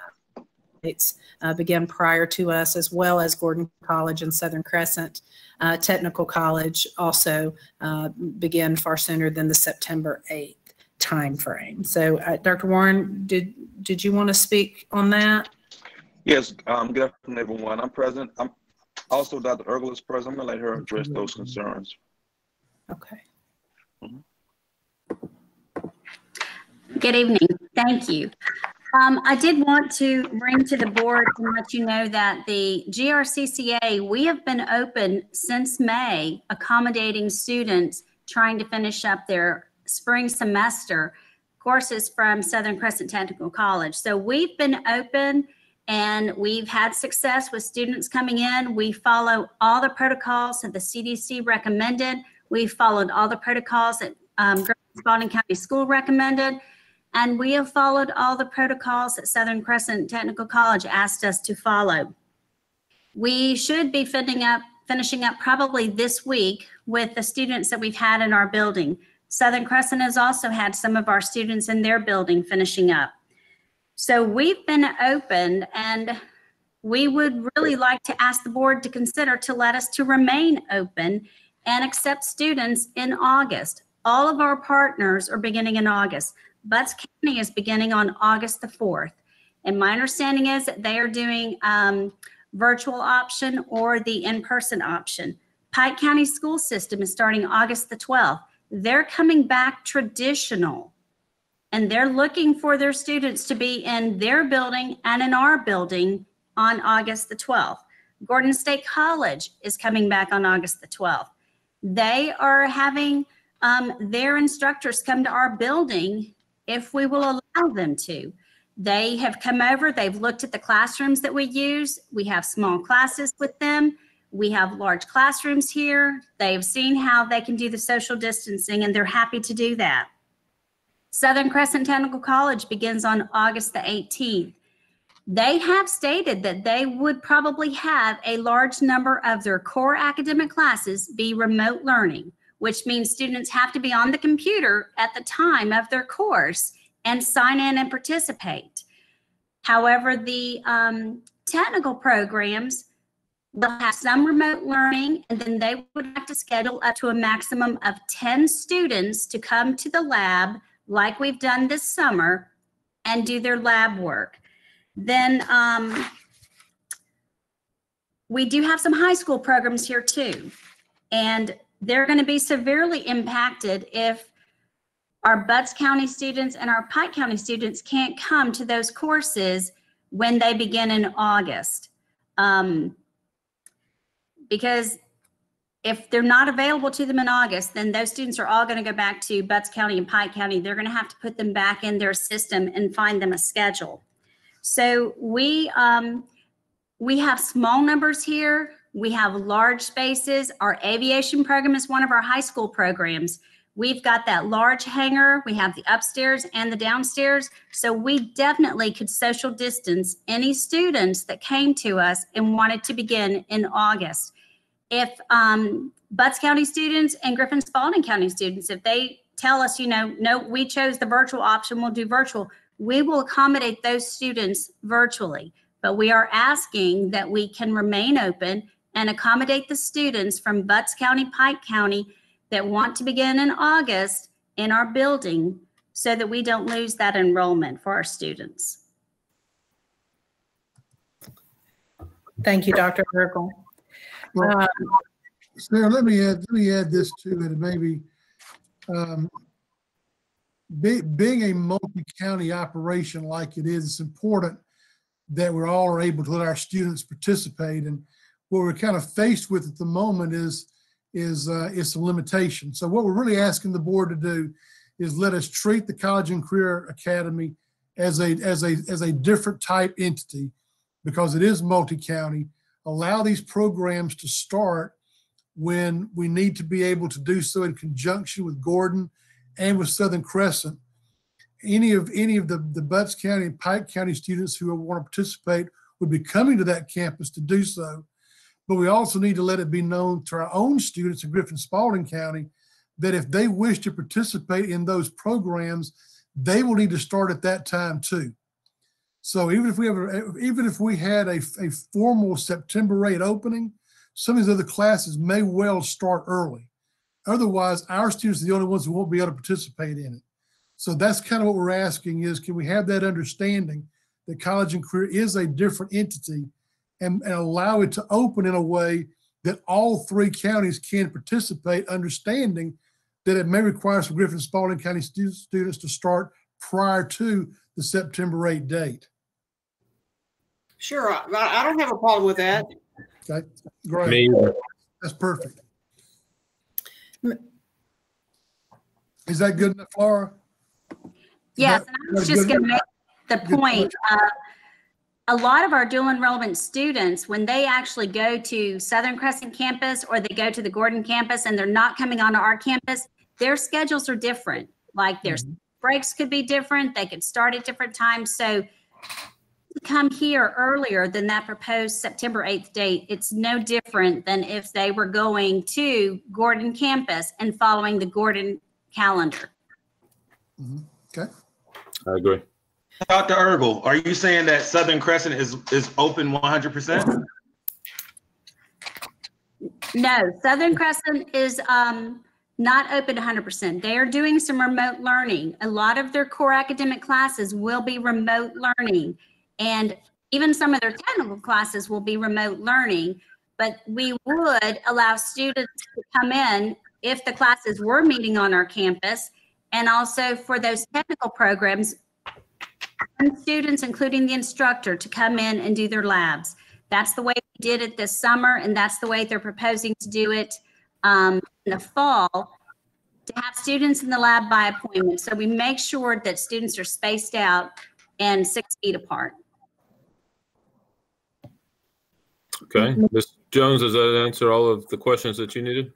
dates uh, begin prior to us, as well as Gordon College and Southern Crescent uh, Technical College also uh, begin far sooner than the September 8th timeframe. So, uh, Dr. Warren, did did you want to speak on that? Yes, um, good afternoon, everyone. I'm present. I'm also Dr. Ergel is present. I'm gonna let her address those concerns. Okay. Good evening. Thank you. Um, I did want to bring to the board and let you know that the GRCCA, we have been open since May, accommodating students trying to finish up their spring semester courses from Southern Crescent Technical College. So we've been open and we've had success with students coming in. We follow all the protocols that the CDC recommended. We followed all the protocols that um, Spalding County School recommended. And we have followed all the protocols that Southern Crescent Technical College asked us to follow. We should be finishing up, finishing up probably this week with the students that we've had in our building. Southern Crescent has also had some of our students in their building finishing up. So we've been open and we would really like to ask the board to consider to let us to remain open and accept students in August. All of our partners are beginning in August. Butts County is beginning on August the 4th. And my understanding is that they are doing um, virtual option or the in-person option. Pike County School System is starting August the 12th. They're coming back traditional and they're looking for their students to be in their building and in our building on August the 12th. Gordon State College is coming back on August the 12th. They are having um, their instructors come to our building if we will allow them to. They have come over, they've looked at the classrooms that we use. We have small classes with them. We have large classrooms here. They've seen how they can do the social distancing and they're happy to do that. Southern Crescent Technical College begins on August the 18th. They have stated that they would probably have a large number of their core academic classes be remote learning which means students have to be on the computer at the time of their course and sign in and participate. However, the um, technical programs will have some remote learning, and then they would have to schedule up to a maximum of 10 students to come to the lab, like we've done this summer, and do their lab work. Then um, we do have some high school programs here too. And they're going to be severely impacted if our Butts County students and our Pike County students can't come to those courses when they begin in August. Um, because if they're not available to them in August, then those students are all going to go back to Butts County and Pike County. They're going to have to put them back in their system and find them a schedule. So we um, we have small numbers here. We have large spaces. Our aviation program is one of our high school programs. We've got that large hangar. We have the upstairs and the downstairs. So we definitely could social distance any students that came to us and wanted to begin in August. If um, Butts County students and Griffin Spalding County students, if they tell us, you know, no, we chose the virtual option, we'll do virtual, we will accommodate those students virtually. But we are asking that we can remain open and accommodate the students from Butts County, Pike County that want to begin in August in our building so that we don't lose that enrollment for our students. Thank you, Dr. Ergel. Well, um, Sarah, let me add let me add this to it. Maybe um, be, being a multi-county operation like it is, it's important that we're all are able to let our students participate. And what we're kind of faced with at the moment is is uh, is some limitation. So what we're really asking the board to do is let us treat the College and Career Academy as a as a as a different type entity because it is multi-county. Allow these programs to start when we need to be able to do so in conjunction with Gordon and with Southern Crescent. Any of any of the, the Butts County and Pike County students who want to participate would be coming to that campus to do so. But we also need to let it be known to our own students in Griffin Spalding County that if they wish to participate in those programs, they will need to start at that time too. So even if we have, a- even if we had a, a formal September 8 opening, some of these other classes may well start early. Otherwise, our students are the only ones who won't be able to participate in it. So that's kind of what we're asking is, can we have that understanding that college and career is a different entity and, and allow it to open in a way that all three counties can participate, understanding that it may require some Griffin Spalding County stu- students to start prior to the September 8 date. Sure, I, I don't have a problem with that. Okay, great. Me either. That's perfect. Is that good enough, Laura? Yes, that- and I was just going to make the point. uh, A lot of our dual enrollment students, when they actually go to Southern Crescent campus or they go to the Gordon campus and they're not coming onto our campus, their schedules are different. Like their mm-hmm. breaks could be different. They could start at different times. So come here earlier than that proposed September 8th date, it's no different than if they were going to Gordon campus and following the Gordon calendar. Mm-hmm. Okay. I agree. Dr. Ergel, are you saying that Southern Crescent is, is open 100%? No, Southern Crescent is um, not open 100%. They are doing some remote learning. A lot of their core academic classes will be remote learning. And even some of their technical classes will be remote learning. But we would allow students to come in if the classes were meeting on our campus. And also for those technical programs, students, including the instructor, to come in and do their labs. That's the way we did it this summer, and that's the way they're proposing to do it um, in the fall, to have students in the lab by appointment. So we make sure that students are spaced out and six feet apart. Okay. Ms. Jones, does that answer all of the questions that you needed?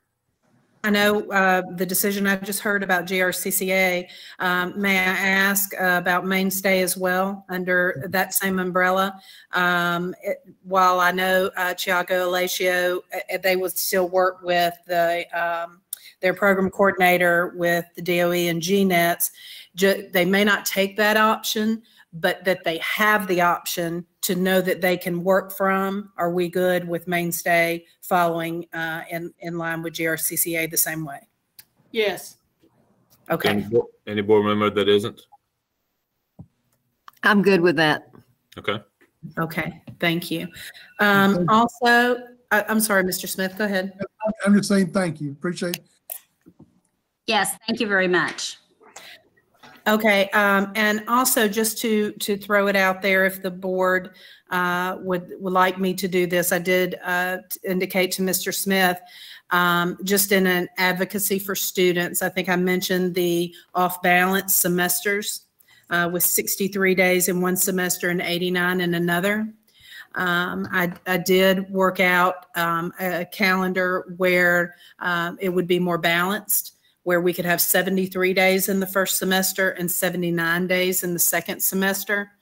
I know uh, the decision I just heard about GRCCA. Um, May I ask uh, about Mainstay as well, under that same umbrella? Um, it- While I know uh, Chiago Alacio, uh, they would still work with the, um, their program coordinator with the DOE and GNETs. Ju- They may not take that option, but that they have the option to know that they can work from. Are we good with Mainstay following uh, in, in line with GRCCA the same way? Yes. Okay. Any bo- Any board member that isn't? I'm good with that. Okay. Okay, thank you. Um, also, I, I'm sorry, Mr. Smith, go ahead. I'm just saying thank you. Appreciate it. Yes, thank you very much. Okay, um, and also just to, to throw it out there, if the board, uh, would, would like me to do this, I did, uh, indicate to Mr. Smith, um, just in an advocacy for students, I think I mentioned the off-balance semesters, uh, with 63 days in one semester and 89 in another. Um, I, I did work out, um, a calendar where, um, it would be more balanced where we could have 73 days in the first semester and 79 days in the second semester.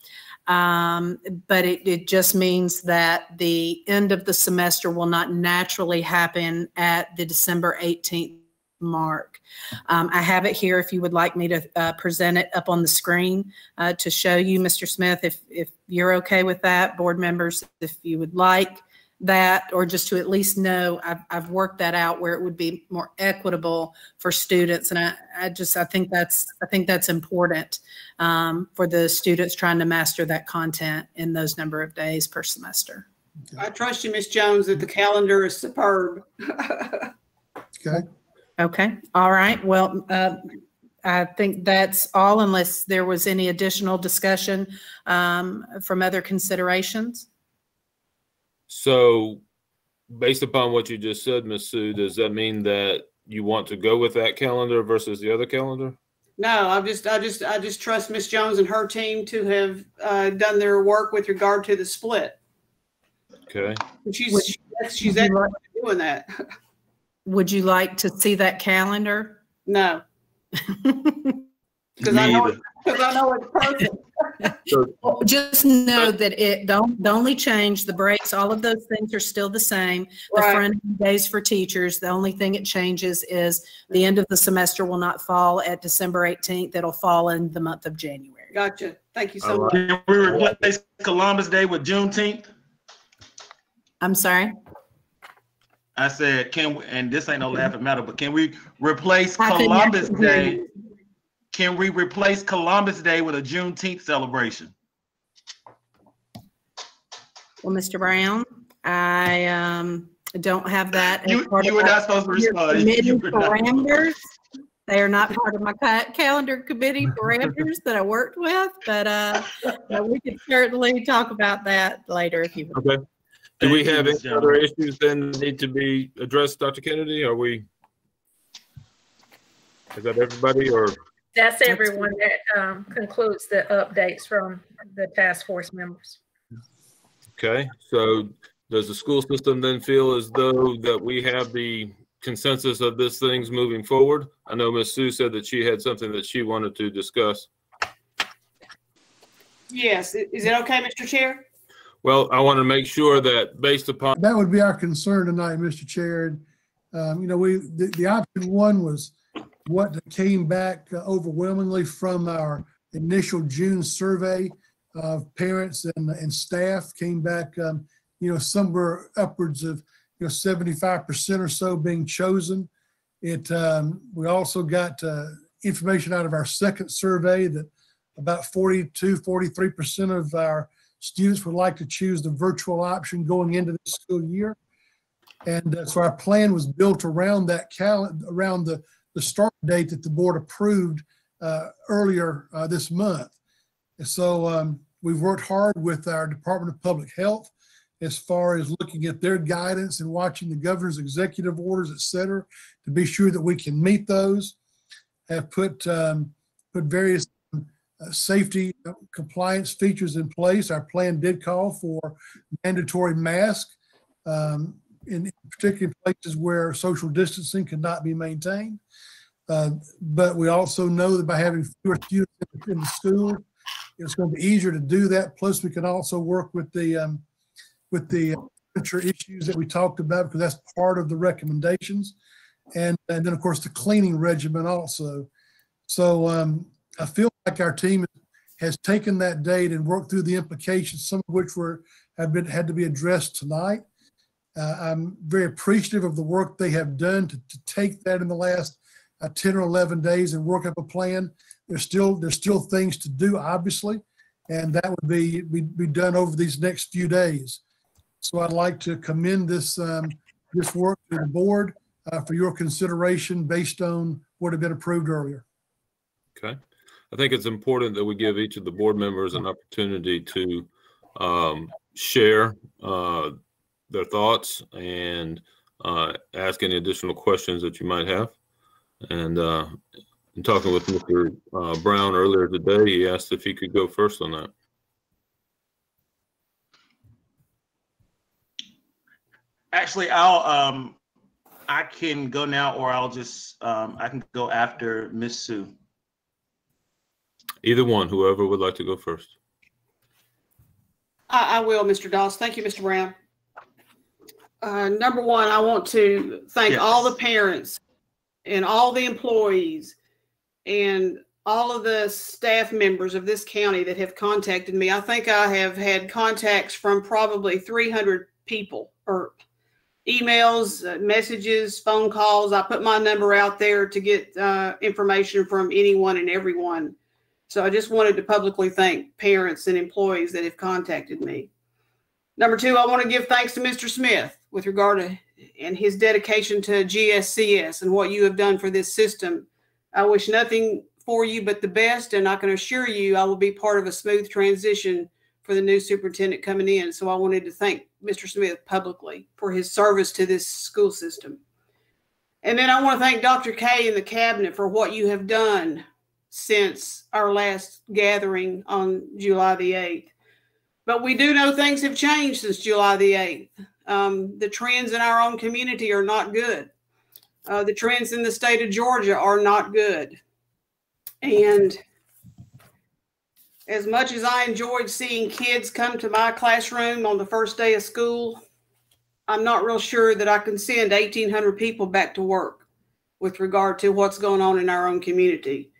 Um, but it, it just means that the end of the semester will not naturally happen at the December 18th mark. Um, I have it here if you would like me to uh, present it up on the screen uh, to show you, Mr. Smith, if, if you're okay with that, board members, if you would like that, or just to at least know I've, I've worked that out where it would be more equitable for students. And I, I just, I think that's, I think that's important um, for the students trying to master that content in those number of days per semester. I trust you, Miss Jones, that the calendar is superb. Okay. Okay, all right. Well, uh, I think that's all unless there was any additional discussion um, from other considerations. So based upon what you just said, Ms. Sue, does that mean that you want to go with that calendar versus the other calendar? No, I just, I just, I just trust Miss Jones and her team to have uh, done their work with regard to the split. Okay. And She's, she's, she's excellent at doing that. Would you like to see that calendar? No. Because I know, because I know it's perfect. Well, Just know that it, don't, the only change, the breaks, all of those things are still the same. The Right. front end days for teachers, the only thing it changes is the end of the semester will not fall at December 18th. It'll fall in the month of January. Gotcha. Thank you so All much. right. Can we replace Columbus Day with Juneteenth? I'm sorry. I said, can we, and this ain't no laughing matter, but can we replace I Columbus Day? You. Can we replace Columbus Day with a Juneteenth celebration? Well, Mr. Brown, I um, don't have that. You- you were not supposed to your respond. committee You. Parameters. They are not part of my calendar committee parameters that I worked with, but uh, we could certainly talk about that later if you would. Okay. Do we Thank you, have Ms. any other issues then that need to be addressed, Dr. Kennedy? Are we? Is that everybody or? That's everyone that um, concludes the updates from the task force members. Okay, so does the school system then feel as though that we have the consensus of this thing's moving forward? I know Ms. Sue said that she had something that she wanted to discuss. Yes, i- is it okay, Mr. Chair? Well, I want to make sure that based upon, That would be our concern tonight, Mr. Chair. And, Um, you know, we, the, the option one was what came back overwhelmingly from our initial June survey of parents and, and staff came back, um, you know, somewhere upwards of, you know, seventy-five percent or so being chosen. It, um, we also got, uh, information out of our second survey that about 42, 43 percent of our students would like to choose the virtual option going into the school year. And uh, so our plan was built around that calendar, around the, the start date that the board approved uh, earlier uh, this month. And so um, we've worked hard with our Department of Public Health as far as looking at their guidance and watching the governor's executive orders, et cetera, to be sure that we can meet those. Have put, um, put various uh, safety uh, compliance features in place. Our plan did call for mandatory mask um, in particular places where social distancing could not be maintained. Uh, But we also know that by having fewer students in- the school, it's going to be easier to do that. Plus, we can also work with the, um, with the temperature issues that we talked about, because that's part of the recommendations. And, and then, of course, the cleaning regimen also. So um, I feel like our team has taken that date and worked through the implications, some of which were, have been, had to be addressed tonight. Uh, I'm very appreciative of the work they have done to, to take that in the last uh, 10 or 11 days and work up a plan. There's still, there's still things to do, obviously, and that would be, be, be done over these next few days. So I'd like to commend this, um, this work to the board uh, for your consideration based on what had been approved earlier. okay? I think it's important that we give each of the board members an opportunity to um, share uh, their thoughts and uh, ask any additional questions that you might have. And uh, in talking with Mr. uh, Brown earlier today, he asked if he could go first on that. Actually, I'll, um, I can go now, or I'll just, um, I can go after Miss Sue. Either one, whoever would like to go first. I, I will, Mr. Doss. Thank you, Mr. Brown. Uh, number one, I want to thank all the parents and all the employees and all of the staff members of this county that have contacted me. I think I have had contacts from probably 300 people or emails, uh, messages, phone calls. I put my number out there to get uh, information from anyone and everyone. So I just wanted to publicly thank parents and employees that have contacted me. Number two, I want to give thanks to Mr. Smith with regard to and his dedication to GSCS and what you have done for this system. I wish nothing for you but the best, and I can assure you I will be part of a smooth transition for the new superintendent coming in. So I wanted to thank Mr. Smith publicly for his service to this school system. And then I want to thank Dr. K and the cabinet for what you have done since our last gathering on July the 8th. But we do know things have changed since July the 8th. Um, the trends in our own community are not good. Uh, the trends in the state of Georgia are not good. And as much as I enjoyed seeing kids come to my classroom on the first day of school, I'm not real sure that I can send 1,800 people back to work with regard to what's going on in our own community.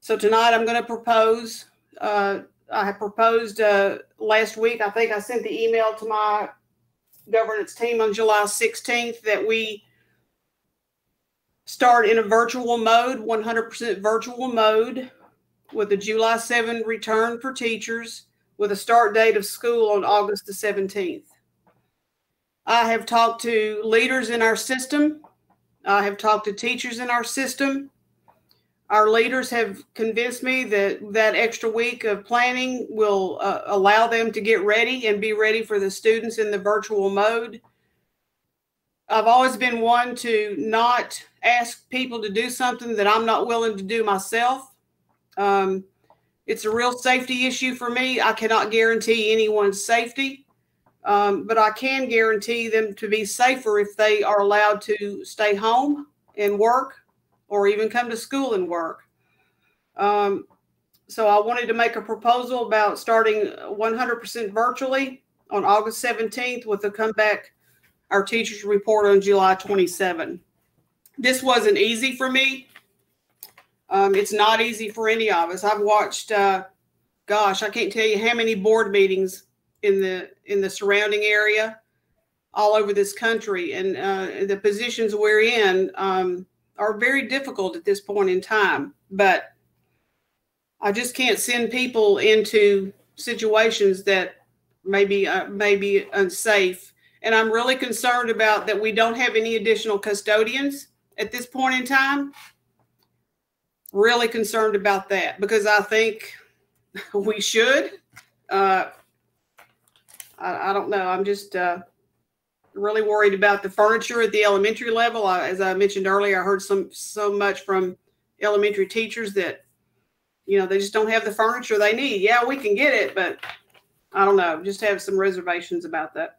So tonight I'm going to propose uh, I proposed uh, last week. I think I sent the email to my governance team on July 16th that we start in a virtual mode, 100% virtual mode, with a July 7 return for teachers with a start date of school on August the 17th. I have talked to leaders in our system. I have talked to teachers in our system. Our leaders have convinced me that that extra week of planning will uh, allow them to get ready and be ready for the students in the virtual mode. I've always been one to not ask people to do something that I'm not willing to do myself. Um, it's a real safety issue for me. I cannot guarantee anyone's safety, um, but I can guarantee them to be safer if they are allowed to stay home and work or even come to school and work. Um, so I wanted to make a proposal about starting 100% virtually on August 17th with a comeback our teachers report on July 27. This wasn't easy for me. Um, it's not easy for any of us. I've watched, uh, gosh, I can't tell you how many board meetings in the in the surrounding area, all over this country, and uh, the positions we're in. Um, are very difficult at this point in time. But I just can't send people into situations that maybe uh, may be unsafe. And I'm really concerned about that we don't have any additional custodians at this point in time. Really concerned about that because I think we should. Uh, I, I don't know. I'm just uh, really worried about the furniture at the elementary level. I, as I mentioned earlier, I heard some so much from elementary teachers that you know they just don't have the furniture they need. Yeah, we can get it, but I don't know. Just have some reservations about that.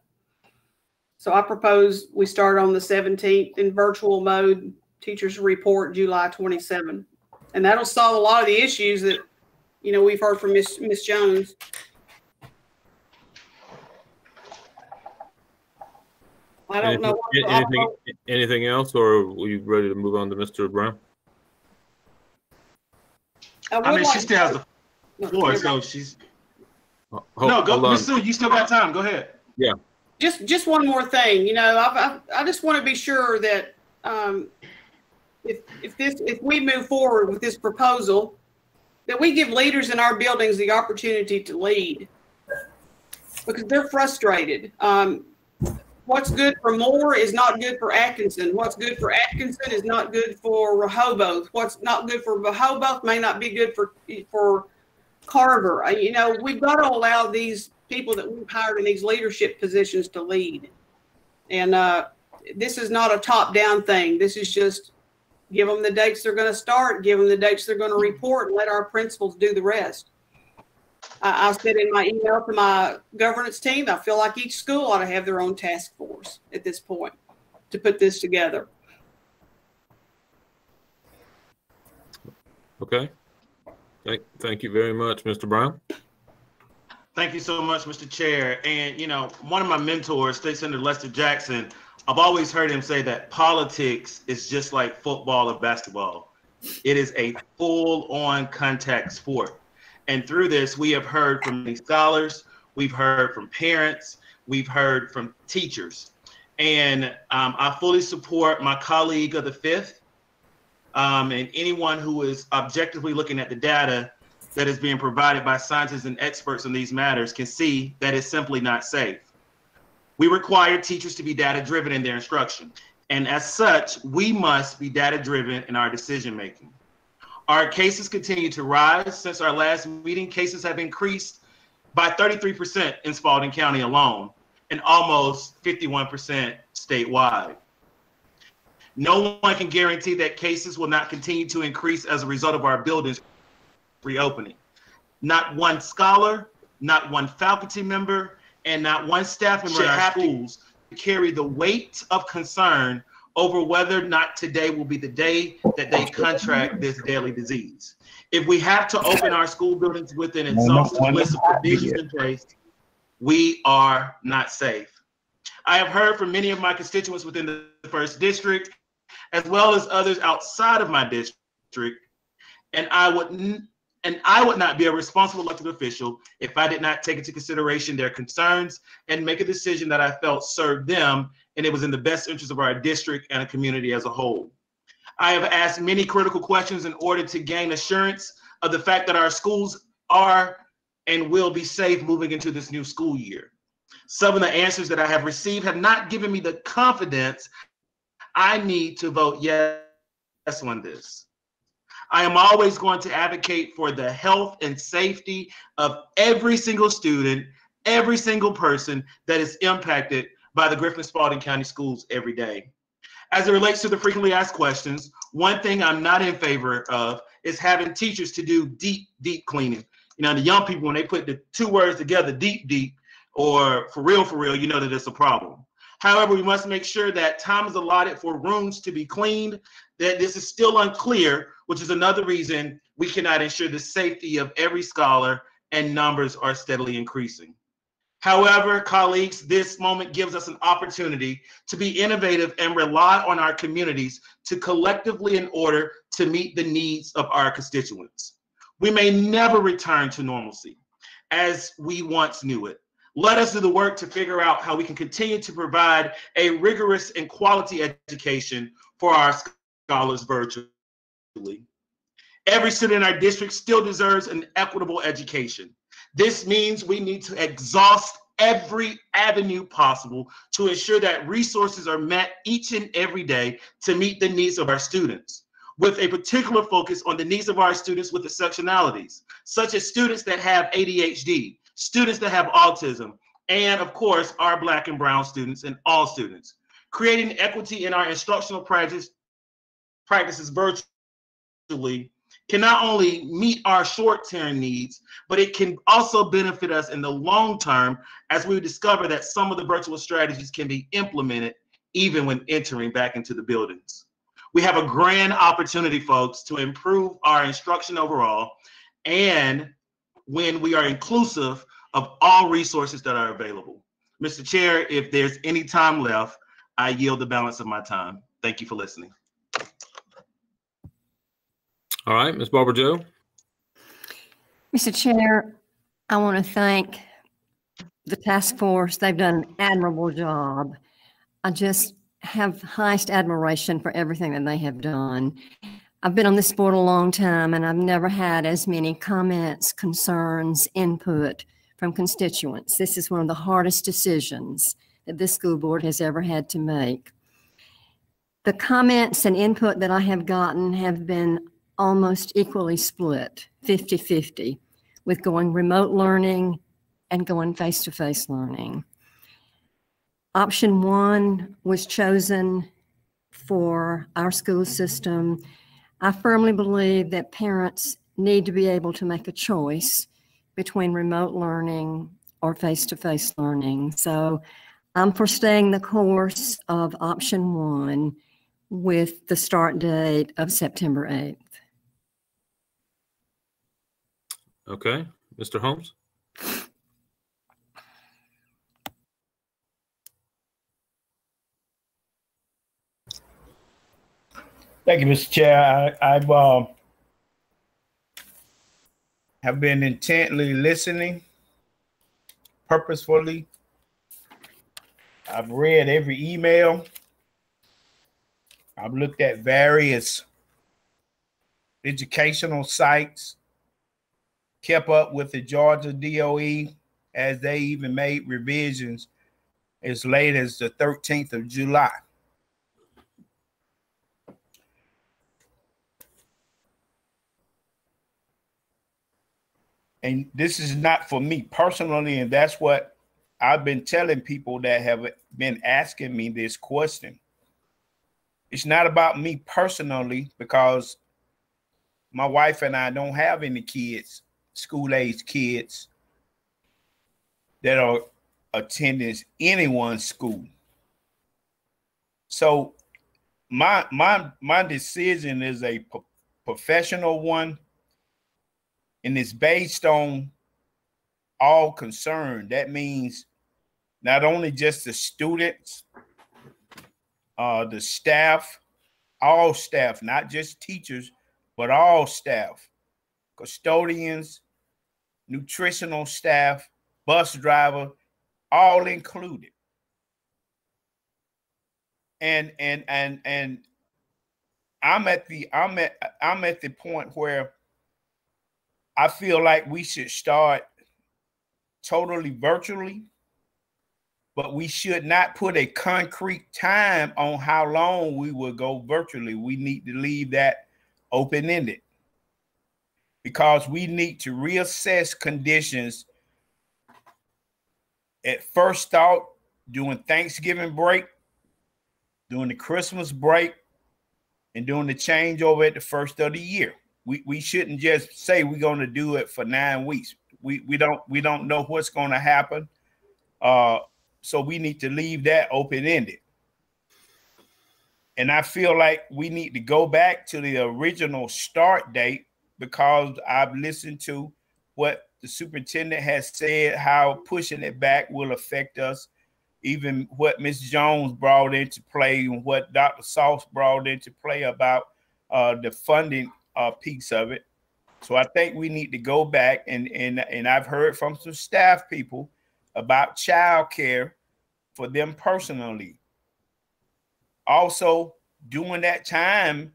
So I propose we start on the 17th in virtual mode. Teachers report July 27, and that'll solve a lot of the issues that you know we've heard from Miss Miss Jones. I don't anything, know. what- anything, anything else, or are we ready to move on to Mr. Brown? I, I mean, like she still has the floor, so she's. Hold- no, go, hold. Miss Sue, you still got time. Go ahead. Yeah. just just one more thing you know I've, I've, i just want to be sure that um, if if this if we move forward with this proposal that we give leaders in our buildings the opportunity to lead because they're frustrated um, what's good for Moore is not good for Atkinson. What's good for Atkinson is not good for Rehoboth. What's not good for Rehoboth may not be good for for Carver. Uh, You know, we've got to allow these people that we've hired in these leadership positions to lead. And uh, this is not a top-down thing. This is just give them the dates they're going to start, give them the dates they're going to report, and let our principals do the rest. I, I said in my email to my governance team, I feel like each school ought to have their own task force at this point to put this together. Okay. Thank, thank you very much, Mr. Brown. Thank you so much, Mr. Chair. And, you know, one of my mentors, State Senator Lester Jackson, I've always heard him say that politics is just like football or basketball. It is a full on contact sport. And through this, we have heard from many scholars, we've heard from parents, we've heard from teachers. And um, I fully support my colleague of the fifth um, and anyone who is objectively looking at the data that is being provided by scientists and experts on these matters can see that it's simply not safe. We require teachers to be data driven in their instruction. And as such, we must be data driven in our decision making. Our cases continue to rise. Since our last meeting, cases have increased by 33% in Spalding County alone and almost 51% statewide. No one can guarantee that cases will not continue to increase as a result of our buildings reopening. Not one scholar, not one faculty member, and not one staff member in our schools carry the weight of concern over whether or not today will be the day that they contract this deadly disease. If we have to open our school buildings with an exhaustive list of provisions in place, we are not safe. I have heard from many of my constituents within the first district, as well as others outside of my district, and I would and I would not be a responsible elected official if I did not take into consideration their concerns and make a decision that I felt served them and it was in the best interest of our district and a community as a whole. I have asked many critical questions in order to gain assurance of the fact that our schools are and will be safe moving into this new school year. Some of the answers that I have received have not given me the confidence I need to vote yes on this. I am always going to advocate for the health and safety of every single student, every single person that is impacted by the Griffin Spalding County Schools every day. As it relates to the frequently asked questions, one thing I'm not in favor of is having teachers to do deep, deep cleaning. You know, the young people, when they put the two words together, deep, deep, or for real, for real, you know that it's a problem. However, we must make sure that time is allotted for rooms to be cleaned, that this is still unclear, which is another reason we cannot ensure the safety of every scholar and numbers are steadily increasing. However, colleagues, this moment gives us an opportunity to be innovative and rely on our communities to collectively in order to meet the needs of our constituents. We may never return to normalcy as we once knew it. Let us do the work to figure out how we can continue to provide a rigorous and quality education for our scholars virtually. Every student in our district still deserves an equitable education. This means we need to exhaust every avenue possible to ensure that resources are met each and every day to meet the needs of our students, with a particular focus on the needs of our students with exceptionalities, such as students that have ADHD, students that have autism, and of course, our Black and Brown students and all students. Creating equity in our instructional practice, practices virtually can not only meet our short-term needs, but it can also benefit us in the long term as we discover that some of the virtual strategies can be implemented even when entering back into the buildings. We have a grand opportunity, folks, to improve our instruction overall and when we are inclusive of all resources that are available. Mr. Chair, if there's any time left, I yield the balance of my time. Thank you for listening. All right, Ms. Barbara Joe. Mr. Chair, I want to thank the task force. They've done an admirable job. I just have highest admiration for everything that they have done. I've been on this board a long time and I've never had as many comments, concerns, input from constituents. This is one of the hardest decisions that this school board has ever had to make. The comments and input that I have gotten have been almost equally split 50 50 with going remote learning and going face to face learning. Option one was chosen for our school system. I firmly believe that parents need to be able to make a choice between remote learning or face to face learning. So I'm for staying the course of option one with the start date of September 8th. Okay, Mr. Holmes. Thank you, Mr. Chair. I, I've uh, have been intently listening, purposefully. I've read every email. I've looked at various educational sites kept up with the Georgia DOE as they even made revisions as late as the 13th of July. And this is not for me personally, and that's what I've been telling people that have been asking me this question. It's not about me personally because my wife and I don't have any kids school age kids that are attending anyone's school. So my my my decision is a p- professional one and it's based on all concerned. That means not only just the students, uh, the staff, all staff, not just teachers, but all staff custodians, nutritional staff, bus driver, all included. And and and and I'm at the I'm at I'm at the point where I feel like we should start totally virtually, but we should not put a concrete time on how long we will go virtually. We need to leave that open ended because we need to reassess conditions at first thought during Thanksgiving break, during the Christmas break, and doing the changeover at the first of the year. We, we shouldn't just say we're going to do it for nine weeks. We we don't we don't know what's going to happen. Uh, so we need to leave that open ended. And I feel like we need to go back to the original start date because I've listened to what the superintendent has said, how pushing it back will affect us, even what Ms. Jones brought into play and what Dr. Sauce brought into play about uh, the funding uh, piece of it. So I think we need to go back and and and I've heard from some staff people about child care for them personally. Also, during that time,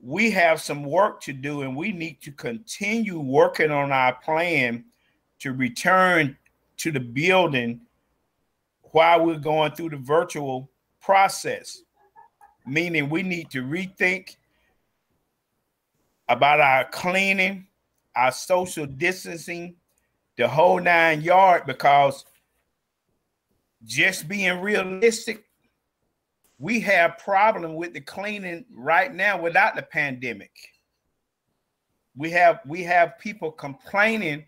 we have some work to do and we need to continue working on our plan to return to the building while we're going through the virtual process. Meaning we need to rethink about our cleaning, our social distancing, the whole nine yard, because just being realistic, we have problem with the cleaning right now without the pandemic. We have we have people complaining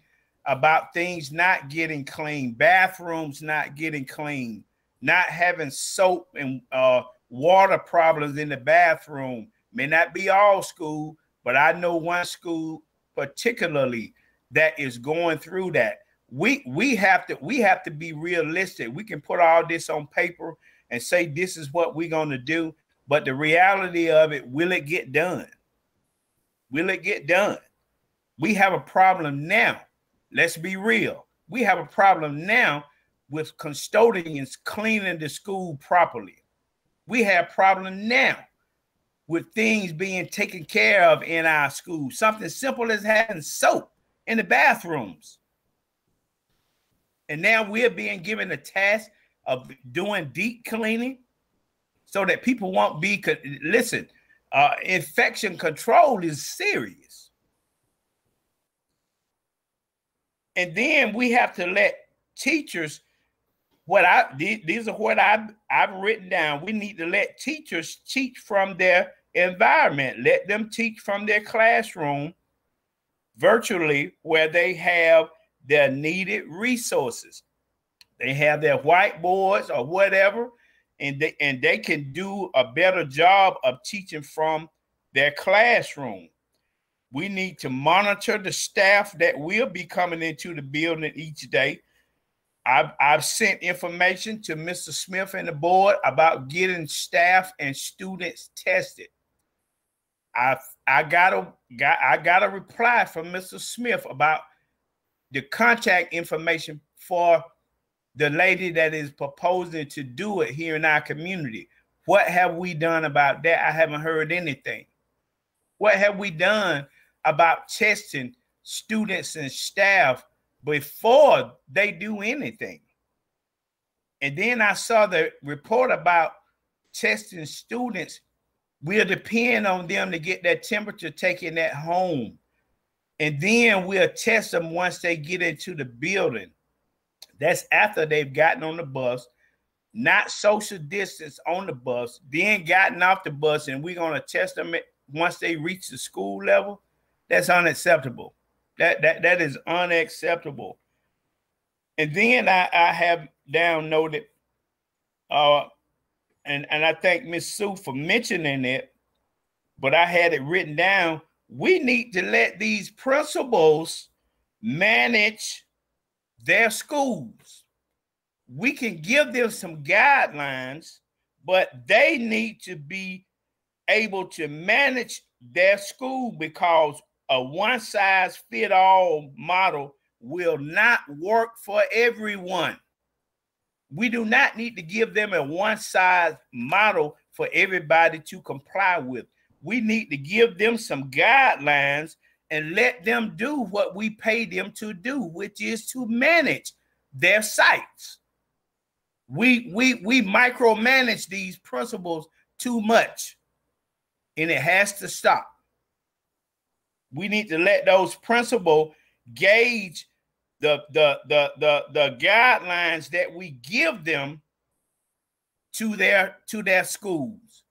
about things not getting clean, bathrooms not getting clean, not having soap and uh, water problems in the bathroom. May not be all school, but I know one school particularly that is going through that. We we have to we have to be realistic. We can put all this on paper and say this is what we're going to do, but the reality of it, will it get done? Will it get done? We have a problem now. Let's be real. We have a problem now with custodians cleaning the school properly. We have a problem now with things being taken care of in our school. Something simple as having soap in the bathrooms. And now we're being given a task of doing deep cleaning so that people won't be listen uh, infection control is serious and then we have to let teachers what i these are what i've i've written down we need to let teachers teach from their environment. Let them teach from their classroom virtually where they have their needed resources. They have their whiteboards or whatever, and they and they can do a better job of teaching from their classroom. We need to monitor the staff that will be coming into the building each day. I've, I've sent information to Mr. Smith and the board about getting staff and students tested. I I got a got I got a reply from Mr. Smith about the contact information for the lady that is proposing to do it here in our community. What have we done about that? I haven't heard anything. What have we done about testing students and staff before they do anything? And then I saw the report about testing students We'll depend on them to get that temperature taken at home. And then we'll test them once they get into the building. That's after they've gotten on the bus, not social distance on the bus, then gotten off the bus, and we're going to test them once they reach the school level. That's unacceptable. That that that is unacceptable. And then I, I have down noted uh and, and I thank Miss Sue for mentioning it, but I had it written down. We need to let these principals manage their schools. We can give them some guidelines, but they need to be able to manage their school because a one size fit all model will not work for everyone. We do not need to give them a one size model for everybody to comply with. We need to give them some guidelines and let them do what we pay them to do, which is to manage their sites. We we we micromanage these principles too much, and it has to stop. We need to let those principles gauge the the the the, the guidelines that we give them to their to their schools.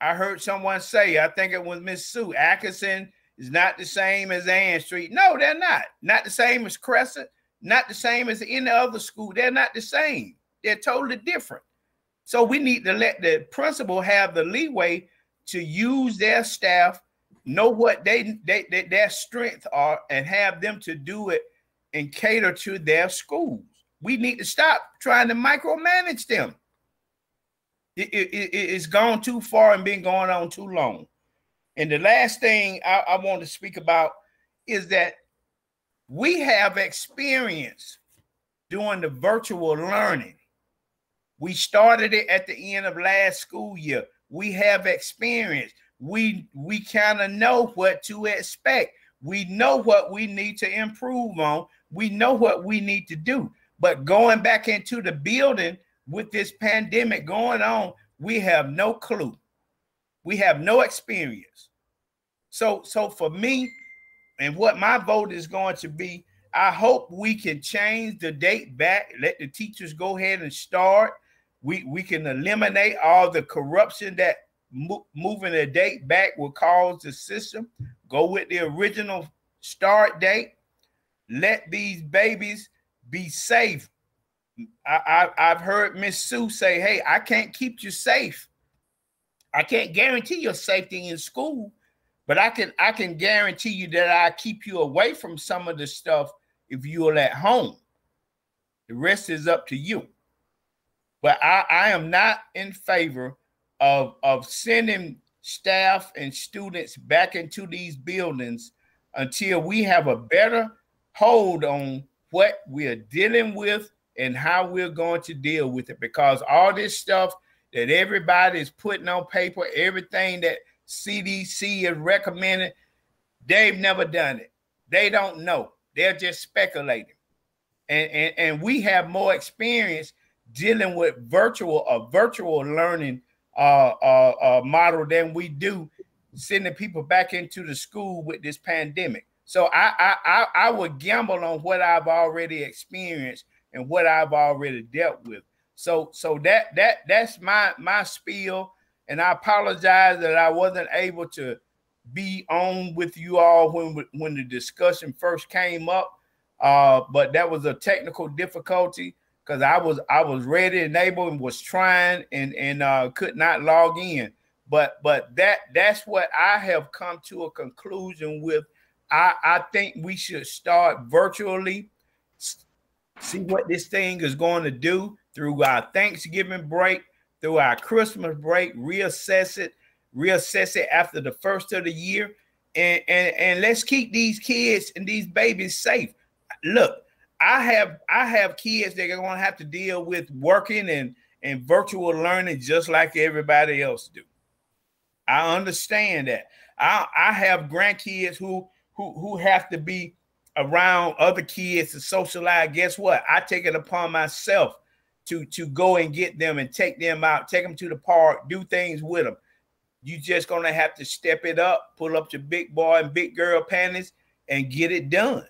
I heard someone say, I think it was Miss Sue Atkinson is not the same as Ann Street. No, they're not. Not the same as Crescent. Not the same as any other school. They're not the same. They're totally different. So we need to let the principal have the leeway to use their staff, know what they, they, they their strengths are, and have them to do it and cater to their schools. We need to stop trying to micromanage them. It, it, it, it's gone too far and been going on too long. And the last thing I, I want to speak about is that we have experience doing the virtual learning. We started it at the end of last school year. We have experience. We we kind of know what to expect. We know what we need to improve on. We know what we need to do. But going back into the building with this pandemic going on, we have no clue. We have no experience. So, so for me, and what my vote is going to be, I hope we can change the date back. Let the teachers go ahead and start. We we can eliminate all the corruption that mo- moving the date back will cause the system. Go with the original start date. Let these babies be safe. I, I, have heard Miss Sue say, hey, I can't keep you safe. I can't guarantee your safety in school, but I can I can guarantee you that I keep you away from some of the stuff if you're at home. The rest is up to you. But I, I am not in favor of, of sending staff and students back into these buildings until we have a better hold on what we're dealing with and how we're going to deal with it. Because all this stuff that everybody is putting on paper, everything that CDC is recommending, they've never done it. They don't know. They're just speculating. And, and, and we have more experience dealing with virtual a virtual learning uh, uh, uh, model than we do sending people back into the school with this pandemic. So I, I I I would gamble on what I've already experienced and what I've already dealt with. So so that that that's my my spiel. And I apologize that I wasn't able to be on with you all when when the discussion first came up. Uh, but that was a technical difficulty because I was I was ready and able and was trying and and uh, could not log in. But but that that's what I have come to a conclusion with. I I think we should start virtually, see what this thing is going to do through our Thanksgiving break, through our Christmas break, reassess it, reassess it after the first of the year, and and and let's keep these kids and these babies safe. Look, I have I have kids that are going to have to deal with working and and virtual learning just like everybody else do. I understand that. I I have grandkids who who who have to be around other kids to socialize. Guess what? I take it upon myself to to go and get them and take them out, take them to the park, do things with them. You just gonna have to step it up, pull up your big boy and big girl panties, and get it done.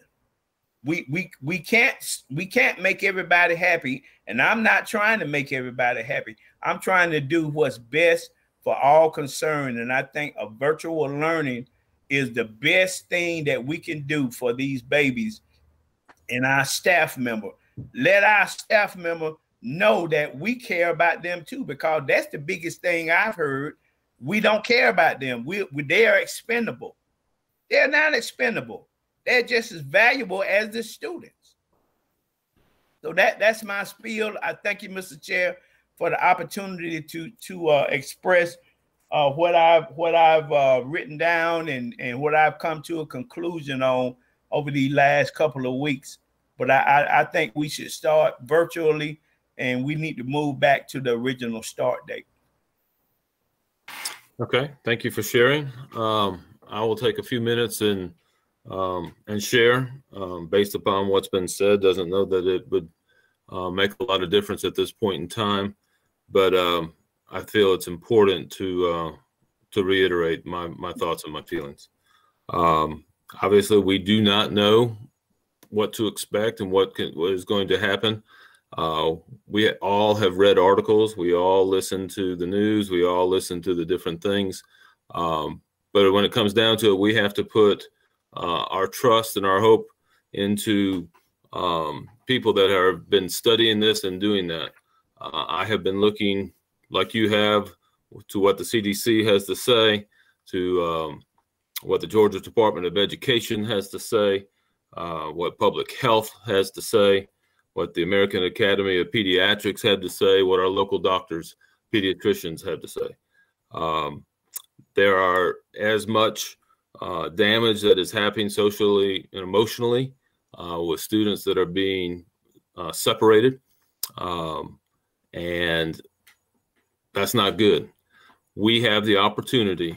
We we we can't we can't make everybody happy and i'm not trying to make everybody happy. I'm trying to do what's best for all concerned and i think a virtual learning is the best thing that we can do for these babies and our staff member. Let our staff member know that we care about them too because that's the biggest thing i've heard we don't care about them we, we they are expendable they're not expendable they're just as valuable as the students. So that that's my spiel. I thank you, Mr. Chair, for the opportunity to to uh, express uh, what I've what I've uh, written down and and what I've come to a conclusion on over the last couple of weeks. But I, I, I think we should start virtually, and we need to move back to the original start date. Okay, thank you for sharing. Um, I will take a few minutes and um, and share um, based upon what's been said. Doesn't know that it would uh, make a lot of difference at this point in time, but um, I feel it's important to uh, to reiterate my my thoughts and my feelings. Um, obviously, we do not know what to expect and what can, what is going to happen. Uh, we all have read articles. We all listen to the news. We all listen to the different things. Um, but when it comes down to it, we have to put uh, our trust and our hope into um, people that have been studying this and doing that. Uh, I have been looking like you have to what the CDC has to say, to um, what the Georgia Department of Education has to say, uh, what public health has to say, what the American Academy of Pediatrics had to say, what our local doctors, pediatricians had to say. Um, there are as much uh, damage that is happening socially and emotionally uh, with students that are being uh, separated. Um, and that's not good. We have the opportunity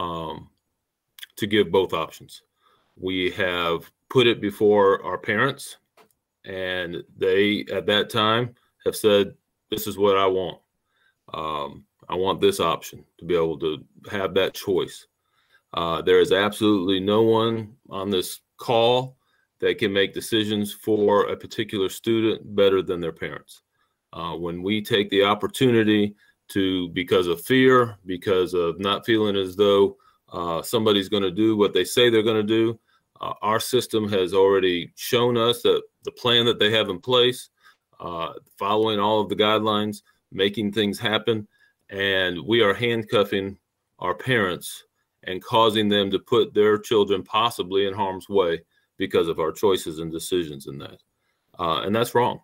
um, to give both options. We have put it before our parents, and they at that time have said, "This is what I want. Um, I want this option to be able to have that choice." Uh, there is absolutely no one on this call that can make decisions for a particular student better than their parents. Uh, when we take the opportunity to because of fear, because of not feeling as though uh, somebody's going to do what they say they're going to do. Uh, our system has already shown us that the plan that they have in place, uh, following all of the guidelines, making things happen, and we are handcuffing our parents and causing them to put their children possibly in harm's way because of our choices and decisions in that. Uh, and that's wrong.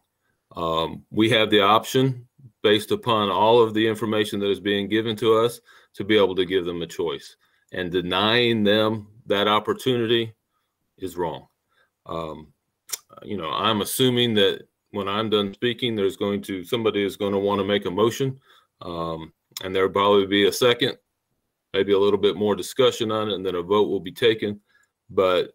Um, we have the option based upon all of the information that is being given to us to be able to give them a choice. And denying them that opportunity is wrong. Um, you know, I'm assuming that when I'm done speaking, there's going to somebody is going to want to make a motion, um, and there'll probably be a second, maybe a little bit more discussion on it, and then a vote will be taken. But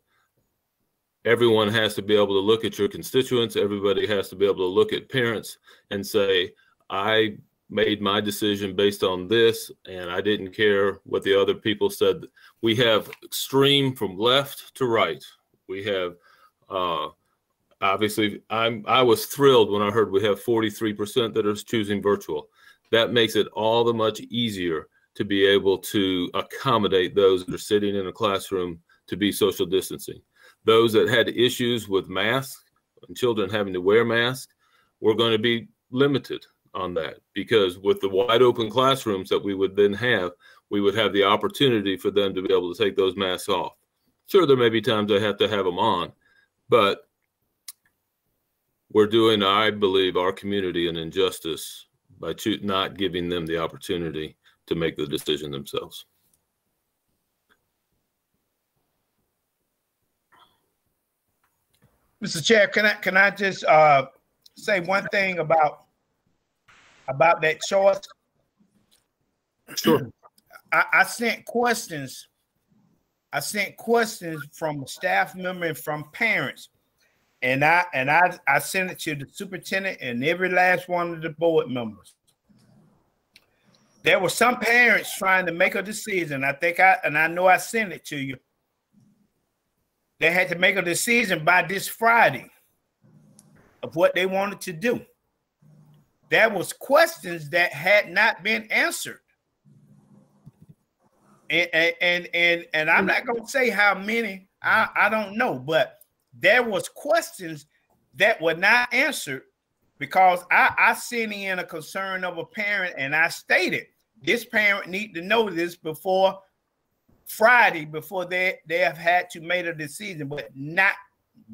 everyone has to be able to look at your constituents. Everybody has to be able to look at parents and say, I made my decision based on this, and I didn't care what the other people said. We have extreme from left to right. We have uh, obviously. I'm I was thrilled when I heard we have 43% that are choosing virtual. That makes it all the much easier to be able to accommodate those that are sitting in a classroom to be social distancing. Those that had issues with masks and children having to wear masks, we're going to be limited on that because with the wide open classrooms that we would then have, we would have the opportunity for them to be able to take those masks off. Sure, there may be times I have to have them on, but we're doing, I believe, our community an injustice by not giving them the opportunity to make the decision themselves. Mr. Chair, can I can I just uh, say one thing about about that choice? Sure. I, I sent questions. I sent questions from a staff member and from parents. And I and I, I sent it to the superintendent and every last one of the board members. There were some parents trying to make a decision. I think I and I know I sent it to you. They had to make a decision by this Friday of what they wanted to do there was questions that had not been answered. And and and and I'm not gonna say how many, I, I don't know, but there was questions that were not answered because I, I sent in a concern of a parent and I stated this parent need to know this before Friday before they, they have had to make a decision, but not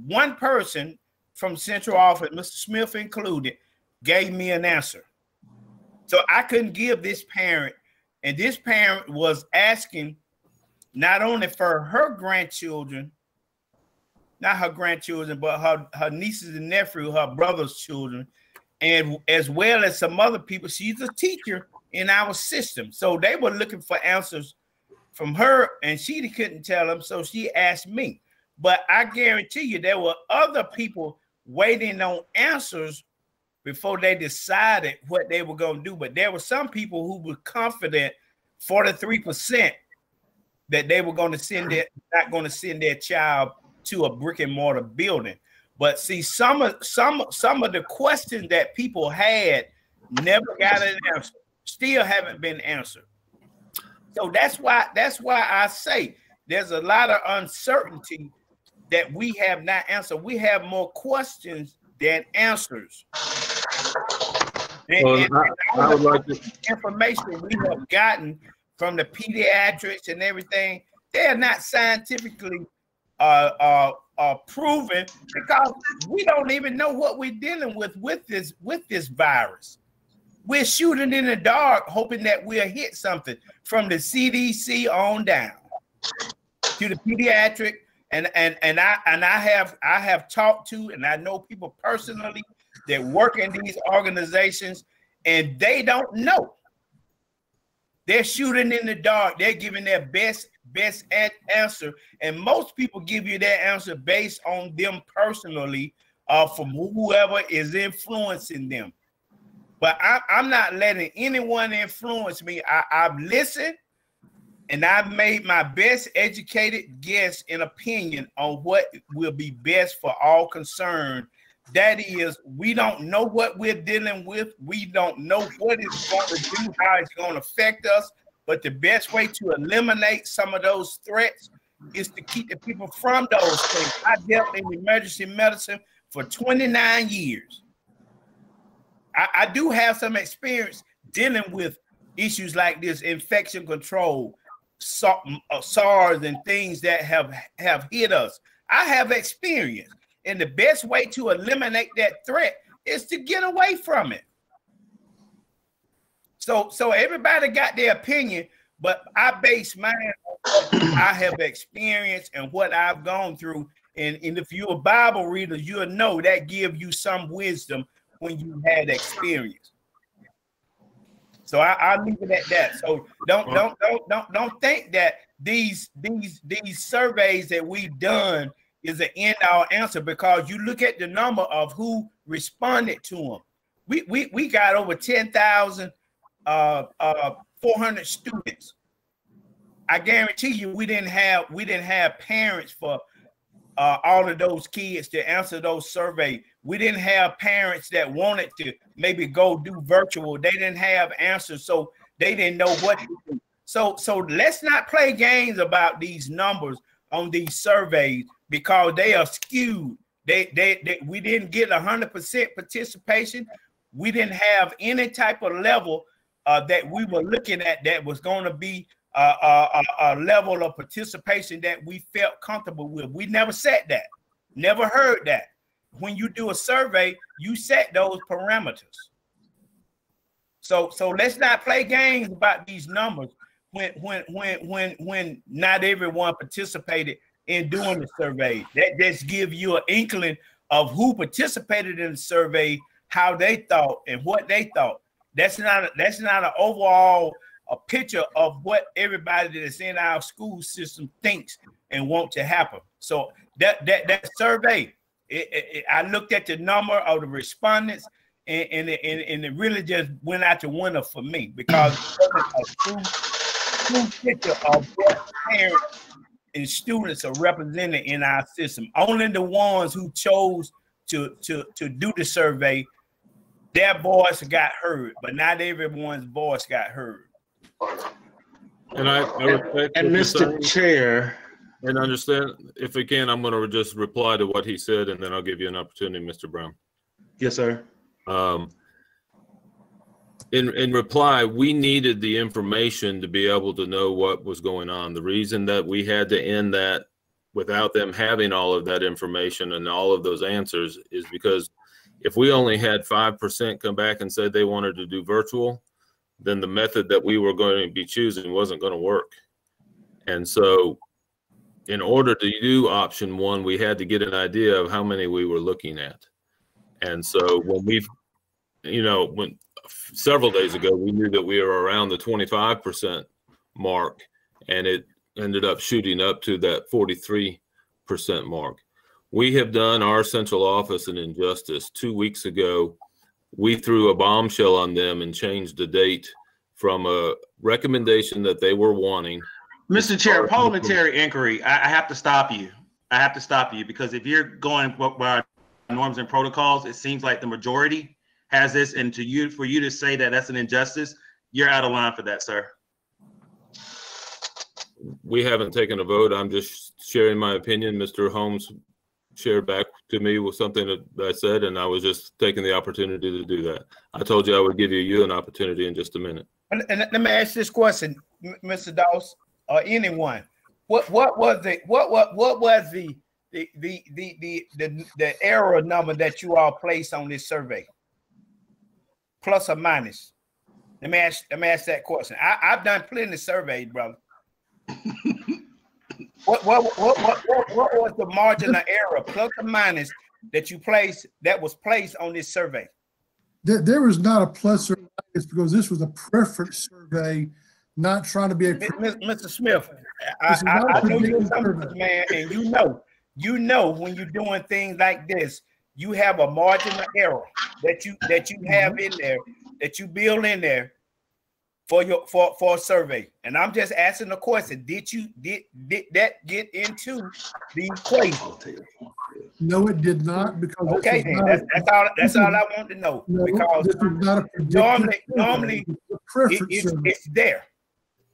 one person from central office, Mr. Smith included, gave me an answer. So I couldn't give this parent And this parent was asking not only for her grandchildren, not her grandchildren, but her, her nieces and nephew, her brother's children, and as well as some other people. She's a teacher in our system. So they were looking for answers from her, and she couldn't tell them. So she asked me. But I guarantee you, there were other people waiting on answers before they decided what they were going to do. But there were some people who were confident 43% that they were going to send their not going to send their child to a brick and mortar building. But see, some of some some of the questions that people had never got an answer, still haven't been answered. So that's why that's why I say there's a lot of uncertainty that we have not answered. We have more questions than answers. And, well, and, I, I would like to... information we have gotten from the pediatrics and everything, they are not scientifically uh, uh, uh, proven because we don't even know what we're dealing with with this with this virus. We're shooting in the dark, hoping that we'll hit something from the CDC on down to the pediatric. And and and I and I have I have talked to and I know people personally that work in these organizations and they don't know. They're shooting in the dark. They're giving their best best answer, and most people give you their answer based on them personally, uh, from whoever is influencing them. But I, am not letting anyone influence me. I, I've listened and I've made my best educated guess and opinion on what will be best for all concerned. That is, we don't know what we're dealing with. We don't know what it's going to do, how it's going to affect us. But the best way to eliminate some of those threats is to keep the people from those things. I dealt in emergency medicine for 29 years. I, I do have some experience dealing with issues like this infection control, SARS, and things that have, have hit us. I have experience. And the best way to eliminate that threat is to get away from it. So, so everybody got their opinion, but I base mine on what I have experienced and what I've gone through. And, and if you're a Bible reader, you'll know that give you some wisdom when you had experience. So I, I'll leave it at that. So don't don't don't don't don't think that these these these surveys that we've done is an end all answer because you look at the number of who responded to them. We we we got over 10,000 uh uh 400 students. I guarantee you we didn't have we didn't have parents for uh, all of those kids to answer those surveys. We didn't have parents that wanted to maybe go do virtual. They didn't have answers, so they didn't know what to do. So, so let's not play games about these numbers on these surveys because they are skewed. They, they, they we didn't get hundred percent participation. We didn't have any type of level uh, that we were looking at that was going to be a, a, a, level of participation that we felt comfortable with. We never said that, never heard that. When you do a survey, you set those parameters. So, so let's not play games about these numbers when when when when when not everyone participated in doing the survey. That just give you an inkling of who participated in the survey, how they thought, and what they thought. That's not a, that's not an overall a picture of what everybody that's in our school system thinks and want to happen. So that that that survey, it, it, I looked at the number of the respondents, and and it, and it really just went out the window for me because it wasn't a true, true picture of what parents and students are represented in our system. Only the ones who chose to to to do the survey, their voice got heard, but not everyone's voice got heard. And I, I and, and Mr. Chair, and understand if we can, I'm going to just reply to what he said, and then I'll give you an opportunity, Mr. Brown. Yes, sir. Um, in in reply, we needed the information to be able to know what was going on. The reason that we had to end that without them having all of that information and all of those answers is because if we only had 5% come back and said they wanted to do virtual, then the method that we were going to be choosing wasn't going to work. And so, in order to do option one, we had to get an idea of how many we were looking at. And so, when we, you know, when several days ago, we knew that we were around the 25% mark, and it ended up shooting up to that 43% mark. We have done our central office an injustice. Two weeks ago, we threw a bombshell on them and changed the date from a recommendation that they were wanting. Mr. Chair, parliamentary inquiry, I, I have to stop you. I have to stop you because if you're going by norms and protocols, it seems like the majority has this, and to you, for you to say that that's an injustice, you're out of line for that, sir. We haven't taken a vote. I'm just sharing my opinion. Mr. Holmes shared back to me with something that I said, and I was just taking the opportunity to do that. I told you I would give you, you an opportunity in just a minute. And, and let me ask this question, Mr. Doss, or anyone. What what was the what what what was the the the the the the, the error number that you all placed on this survey? Plus or minus? Let me ask let me ask that question. I, I've done plenty of surveys, brother. what, what, what, what, what, what was the margin of error, plus or minus, that you placed that was placed on this survey? There, there was not a plus or minus because this was a preference survey, not trying to be a. Mr. Smith, I, I, I know you're a man, and you know, you know when you're doing things like this, you have a margin of error that you that you have in there that you build in there for your for for a survey. And I'm just asking the question: Did you did did that get into the equation? No, it did not. Because okay, then that's, that's all. That's all I want to know. No, because normally, normally it, it's, it's there.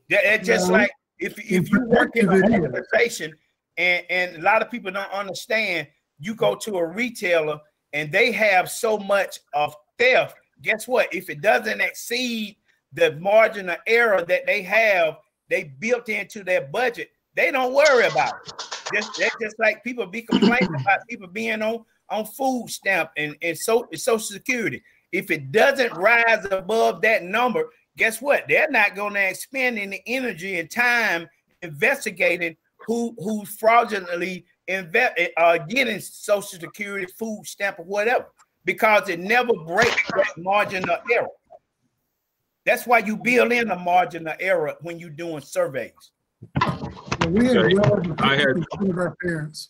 It's just no, like if if you work in an organization and and a lot of people don't understand, you go to a retailer and they have so much of theft. Guess what? If it doesn't exceed the margin of error that they have, they built into their budget. They don't worry about it. Just that's just like people be complaining about people being on on food stamp and, and so social security. If it doesn't rise above that number, guess what? They're not going to expend any energy and time investigating who who's fraudulently invest uh, getting social security, food stamp, or whatever, because it never breaks that margin of error. That's why you build in the margin of error when you're doing surveys. We had Okay. I had- of our parents.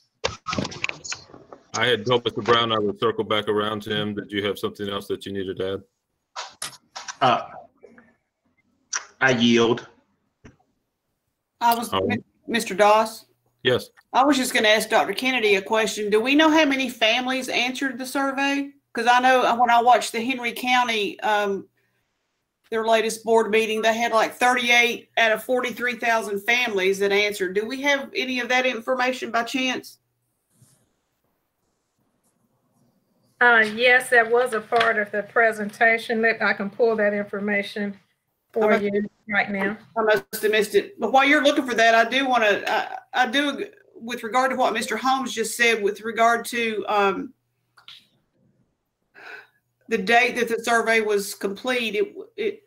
I had told Mr. Brown I would circle back around to him. Did you have something else that you needed to add? Uh, I yield. I was, Um, Mr. Doss, Yes. I was just going to ask Dr. Kennedy a question. Do we know how many families answered the survey? Because I know when I watched the Henry County, um, their latest board meeting, they had like 38 out of 43,000 families that answered. Do we have any of that information by chance? Uh, yes, that was a part of the presentation. That I can pull that information for you right now. I must have missed it. But while you're looking for that, I do want to, I, I do, with regard to what Mr. Holmes just said, with regard to um, the date that the survey was complete, it, it,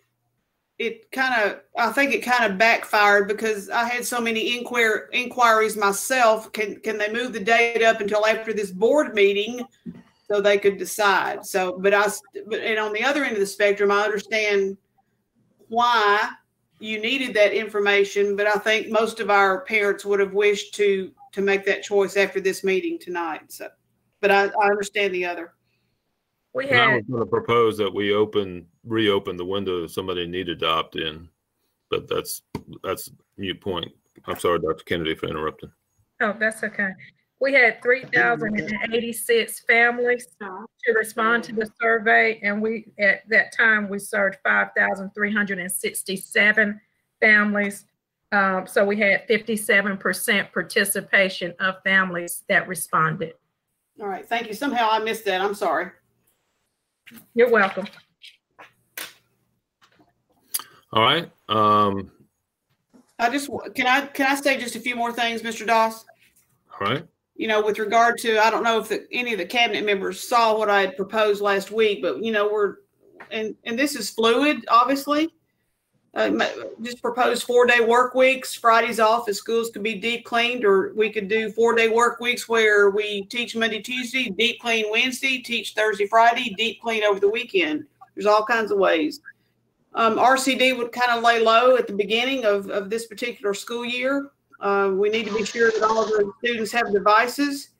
it kind of, I think it kind of backfired because I had so many inquir- inquiries myself. Can, can they move the date up until after this board meeting so they could decide? So, but I, but, and on the other end of the spectrum, I understand why you needed that information, but I think most of our parents would have wished to to make that choice after this meeting tonight. So, but I, I understand the other. We And I was going to propose that we open, reopen the window if somebody needed to opt in. But that's, that's mute point. I'm sorry, Dr. Kennedy, for interrupting. Oh, that's okay. We had three thousand and eighty-six families to respond to the survey, and we, at that time, we served five thousand three hundred and sixty-seven families. Um, so we had fifty-seven percent participation of families that responded. All right, thank you. Somehow I missed that. I'm sorry. You're welcome. All right. Um, I just wa- can I can I say just a few more things, Mr. Doss? all right. You know, with regard to, I don't know if the, any of the cabinet members saw what I had proposed last week, but you know, we're, and, and this is fluid, obviously. uh, just propose four-day work weeks, Fridays off, as schools could be deep cleaned, or we could do four-day work weeks where we teach Monday, Tuesday, deep clean Wednesday, teach Thursday, Friday, deep clean over the weekend. There's all kinds of ways. Um, RCD would kind of lay low at the beginning of, of this particular school year. Uh, we need to be sure that all of the students have devices.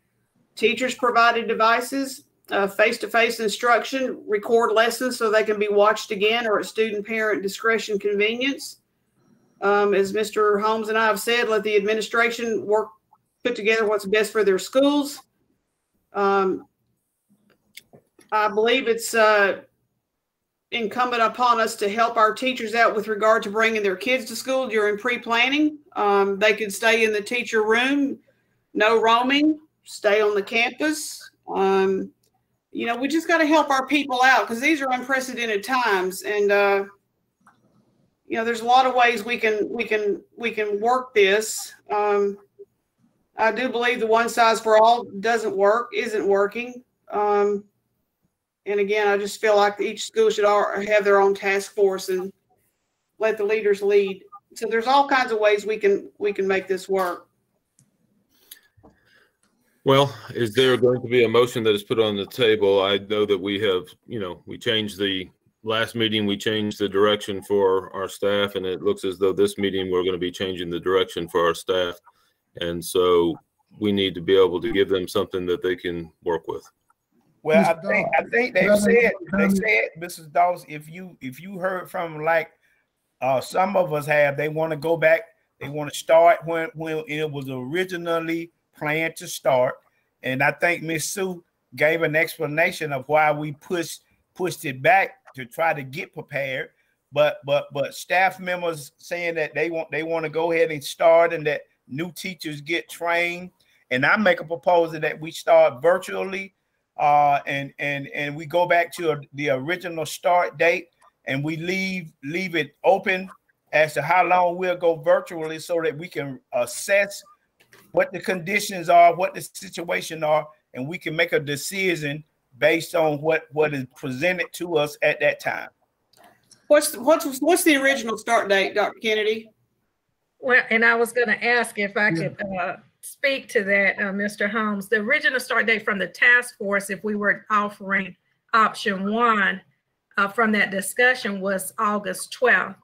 Teachers provided devices, uh, face-to-face instruction, record lessons so they can be watched again or at student parent discretion convenience. Um, as Mr. Holmes and I have said, let the administration work, put together what's best for their schools. Um, I believe it's, uh, incumbent upon us to help our teachers out with regard to bringing their kids to school during pre-planning. Um, they could stay in the teacher room, no roaming, stay on the campus. Um, you know, we just got to help our people out because these are unprecedented times, and uh, you know, there's a lot of ways we can we can we can work this. Um, I do believe the one size for all doesn't work, isn't working. Um, and again, I just feel like each school should have their own task force and let the leaders lead. So there's all kinds of ways we can we can make this work. Well, is there going to be a motion that is put on the table? I know that we have, you know, we changed the last meeting, we changed the direction for our staff, and it looks as though this meeting, we're going to be changing the direction for our staff. And so we need to be able to give them something that they can work with. Well, I think I think they've said they said, Mrs. Dawes, if you if you heard from like uh some of us have, they want to go back, they want to start when when it was originally planned to start. And I think Miss Sue gave an explanation of why we pushed pushed it back to try to get prepared. But but but staff members saying that they want they want to go ahead and start and that new teachers get trained. And I make a proposal that we start virtually uh, and and and we go back to the original start date, and we leave leave it open as to how long we'll go virtually, so that we can assess what the conditions are, what the situation are, and we can make a decision based on what what is presented to us at that time. What's what's what's the original start date, Dr. Kennedy? Well, and I was going to ask if I could uh, speak to that, uh, Mr. Holmes. The original start date from the task force, if we were offering option one uh, from that discussion, was August 12th.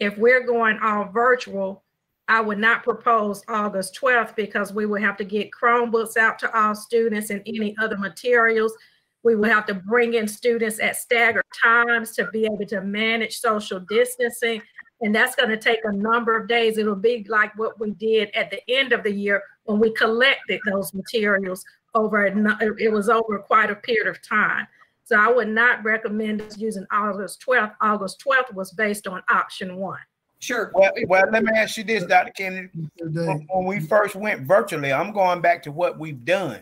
If we're going all virtual, I would not propose August 12th because we would have to get Chromebooks out to all students and any other materials. We would have to bring in students at staggered times to be able to manage social distancing. And that's going to take a number of days. It'll be like what we did at the end of the year when we collected those materials over, it was over quite a period of time. So I would not recommend us using August 12th. August 12th was based on option one. Sure. Well, well, let me ask you this, Dr. Kennedy. When, when we first went virtually, I'm going back to what we've done.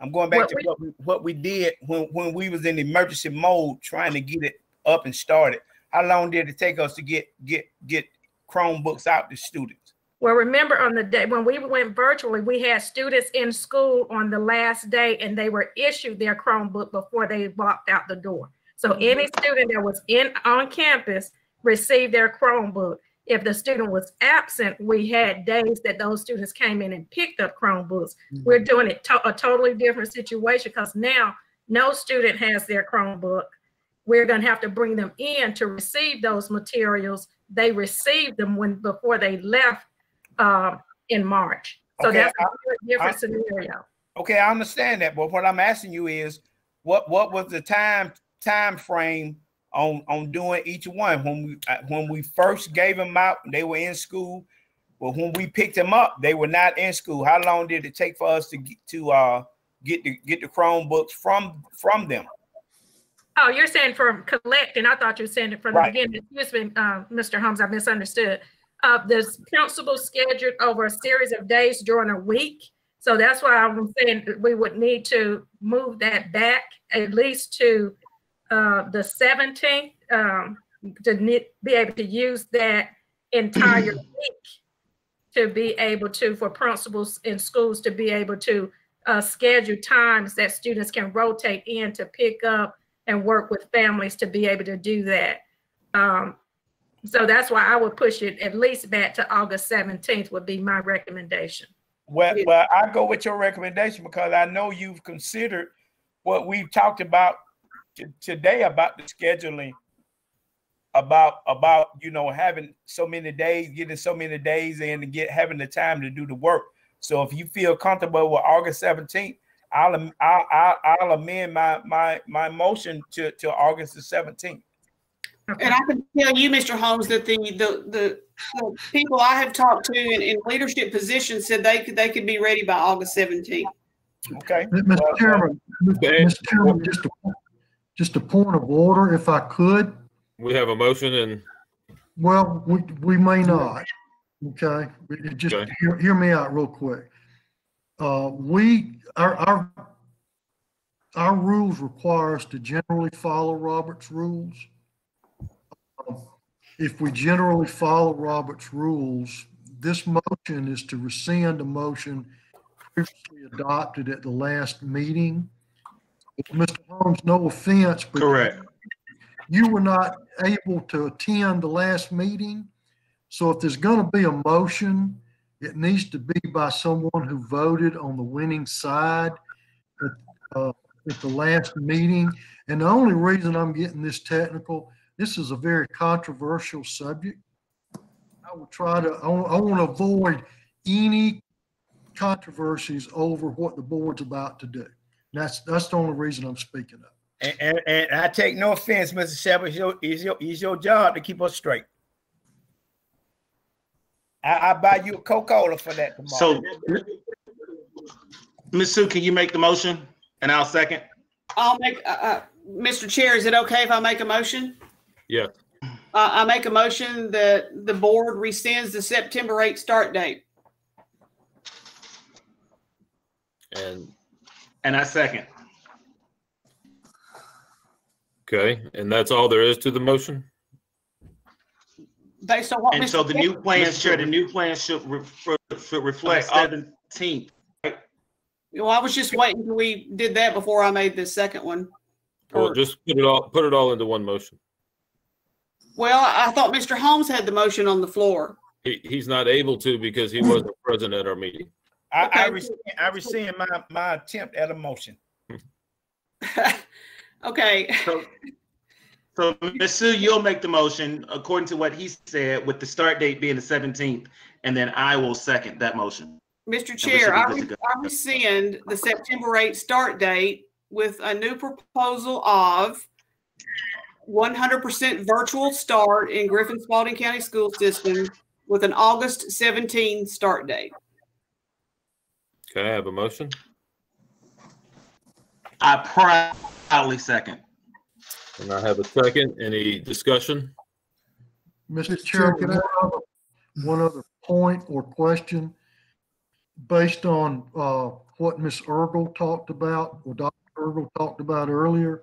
I'm going back What to we- what we, what we did when, when we was in emergency mode trying to get it up and started. How long did it take us to get get get Chromebooks out to students? Well, remember on the day when we went virtually, we had students in school on the last day and they were issued their Chromebook before they walked out the door. So mm-hmm. any student that was in on campus received their Chromebook. If the student was absent, we had days that those students came in and picked up Chromebooks. Mm-hmm. We're doing it to- a totally different situation because now no student has their Chromebook. We're going to have to bring them in to receive those materials. They received them when before they left um, in March. So Okay, that's a I- different I- scenario. Okay, I understand that, but what I'm asking you is, what what was the time time frame on on doing each one when we uh, when we first gave them out? They were in school, but when we picked them up, they were not in school. How long did it take for us to get to uh get the get the Chromebooks from from them? Oh, you're saying from collecting. I thought you were saying it from the beginning. Excuse me, uh, Mr. Holmes, I misunderstood. Uh, the principal scheduled over a series of days during a week. So that's why I'm saying we would need to move that back at least to uh, the 17th um, to ne- be able to use that entire week to be able to, for principals in schools to be able to uh, schedule times that students can rotate in to pick up and work with families to be able to do that. Um, So that's why I would push it at least back to August 17th would be my recommendation. Well, well, I go with your recommendation because I know you've considered what we've talked about today about the scheduling, about about you know having so many days, getting so many days in to get having the time to do the work. So if you feel comfortable with August 17th, I'll I'll, I'll, amend my my my motion to to August the 17th. And I can tell you, Mr. Holmes, that the, the, the, the people I have talked to in, in leadership positions said they could, they could be ready by August seventeenth. Okay. Mr. Chairman, Mr. Chairman, just a, just a point of order, if I could. We have a motion and Well, we, we may not, okay? Just Okay. hear, hear me out real quick. Uh, we, our, our, our rules require us to generally follow Robert's rules. If we generally follow Robert's rules, this motion is to rescind a motion previously adopted at the last meeting. Mr. Holmes, no offense, but Correct. you were not able to attend the last meeting. So if there's going to be a motion, it needs to be by someone who voted on the winning side at, uh, at the last meeting. And the only reason I'm getting this technical, this is a very controversial subject. I will try to, I want to avoid any controversies over what the board's about to do. That's, that's the only reason I'm speaking up. And, and, and I take no offense, Mr. Shepard. It's your, it's your, it's your job to keep us straight. I, I buy you a Coca-Cola for that tomorrow. So, Ms. Sue, can you make the motion and I'll second? I'll make, uh, uh, Mr. Chair, is it okay if I make a motion? Yeah, Uh, I make a motion that the board rescinds the September eighth start date. and And I second. okay, and that's all there is to the motion? Based on what And Mr. so the new Chair- plan should, the new plan should, re- should reflect seventeenth. Well, I was just waiting till we did that before I made the second one. Well, just put it all, put it all into one motion. Well, I thought Mr. Holmes had the motion on the floor. He, he's not able to because he wasn't present at our meeting. I, I rescind, I rescind my, my attempt at a motion. Okay. So, so Ms. Sue, you'll make the motion according to what he said with the start date being the seventeenth, and then I will second that motion. Mr. Chair, I good re- I rescind the September 8th start date with a new proposal of 100% virtual start in Griffin Spalding County School System with an August 17 start date. Can I have a motion? I proudly second. And I have a second. Any discussion? Mr. Chair, Chairman, can I- one other, one other point or question. Based on uh, what Ms. Ergel talked about, or Dr. Ergel talked about earlier,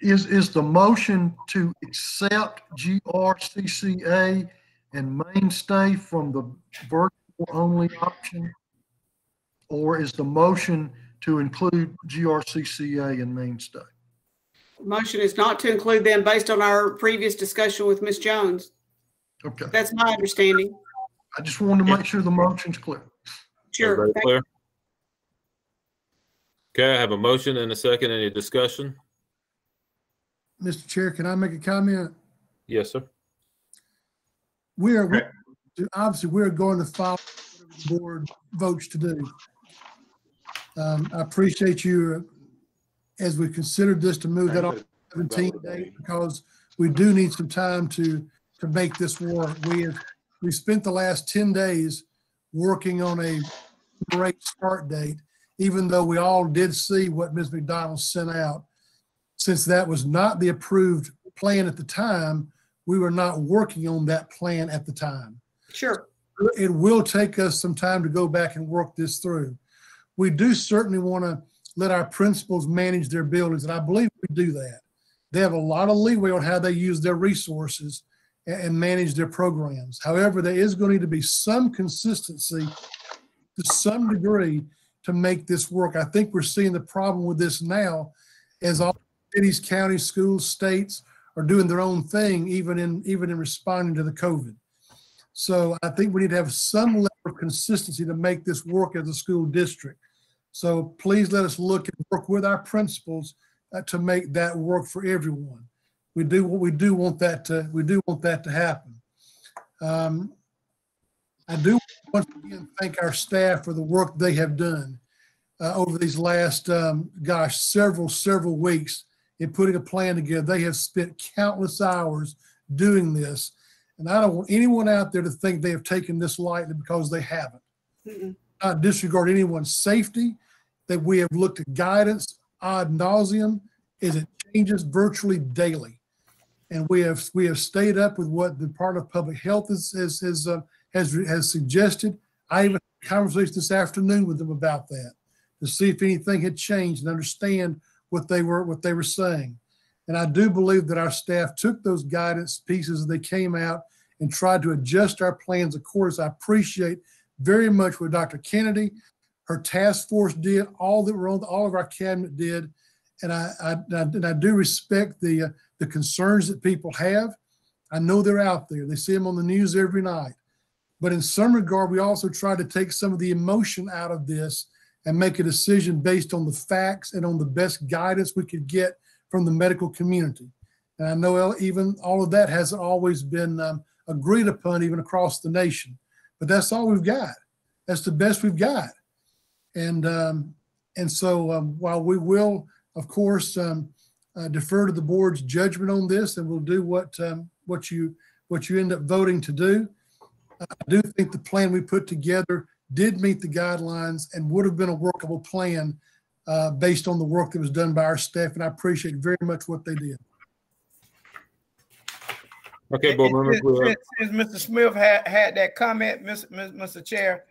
is, is the motion to accept GRCCA and mainstay from the virtual only option? Or is the motion to include GRCCA and mainstay? Motion is not to include them based on our previous discussion with Ms. Jones. Okay, That's my understanding. I just wanted to make sure the motion's clear. Sure. Everybody clear? Okay, I have a motion and a second. Any discussion? Mr. Chair, can I make a comment? Yes, sir. We are, obviously, we're going to follow whatever the board votes to do. Um, I appreciate you, uh, as we considered this, to move that on seventeen date, because we do need some time to, to make this work. We have, we spent the last ten days working on a great start date, even though we all did see what Ms. McDonald sent out. Since that was not the approved plan at the time, we were not working on that plan at the time. Sure. It will take us some time to go back and work this through. We do certainly want to let our principals manage their buildings, and I believe we do that. They have a lot of leeway on how they use their resources and, manage their programs. However, there is going to need to be some consistency to some degree to make this work. I think we're seeing the problem with this now as all cities, counties, schools, states are doing their own thing, even in even in responding to the COVID. So I think we need to have some level of consistency to make this work as a school district. So please let us look and work with our principals uh, to make that work for everyone. We do what we do want that to we do want that to happen. Um, I do once again thank our staff for the work they have done uh, over these last um, gosh several several weeks in putting a plan together. They have spent countless hours doing this, and I don't want anyone out there to think they have taken this lightly because they haven't. Mm-mm. Not disregard anyone's safety. That we have looked at guidance ad nauseum is it changes virtually daily and we have we have stayed up with what the Department of Public Health is, is, is uh, has has suggested. I even had a conversation this afternoon with them about that to see if anything had changed and understand what they were what they were saying. And I do believe that our staff took those guidance pieces they came out and tried to adjust our plans of course. I appreciate very much what Dr. Kennedy, her task force did, all that were on all of our cabinet did, and I, I, and I do respect the uh, the concerns that people have. I know they're out there. They see them on the news every night. But in some regard, we also try to take some of the emotion out of this and make a decision based on the facts and on the best guidance we could get from the medical community. And I know even all of that hasn't always been um, agreed upon, even across the nation. But that's all we've got. That's the best we've got. And um, and so um, while we will, of course, um, uh, defer to the board's judgment on this, and we'll do what um, what you what you end up voting to do. I do think the plan we put together did meet the guidelines and would have been a workable plan uh, based on the work that was done by our staff, and I appreciate very much what they did. Okay, board members. Since, since- since Mr. Smith had, had that comment, Mr. Mr. Chair,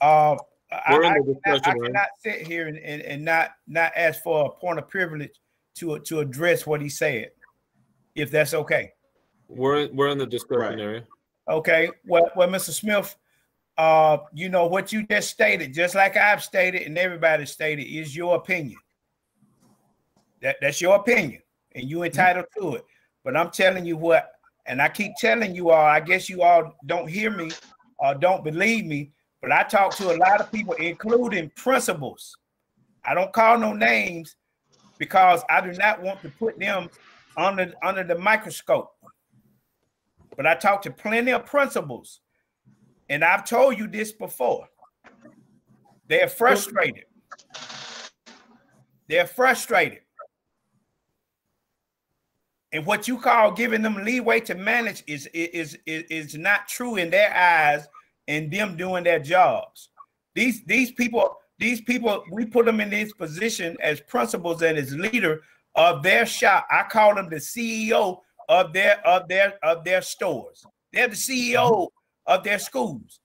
uh, I, We're in I the cannot- I cannot sit here and, and, and not, not ask for a point of privilege to, to address what he said, if that's okay. We're we're in the discussion area. Okay, well, well, Mr. Smith, uh, you know what you just stated, just like I've stated and everybody stated, is your opinion. That that's your opinion, and you entitled to it. But I'm telling you what, and I keep telling you all. I guess you all don't hear me or don't believe me, but I talk to a lot of people, including principals. I don't call no names because I do not want to put them under under the microscope. But I talk to plenty of principals, and I've told you this before. They're frustrated. They're frustrated. And what you call giving them leeway to manage is, is, is, is not true in their eyes and them doing their jobs. These, these people, these people, we put them in this position as principals and as leader of their shop. I call them the CEO of their of their of their stores. They're the CEO of their schools.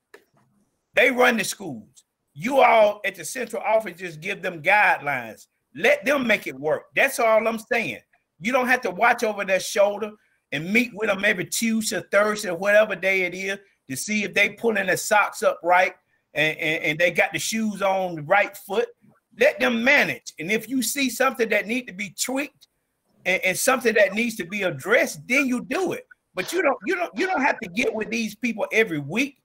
They run the schools. You all at the central office just give them guidelines. Let them make it work. That's all I'm saying. You don't have to watch over their shoulder and meet with them every Tuesday, Thursday, whatever day it is, to see if they pulling their socks up right and, and, and they got the shoes on the right foot. Let them manage. And if you see something that need to be tweaked and, and something that needs to be addressed, then you do it. But you don't you don't you don't have to get with these people every week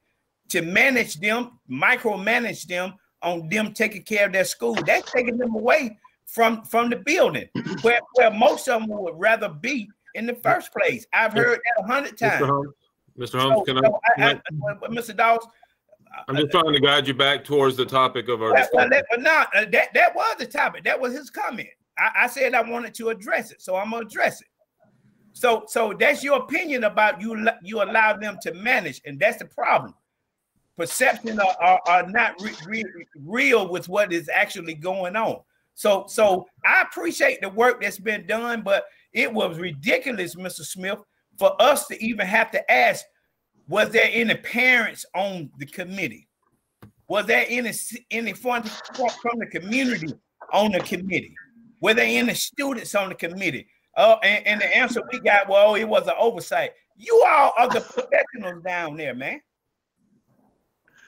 to manage them, micromanage them on them taking care of their school. That's taking them away from from the building where, where most of them would rather be in the first place. I've heard that a hundred Mr. times. Holmes, Mr. Holmes, can I, So I- can I- but Mr. Dawes, I, am just trying to guide you back towards the topic of our well, well, discussion. that, but no, uh, that that was the topic. That was his comment. I, I said I wanted to address it, so I'm gonna address it. So, so that's your opinion about you. You allow them to manage, and that's the problem. Perception are, are, are not re- re- real with what is actually going on. So, so I appreciate the work that's been done, but it was ridiculous, Mr. Smith, for us to even have to ask: Was there any parents on the committee? Was there any any fun from the community on the committee? Were there any students on the committee? Oh, and, and the answer we got, well, it was an oversight. You all are the professionals down there, man.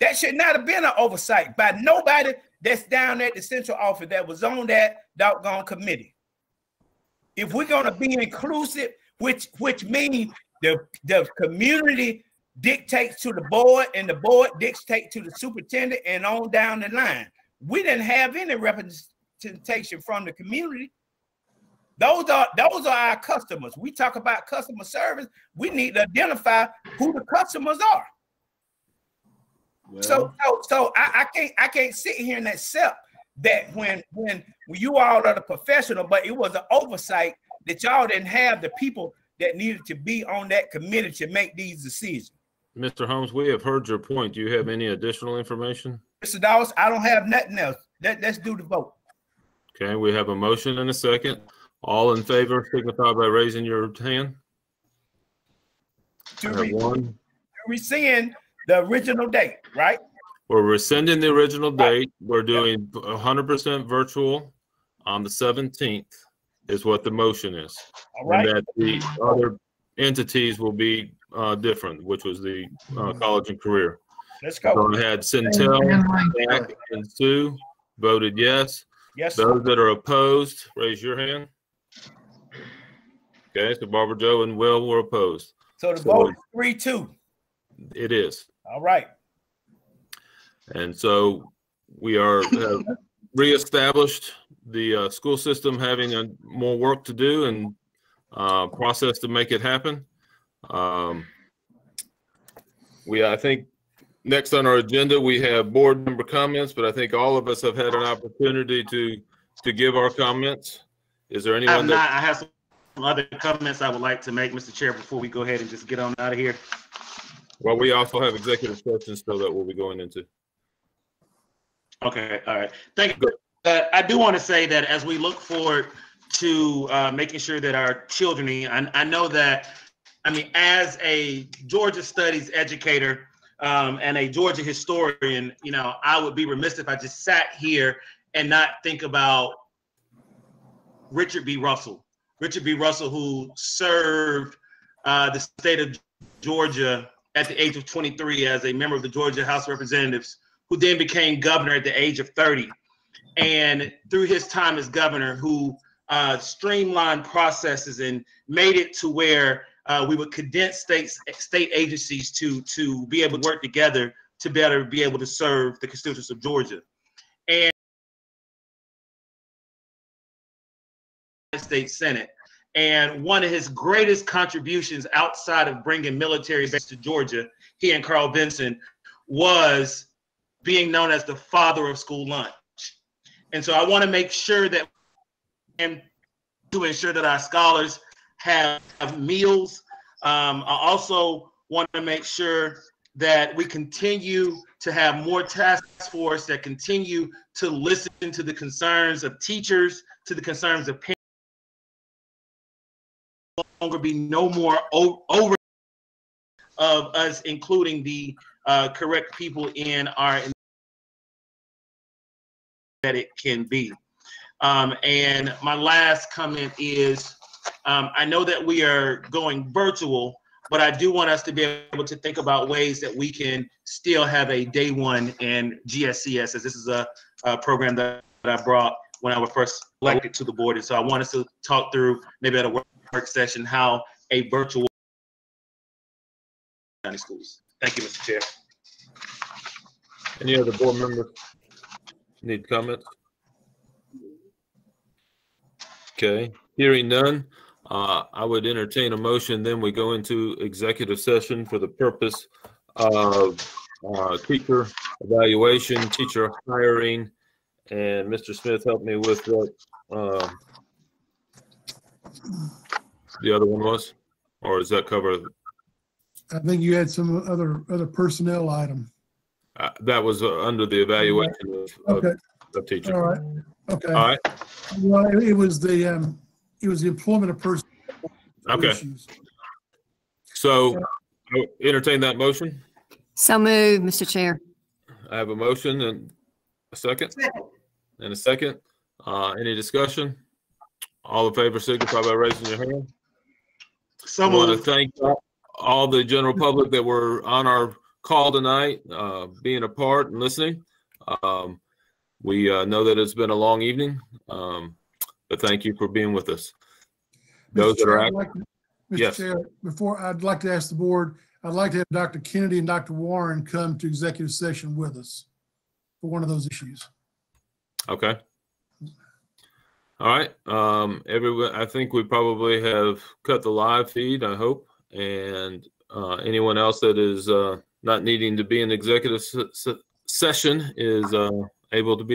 That should not have been an oversight by nobody that's down at the central office that was on that doggone committee. If we're gonna be inclusive, which which means the the community dictates to the board and the board dictates to the superintendent and on down the line. We didn't have any representation from the community. Those are those are our customers. We talk about customer service. We need to identify who the customers are. Well, So so so I, I can't I can't sit here and accept that when when when you all are the professional, but it was an oversight that y'all didn't have the people that needed to be on that committee to make these decisions. Mr. Holmes, we have heard your point. Do you have any additional information? Mr. Dawes, I don't have nothing else. Let, let's do the vote. Okay, we have a motion and a second. All in favor signify by raising your hand. To I have re- one. to rescind the original date, right? We're rescinding the original date. We're doing hundred percent virtual on the seventeenth is what the motion is. All right. And that the other entities will be uh, different, which was the uh, college and career. Let's go. So I had Centel, Jack, and Sue voted yes. Yes. Those that are opposed, raise your hand. Okay, so Barbara Joe and Will were opposed. So the So- vote is three two. It is. All right. And so we are have reestablished the uh, school system having a, more work to do and uh, process to make it happen. Um, we, I think, next on our agenda, we have board member comments, but I think all of us have had an opportunity to, to give our comments. Is there I have anyone not, that, I have some other comments I would like to make, Mr. Chair, before we go ahead and just get on out of here. well, we also have executive sessions still that we'll be going into. Okay, all right. Thank you. Uh, I do want to say that as we look forward to uh, making sure that our children, I, I know that, I mean, as a Georgia studies educator um, and a Georgia historian, you know, I would be remiss if I just sat here and not think about Richard B. Russell. Richard B. Russell, who served uh, the state of Georgia at the age of 23 as a member of the Georgia House of Representatives, who then became governor at the age of 30. And through his time as governor, who uh, streamlined processes and made it to where uh, we would condense states, state agencies to to be able to work together to better be able to serve the constituents of Georgia. State Senate. And one of his greatest contributions outside of bringing military base to Georgia, he and Carl Vinson, was being known as the father of school lunch. And so I want to make sure that and to ensure that our scholars have, have meals. Um, I also want to make sure that we continue to have more task force that continue to listen to the concerns of teachers, to the concerns of parents. Longer be no more over of us including the uh, correct people in our that it can be. Um, and my last comment is um, I know that we are going virtual, but I do want us to be able to think about ways that we can still have a day one in GSCS, as this is a, a program that, I brought when I was first elected to the board. And so I want us to talk through maybe at a work, work session how a virtual county schools. Thank you, Mr. Chair. Any other board members need comments? Okay, hearing none, uh, I would entertain a motion, then we go into executive session for the purpose of, uh, teacher evaluation, teacher hiring. And Mr. Smith, helped me with what, um, the other one was, or is that cover? I think you had some other, other personnel item. Uh, that was uh, under the evaluation of, of, Okay. of teachers. All right, okay. All right, Well, it it was the, um, it was the employment of person. okay. So I would entertain that motion. So move, Mr. Chair. I have a motion and a second. And a second. Uh, any discussion? All in favor signify by raising your hand. So I want to thank all- all the general public that were on our call tonight, uh, being a part and listening. Um, we, uh, know that it's been a long evening, um, but thank you for being with us. Those that are, Chair, like to- Mr. Yes. Chair, before, I'd like to ask the board, I'd like to have Dr. Kennedy and Dr. Warren come to executive session with us for one of those issues. Okay. All right. Um, everyone, I think we probably have cut the live feed, I hope. And uh, anyone else that is uh, not needing to be in executive se- se- session is uh, able to be